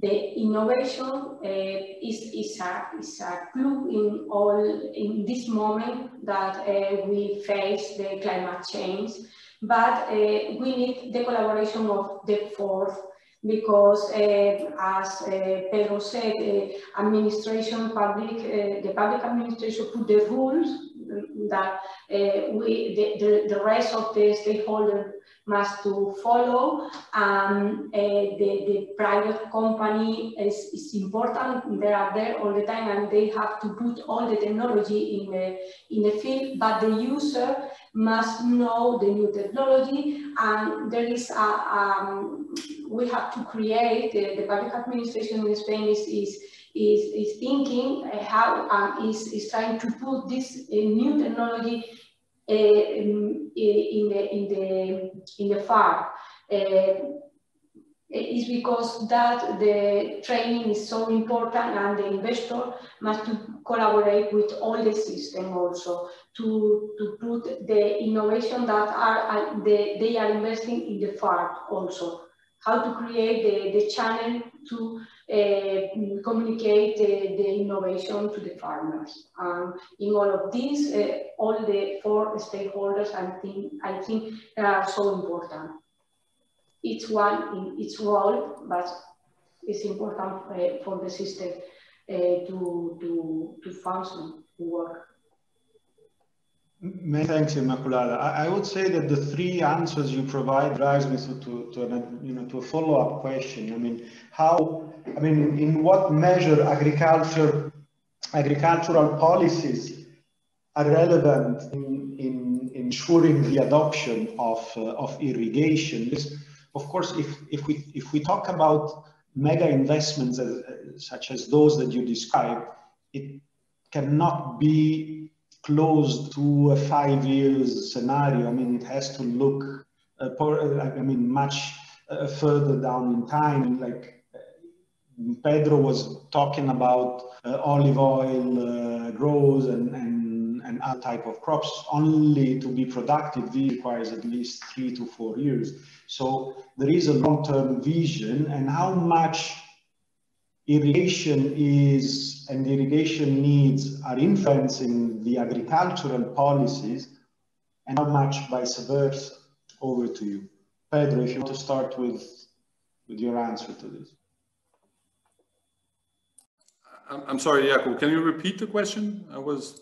The innovation uh, is, is, a, is a clue in all in this moment that uh, we face the climate change, but uh, we need the collaboration of the fourth because as Pedro said, administration, public, the public administration put the rules that we, the, the, the rest of the stakeholders must to follow. Um, uh, the, the private company is, is important. They are there all the time and they have to put all the technology in the, in the field, but the user must know the new technology and there is a, um, we have to create, the, the public administration in Spain is, is is, is thinking how um, is, is trying to put this new technology in, in, the, in, the, in the farm is because that the training is so important and the investor must collaborate with all the system also to, to put the innovation that are uh, the, they are investing in the farm also. How to create the, the channel to uh, communicate the, innovation to the farmers. Um, in all of these, uh, all the four stakeholders, I think, I think are so important each one in its role, but it's important uh, for the system uh, to, to, to function, to work. Many thanks, Immaculada. I, I, would say that the three answers you provide drives me to, to, to, an, you know, to a follow-up question. I mean, how, I mean, in what measure agriculture, agricultural policies are relevant in, in ensuring the adoption of, uh, of irrigation? of course, if, if, we, if we talk about mega investments as, such as those that you described, it cannot be closed to a five years scenario. I mean, it has to look, uh, I mean, much uh, further down in time. Like uh, Pedro was talking about uh, olive oil uh, grows and, and, and other type of crops. Only to be productive, this requires at least three to four years. So there is a long-term vision and how much irrigation is and irrigation needs are influencing the agricultural policies and how much vice versa. Over to you. Pedro, if you want to start with, with your answer to this. I'm sorry, Jacob, can you repeat the question? I was...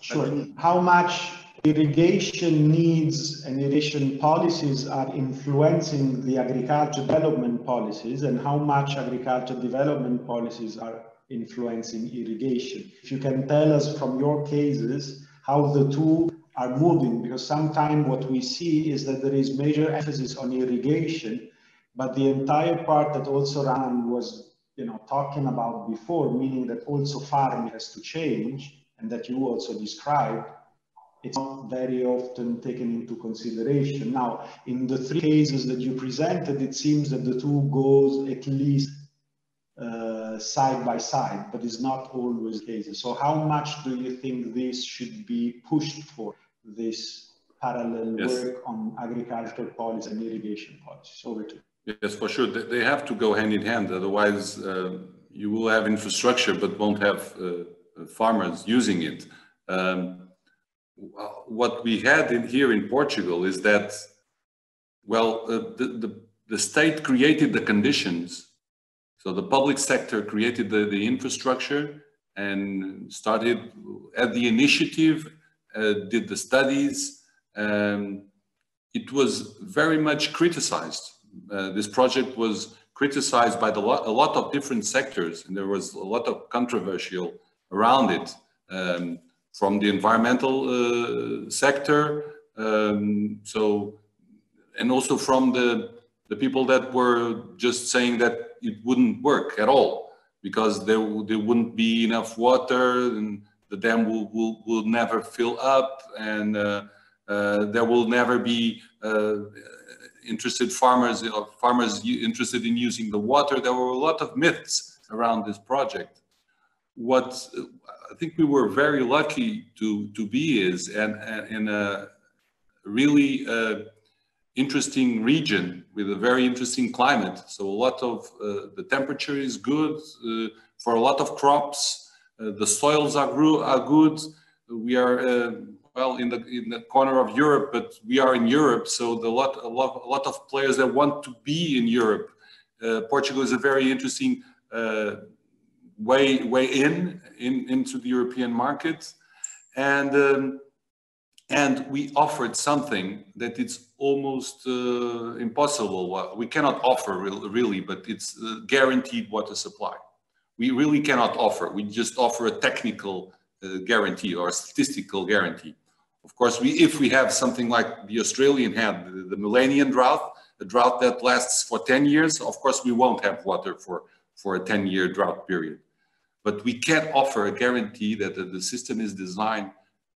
Sure. How much irrigation needs and irrigation policies are influencing the agriculture development policies and how much agriculture development policies are influencing irrigation. If you can tell us from your cases how the two are moving, because sometimes what we see is that there is major emphasis on irrigation, but the entire part that also Ran was you know, talking about before, meaning that also farming has to change, and that you also described, it's not very often taken into consideration. Now, in the three cases that you presented, it seems that the two goes at least uh, side by side, but it's not always the case. So how much do you think this should be pushed for, this parallel yes. work on agricultural policy and irrigation policy? Over to you. Yes, for sure. They have to go hand in hand. Otherwise, uh, you will have infrastructure, but won't have uh, farmers using it. Um, what we had in here in Portugal is that, well, uh, the, the, the state created the conditions. So the public sector created the, the infrastructure and started at the initiative, uh, did the studies. Um, it was very much criticized. Uh, this project was criticized by the lo a lot of different sectors and there was a lot of controversial around it. Um, from the environmental uh, sector. Um, so, and also from the, the people that were just saying that it wouldn't work at all because there, there wouldn't be enough water and the dam will, will, will never fill up and uh, uh, there will never be uh, interested farmers or farmers interested in using the water. There were a lot of myths around this project. What I think we were very lucky to to be is and, in a really uh, interesting region with a very interesting climate. So a lot of uh, the temperature is good uh, for a lot of crops. Uh, the soils are, are good. We are uh, well in the in the corner of Europe, but we are in Europe, so the lot a lot a lot of players that want to be in Europe. Uh, Portugal is a very interesting way way in, in into the European market, and um, and we offered something that it's almost uh, impossible. We cannot offer really, but it's guaranteed water supply. We really cannot offer. We just offer a technical uh, guarantee or a statistical guarantee. Of course, we if we have something like the Australian had, the, the millennium drought, a drought that lasts for 10 years, of course, we won't have water for, for a 10 year drought period. but we can't offer a guarantee that the, the system is designed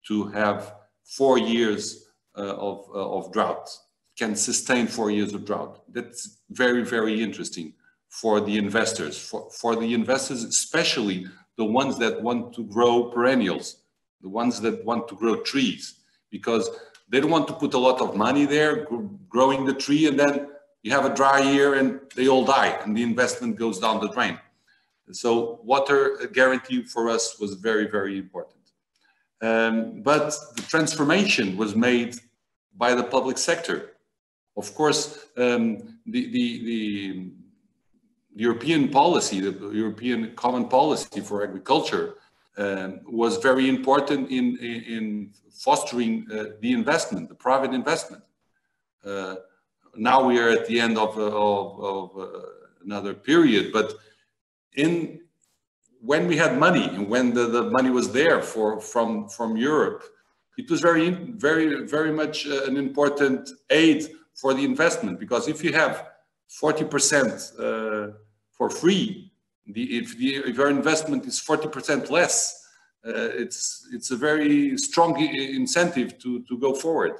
to have four years uh, of, uh, of drought, can sustain four years of drought. That's very, very interesting for the investors, for, for the investors, especially the ones that want to grow perennials, the ones that want to grow trees, because they don't want to put a lot of money there growing the tree and then you have a dry year and they all die and the investment goes down the drain. So water guarantee for us was very, very important. Um, but the transformation was made by the public sector. Of course, um, the, the, the, European policy, the European common policy for agriculture um, was very important in, in, in fostering uh, the investment, the private investment. Uh, now we are at the end of, of, of uh, another period, but in when we had money and when the, the money was there for from from Europe, it was very very very much uh, an important aid for the investment because if you have 40% uh, for free, the, if, the, if your investment is 40% less, uh, it's it's a very strong incentive to to go forward.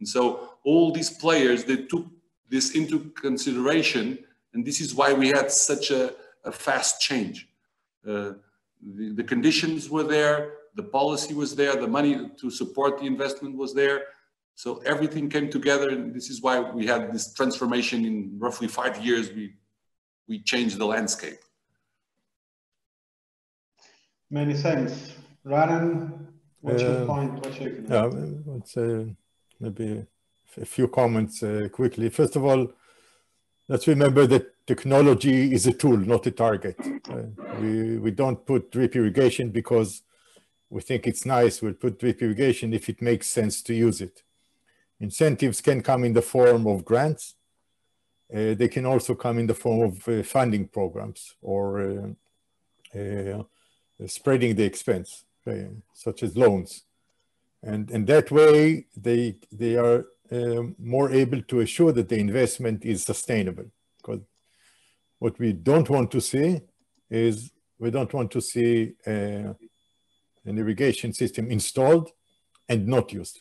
And so all these players they took this into consideration, and this is why we had such a, a fast change. Uh, the, the, conditions were there, the policy was there, the money to support the investment was there. So everything came together, and this is why we had this transformation in roughly five years. We we change the landscape. Many thanks, Raanan. What's uh, your point? What's your yeah, I'd say maybe a few comments uh, quickly. First of all, let's remember that technology is a tool, not a target. Uh, we, we don't put drip irrigation because we think it's nice. We'll put drip irrigation if it makes sense to use it. Incentives can come in the form of grants. Uh, they can also come in the form of uh, funding programs or uh, spreading the expense, such as loans. And, and that way, they, they are um, more able to assure that the investment is sustainable. Because what we don't want to see is we don't want to see uh, an irrigation system installed and not used.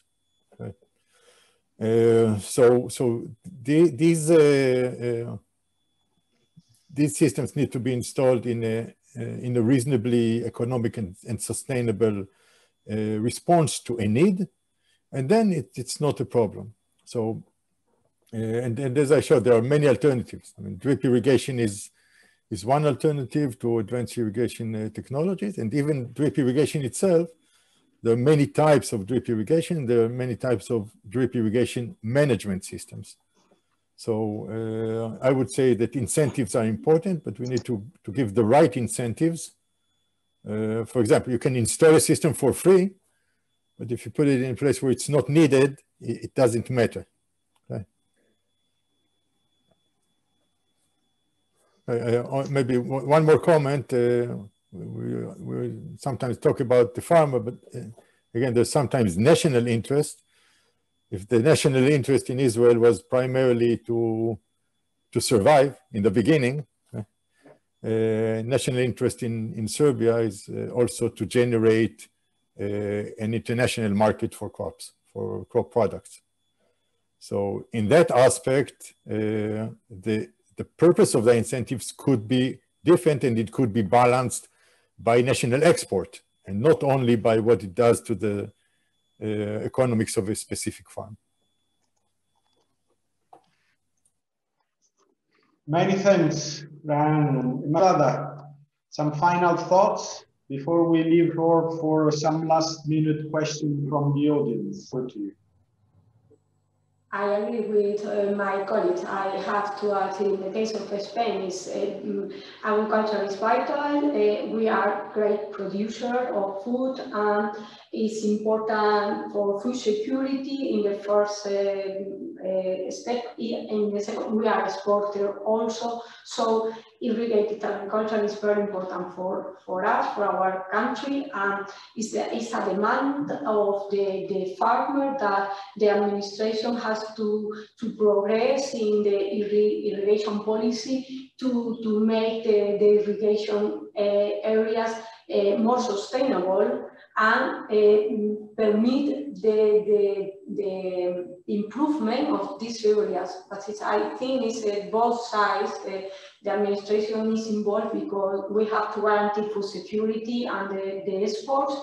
Uh, so so the, these uh, uh, these systems need to be installed in a uh, in a reasonably economic and, and sustainable uh, response to a need, and then it, it's not a problem. So, and, and as I showed, there are many alternatives. I mean, drip irrigation is, is one alternative to advanced irrigation technologies. And even drip irrigation itself, there are many types of drip irrigation. There are many types of drip irrigation management systems. So uh, I would say that incentives are important, but we need to, to give the right incentives. Uh, for example, you can install a system for free, but if you put it in a place where it's not needed, it, doesn't matter. Okay? Uh, maybe one more comment. Uh, we, we sometimes talk about the farmer, but uh, again, there's sometimes national interest. If the national interest in Israel was primarily to to survive in the beginning, uh, national interest in, in Serbia is uh, also to generate uh, an international market for crops for crop products. So in that aspect, uh, the, the purpose of the incentives could be different and it could be balanced by national export and not only by what it does to the uh, economics of a specific farm. Many thanks, Ryan. Marada, some final thoughts? Before we leave floor for some last minute question from the audience, what do you? I agree with uh, my colleagues. I have to add in the case of Spain, is, uh, mm, agriculture is vital. Uh, we are great producer of food and it's important for food security in the first uh, uh, step. In the second, we are exporter also. So irrigated agriculture is very important for, for us, for our country, and it's, a, it's a demand of the, the farmer that the administration has to, to progress in the irrigation policy to, to make the, the irrigation uh, areas uh, more sustainable and uh, permit the, the, the, improvement of these areas. But I think it's uh, both sides. The administration is involved because we have to guarantee food security and the, the exports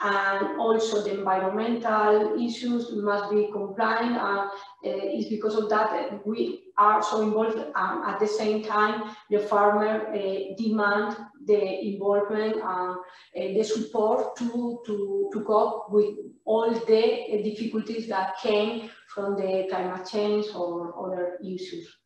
and also the environmental issues must be compliant. Uh, it's because of that we are so involved. Um, at the same time, the farmer uh, demand the involvement and uh, the support to, to, to cope with all the difficulties that came from the climate change or other issues.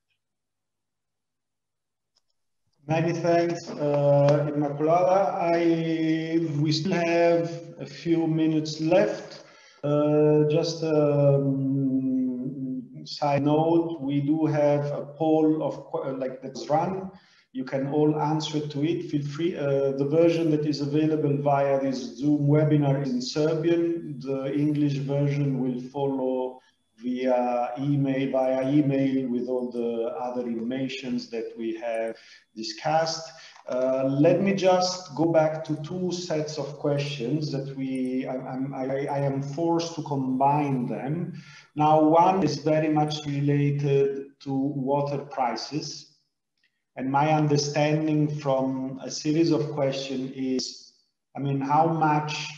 Many thanks, uh, Immaculada. I, we still have a few minutes left. Uh, just a um, side note, we do have a poll of like that's run. You can all answer to it. Feel free. Uh, the version that is available via this Zoom webinar is in Serbian. The English version will follow via email, via email with all the other informations that we have discussed. Uh, let me just go back to two sets of questions that we, I, I, I, am forced to combine them. Now, one is very much related to water prices. And my understanding from a series of questions is, I mean, how much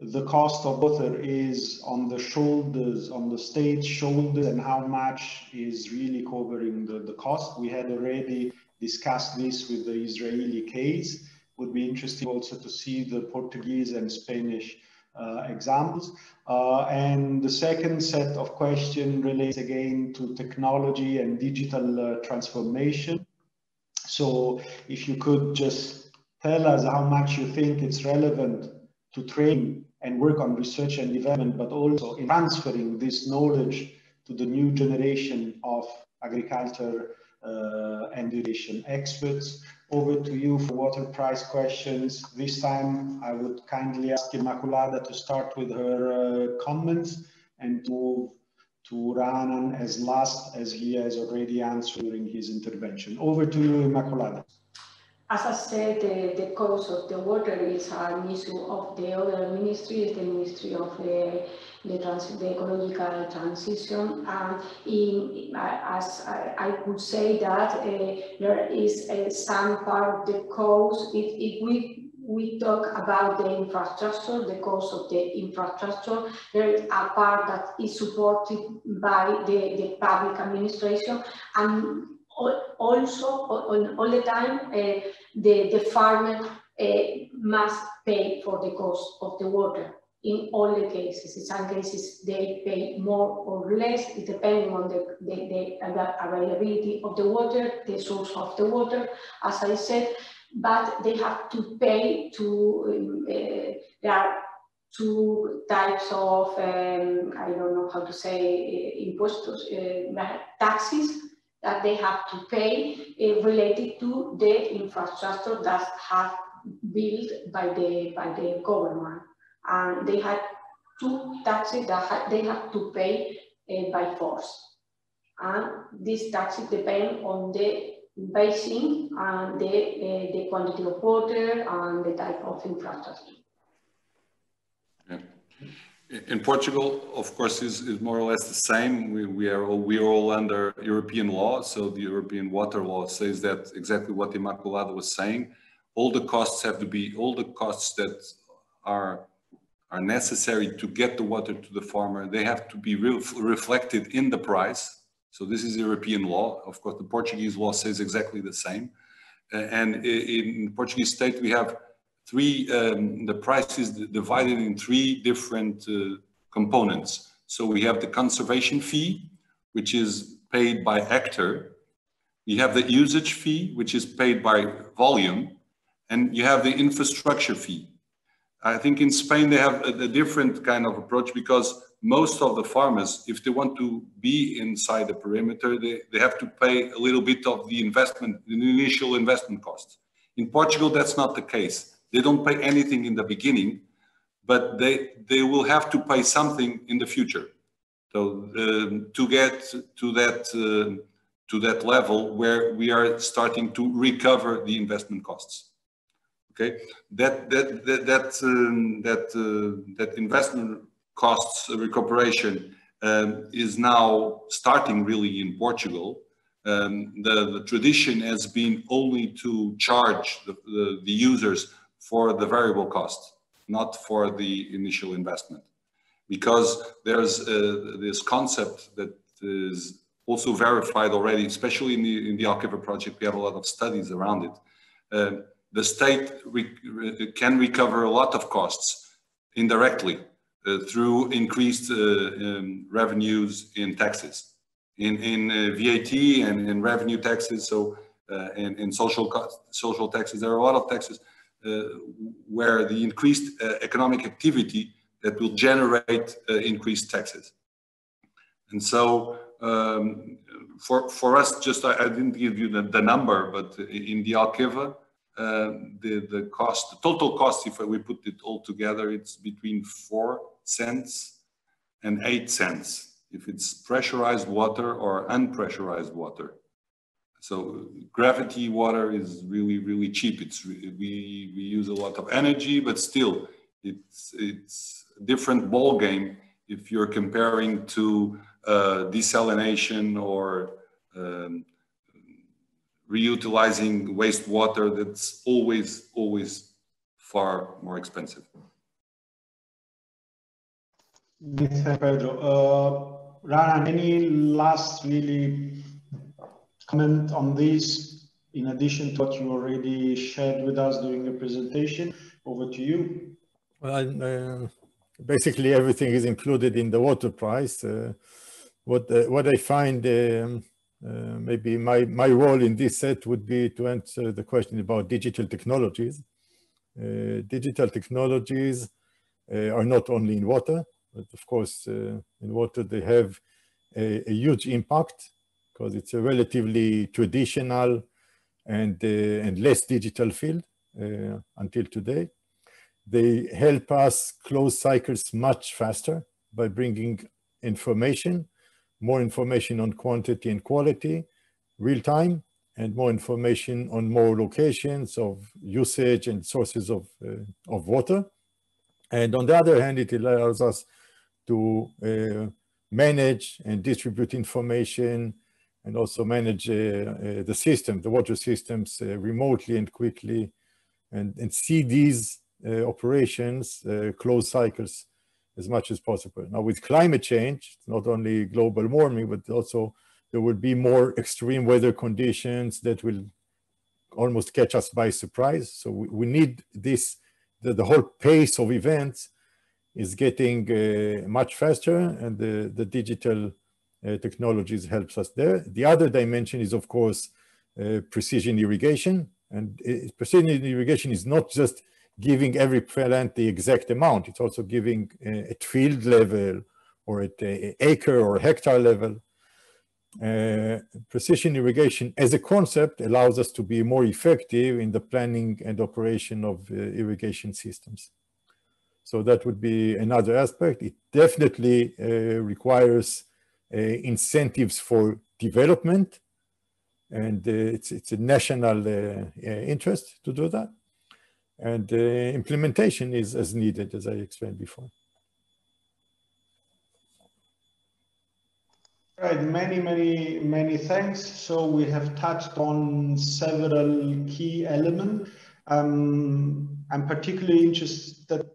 the cost of water is on the shoulders, on the state shoulders, and how much is really covering the, the cost. We had already discussed this with the Israeli case. Would be interesting also to see the Portuguese and Spanish uh, examples. Uh, and the second set of questions relates again to technology and digital uh, transformation. So if you could just tell us how much you think it's relevant to train and work on research and development, but also in transferring this knowledge to the new generation of agriculture uh, and irrigation experts. Over to you for water price questions. This time I would kindly ask Immaculada to start with her uh, comments and move to Raanan as last as he has already answered during his intervention. Over to you, Immaculada. As I said, the, the cost of the water is an issue of the other ministries, the Ministry of the, the, trans, the Ecological Transition. And in, as I, I could say that uh, there is uh, some part of the cost, if, if we we talk about the infrastructure, the cost of the infrastructure. There is a part that is supported by the, the public administration and also all, all the time uh, the, the farmer uh, must pay for the cost of the water in all the cases. In some cases, they pay more or less, depending on the, the, the, availability of the water, the source of the water, as I said, but they have to pay to, uh, there are two types of, um, I don't know how to say, uh, impostos, uh, taxes, that they have to pay uh, related to the infrastructure that have built by the by the government, and they had two taxes that ha they have to pay uh, by force, and these taxes depend on the basin and the uh, the quantity of water and the type of infrastructure. In Portugal, of course, is, is more or less the same. We, we, are all, we are all under European law. So the European water law says that exactly what Immaculada was saying. All the costs have to be, all the costs that are, are necessary to get the water to the farmer, they have to be re reflected in the price. So this is European law. Of course, the Portuguese law says exactly the same. And in Portuguese state, we have three, um, the price is divided in three different uh, components. So we have the conservation fee, which is paid by hectare. You have the usage fee, which is paid by volume. And you have the infrastructure fee. I think in Spain they have a, a different kind of approach because most of the farmers, if they want to be inside the perimeter, they, they have to pay a little bit of the investment, the initial investment costs. In Portugal, that's not the case. They don't pay anything in the beginning, but they, they will have to pay something in the future. So um, to get to that, uh, to that level where we are starting to recover the investment costs. Okay, that that that that um, that, uh, that investment costs recuperation um, is now starting really in Portugal. Um, the, the tradition has been only to charge the, the, the users for the variable cost, not for the initial investment. Because there's uh, this concept that is also verified already, especially in the, in the Alqueva project, we have a lot of studies around it. Uh, the state re can recover a lot of costs indirectly uh, through increased uh, um, revenues in taxes, in, in uh, VAT and in revenue taxes, so in, in social, social taxes. There are a lot of taxes where the increased economic activity that will generate increased taxes. And so um, for, for us, just I, I, didn't give you the, the number, but in the Alqueva, uh, the, the cost, the total cost, if we put it all together, it's between four cents and eight cents if it's pressurized water or unpressurized water. So gravity water is really, really cheap. It's we, we use a lot of energy, but still it's, it's a different ball game if you're comparing to uh, desalination or um, reutilizing wastewater that's always, always far more expensive. Pedro. Uh, Raanan, any last really comment on this in addition to what you already shared with us during the presentation? Over to you. Well, uh, basically everything is included in the water price. Uh, what uh, what I find um, uh, maybe my my role in this set would be to answer the question about digital technologies. Uh, digital technologies uh, are not only in water, but of course, in water, they have a, a, huge impact because it's a relatively traditional and, uh, and less digital field uh, until today. They help us close cycles much faster by bringing information, more information on quantity and quality, real time, and more information on more locations of usage and sources of, uh, of water. And on the other hand, it allows us to uh, manage and distribute information and also manage uh, uh, the system, the water systems remotely and quickly and, and see these operations close cycles as much as possible. Now with climate change, not only global warming, but also there will be more extreme weather conditions that will almost catch us by surprise. So we, we need this, the, the, whole pace of events is getting uh, much faster and the, the digital uh, technologies helps us there. The other dimension is, of course, uh, precision irrigation. And precision irrigation is not just giving every plant the exact amount, it's also giving at field level or at acre or hectare level. Uh, precision irrigation as a concept allows us to be more effective in the planning and operation of uh, irrigation systems. So that would be another aspect. It definitely uh, requires uh, incentives for development and uh, it's, it's a national uh, uh, interest to do that. And uh, implementation is as needed, as I explained before. Right, many, many, many thanks. So we have touched on several key elements. Um, I'm particularly interested that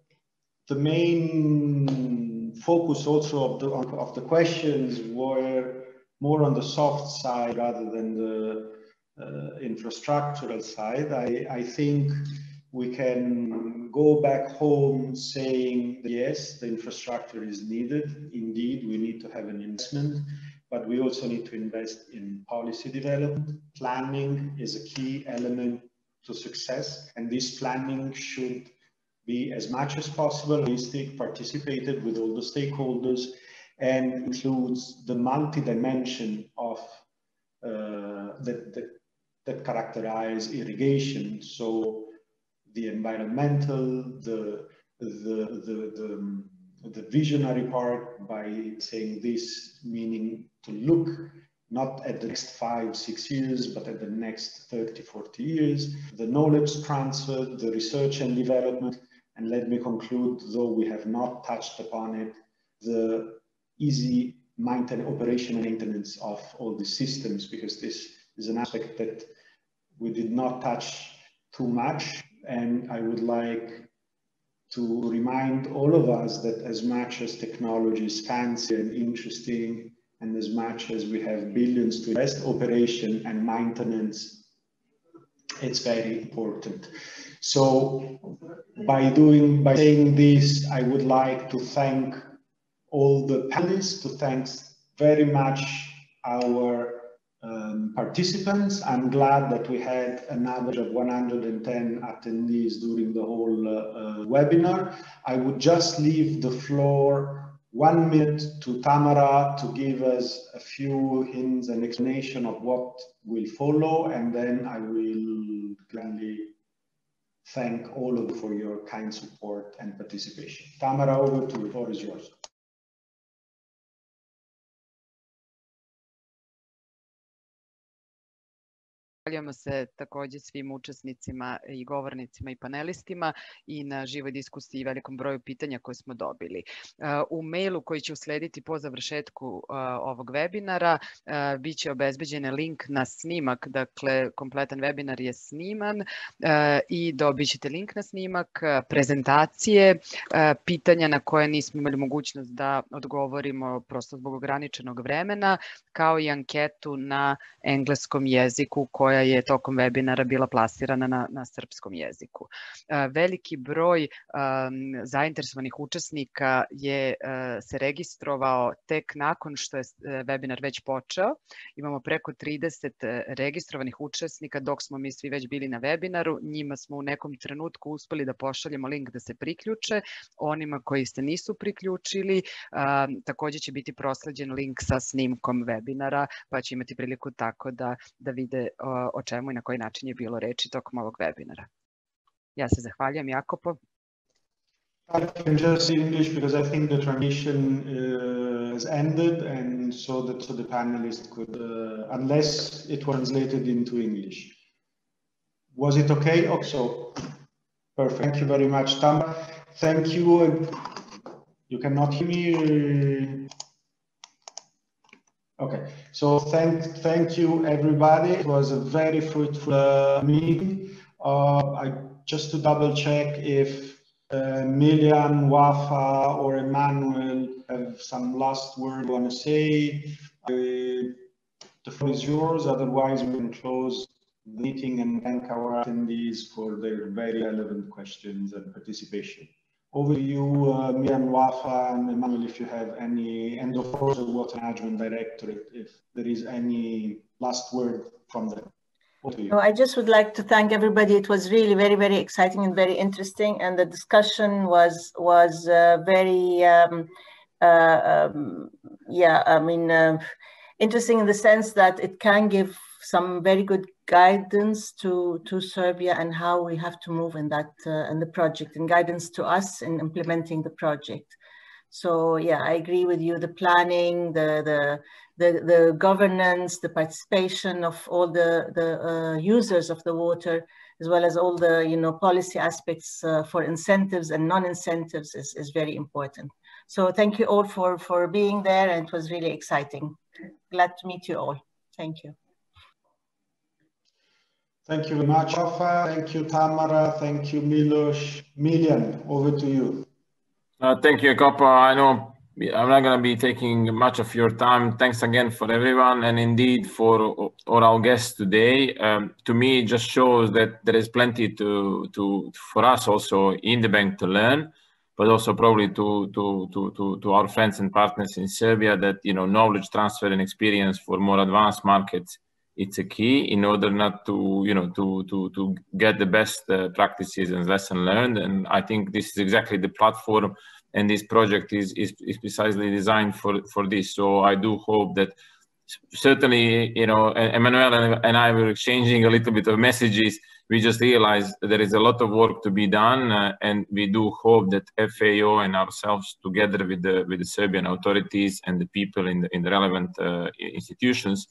the main focus also of the, of the questions were more on the soft side rather than the uh, infrastructural side. I, I think we can go back home saying yes, the infrastructure is needed. Indeed, we need to have an investment, but we also need to invest in policy development. Planning is a key element to success, and this planning should be as much as possible holistic, participated with all the stakeholders, and includes the multi-dimension of uh, that, that, that characterize irrigation. So the environmental, the, the, the, the, the visionary part by saying this, meaning to look not at the next five, six years, but at the next 30, 40 years, the knowledge transfer, the research and development, and let me conclude, though we have not touched upon it, the easy maintenance, operation maintenance of all the systems, because this is an aspect that we did not touch too much. And I would like to remind all of us that as much as technology is fancy and interesting, and as much as we have billions to invest, operation and maintenance, it's very important. So by doing, by saying this, I would like to thank all the panelists, to thank very much our um, participants. I'm glad that we had an average of 110 attendees during the whole uh, uh, webinar. I would just leave the floor one minute to Tamara to give us a few hints and explanation of what will follow, and then I will gladly thank all of you for your kind support and participation. Tamara, over to you. The floor is yours. Zahvaljujemo se takođe svim učesnicima i govornicima i panelistima i na živoj diskusiji i velikom broju pitanja koje smo dobili. U mailu koji će uslediti po završetku ovog webinara biće obezbeđen link na snimak, dakle kompletan webinar je sniman i dobit ćete link na snimak, prezentacije, pitanja na koje nismo imali mogućnost da odgovorimo prosto zbog ograničenog vremena, kao i anketu na engleskom jeziku koja koja je tokom webinara bila plasirana na, na srpskom jeziku. Veliki broj zainteresovanih učesnika je uh, se registrovao tek nakon što je webinar već počeo. Imamo preko 30 registrovanih učesnika dok smo mi svi već bili na webinaru. Njima smo u nekom trenutku uspeli da pošaljemo link da se priključe. Onima koji se nisu priključili, takođe će biti prosleđen link sa snimkom webinara, pa će imati priliku tako da, da vide o čemu i na koji način je bilo reči tokom ovog webinara. Ja se Jakopo. I can just English because I think the transmission uh, has ended and so that so the panelists could, uh, unless it translated into English. Was it okay? Also, perfect. Thank you very much, Tamara. Thank you. You cannot hear me. Okay, so thank thank you everybody. It was a very fruitful uh, meeting. Uh, I just to double check if uh, Miljan, Wafa, or Emmanuel have some last word want to say. Uh, the floor is yours. Otherwise, we can close the meeting and thank our attendees for their very relevant questions and participation. Over to you, uh, Wafa and Emmanuel, if you have any, and of course the Water Management Directorate, if there is any last word from them. No, I just would like to thank everybody. It was really very, very exciting and very interesting, and the discussion was was uh, very, um, uh, um, yeah, I mean, uh, interesting in the sense that it can give some very good guidance to, to Serbia and how we have to move in that uh, in the project and guidance to us in implementing the project. So yeah, I agree with you. The planning, the the the, the governance, the participation of all the the uh, users of the water, as well as all the you know policy aspects uh, for incentives and non-incentives is is very important. So thank you all for for being there, and it was really exciting. Glad to meet you all. Thank you. Thank you very much, Wafa. Thank you, Tamara. Thank you, Milos. Miljan, over to you. Uh, thank you, Kopa. I know I'm not going to be taking much of your time. Thanks again for everyone and indeed for all our guests today. Um, to me, it just shows that there is plenty to, to for us also in the bank to learn, but also probably to, to, to, to, to our friends and partners in Serbia that, you know, knowledge transfer and experience for more advanced markets it's a key in order not to you know to to to get the best uh, practices and lesson learned and i think this is exactly the platform and this project is, is is precisely designed for for this so i do hope that certainly, you know, Emmanuel and I were exchanging a little bit of messages. We just realized there is a lot of work to be done, uh, and we do hope that FAO and ourselves, together with the with the Serbian authorities and the people in the in the relevant uh, institutions,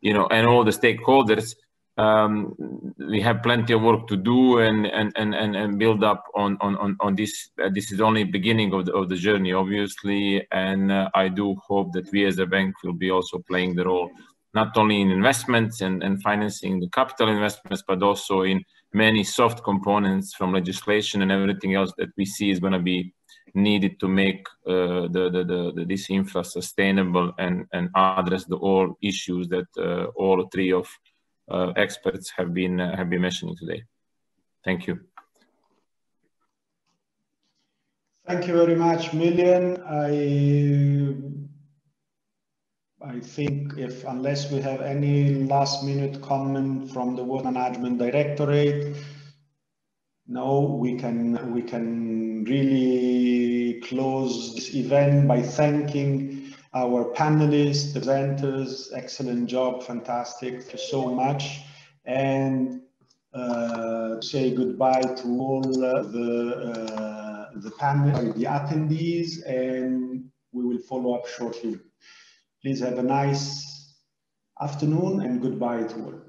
you know, and all the stakeholders, um, we have plenty of work to do and and and and, build up on on on, this. Uh, this is only beginning of the of the journey, obviously, and uh, I do hope that we as a bank will be also playing the role not only in investments and and financing the capital investments, but also in many soft components from legislation and everything else that we see is going to be needed to make uh, the, the, the, this infra sustainable and, and address the all issues that uh, all three of uh, experts have been uh, have been mentioning today. Thank you. Thank you very much, Miljan. I I think if unless we have any last minute comment from the Water Management Directorate, no, we can we can really close this event by thanking our panelists, presenters, excellent job, fantastic, thank you so much. And uh, say goodbye to all the, uh, the panel, the attendees, and we will follow up shortly. Please have a nice afternoon and goodbye to all.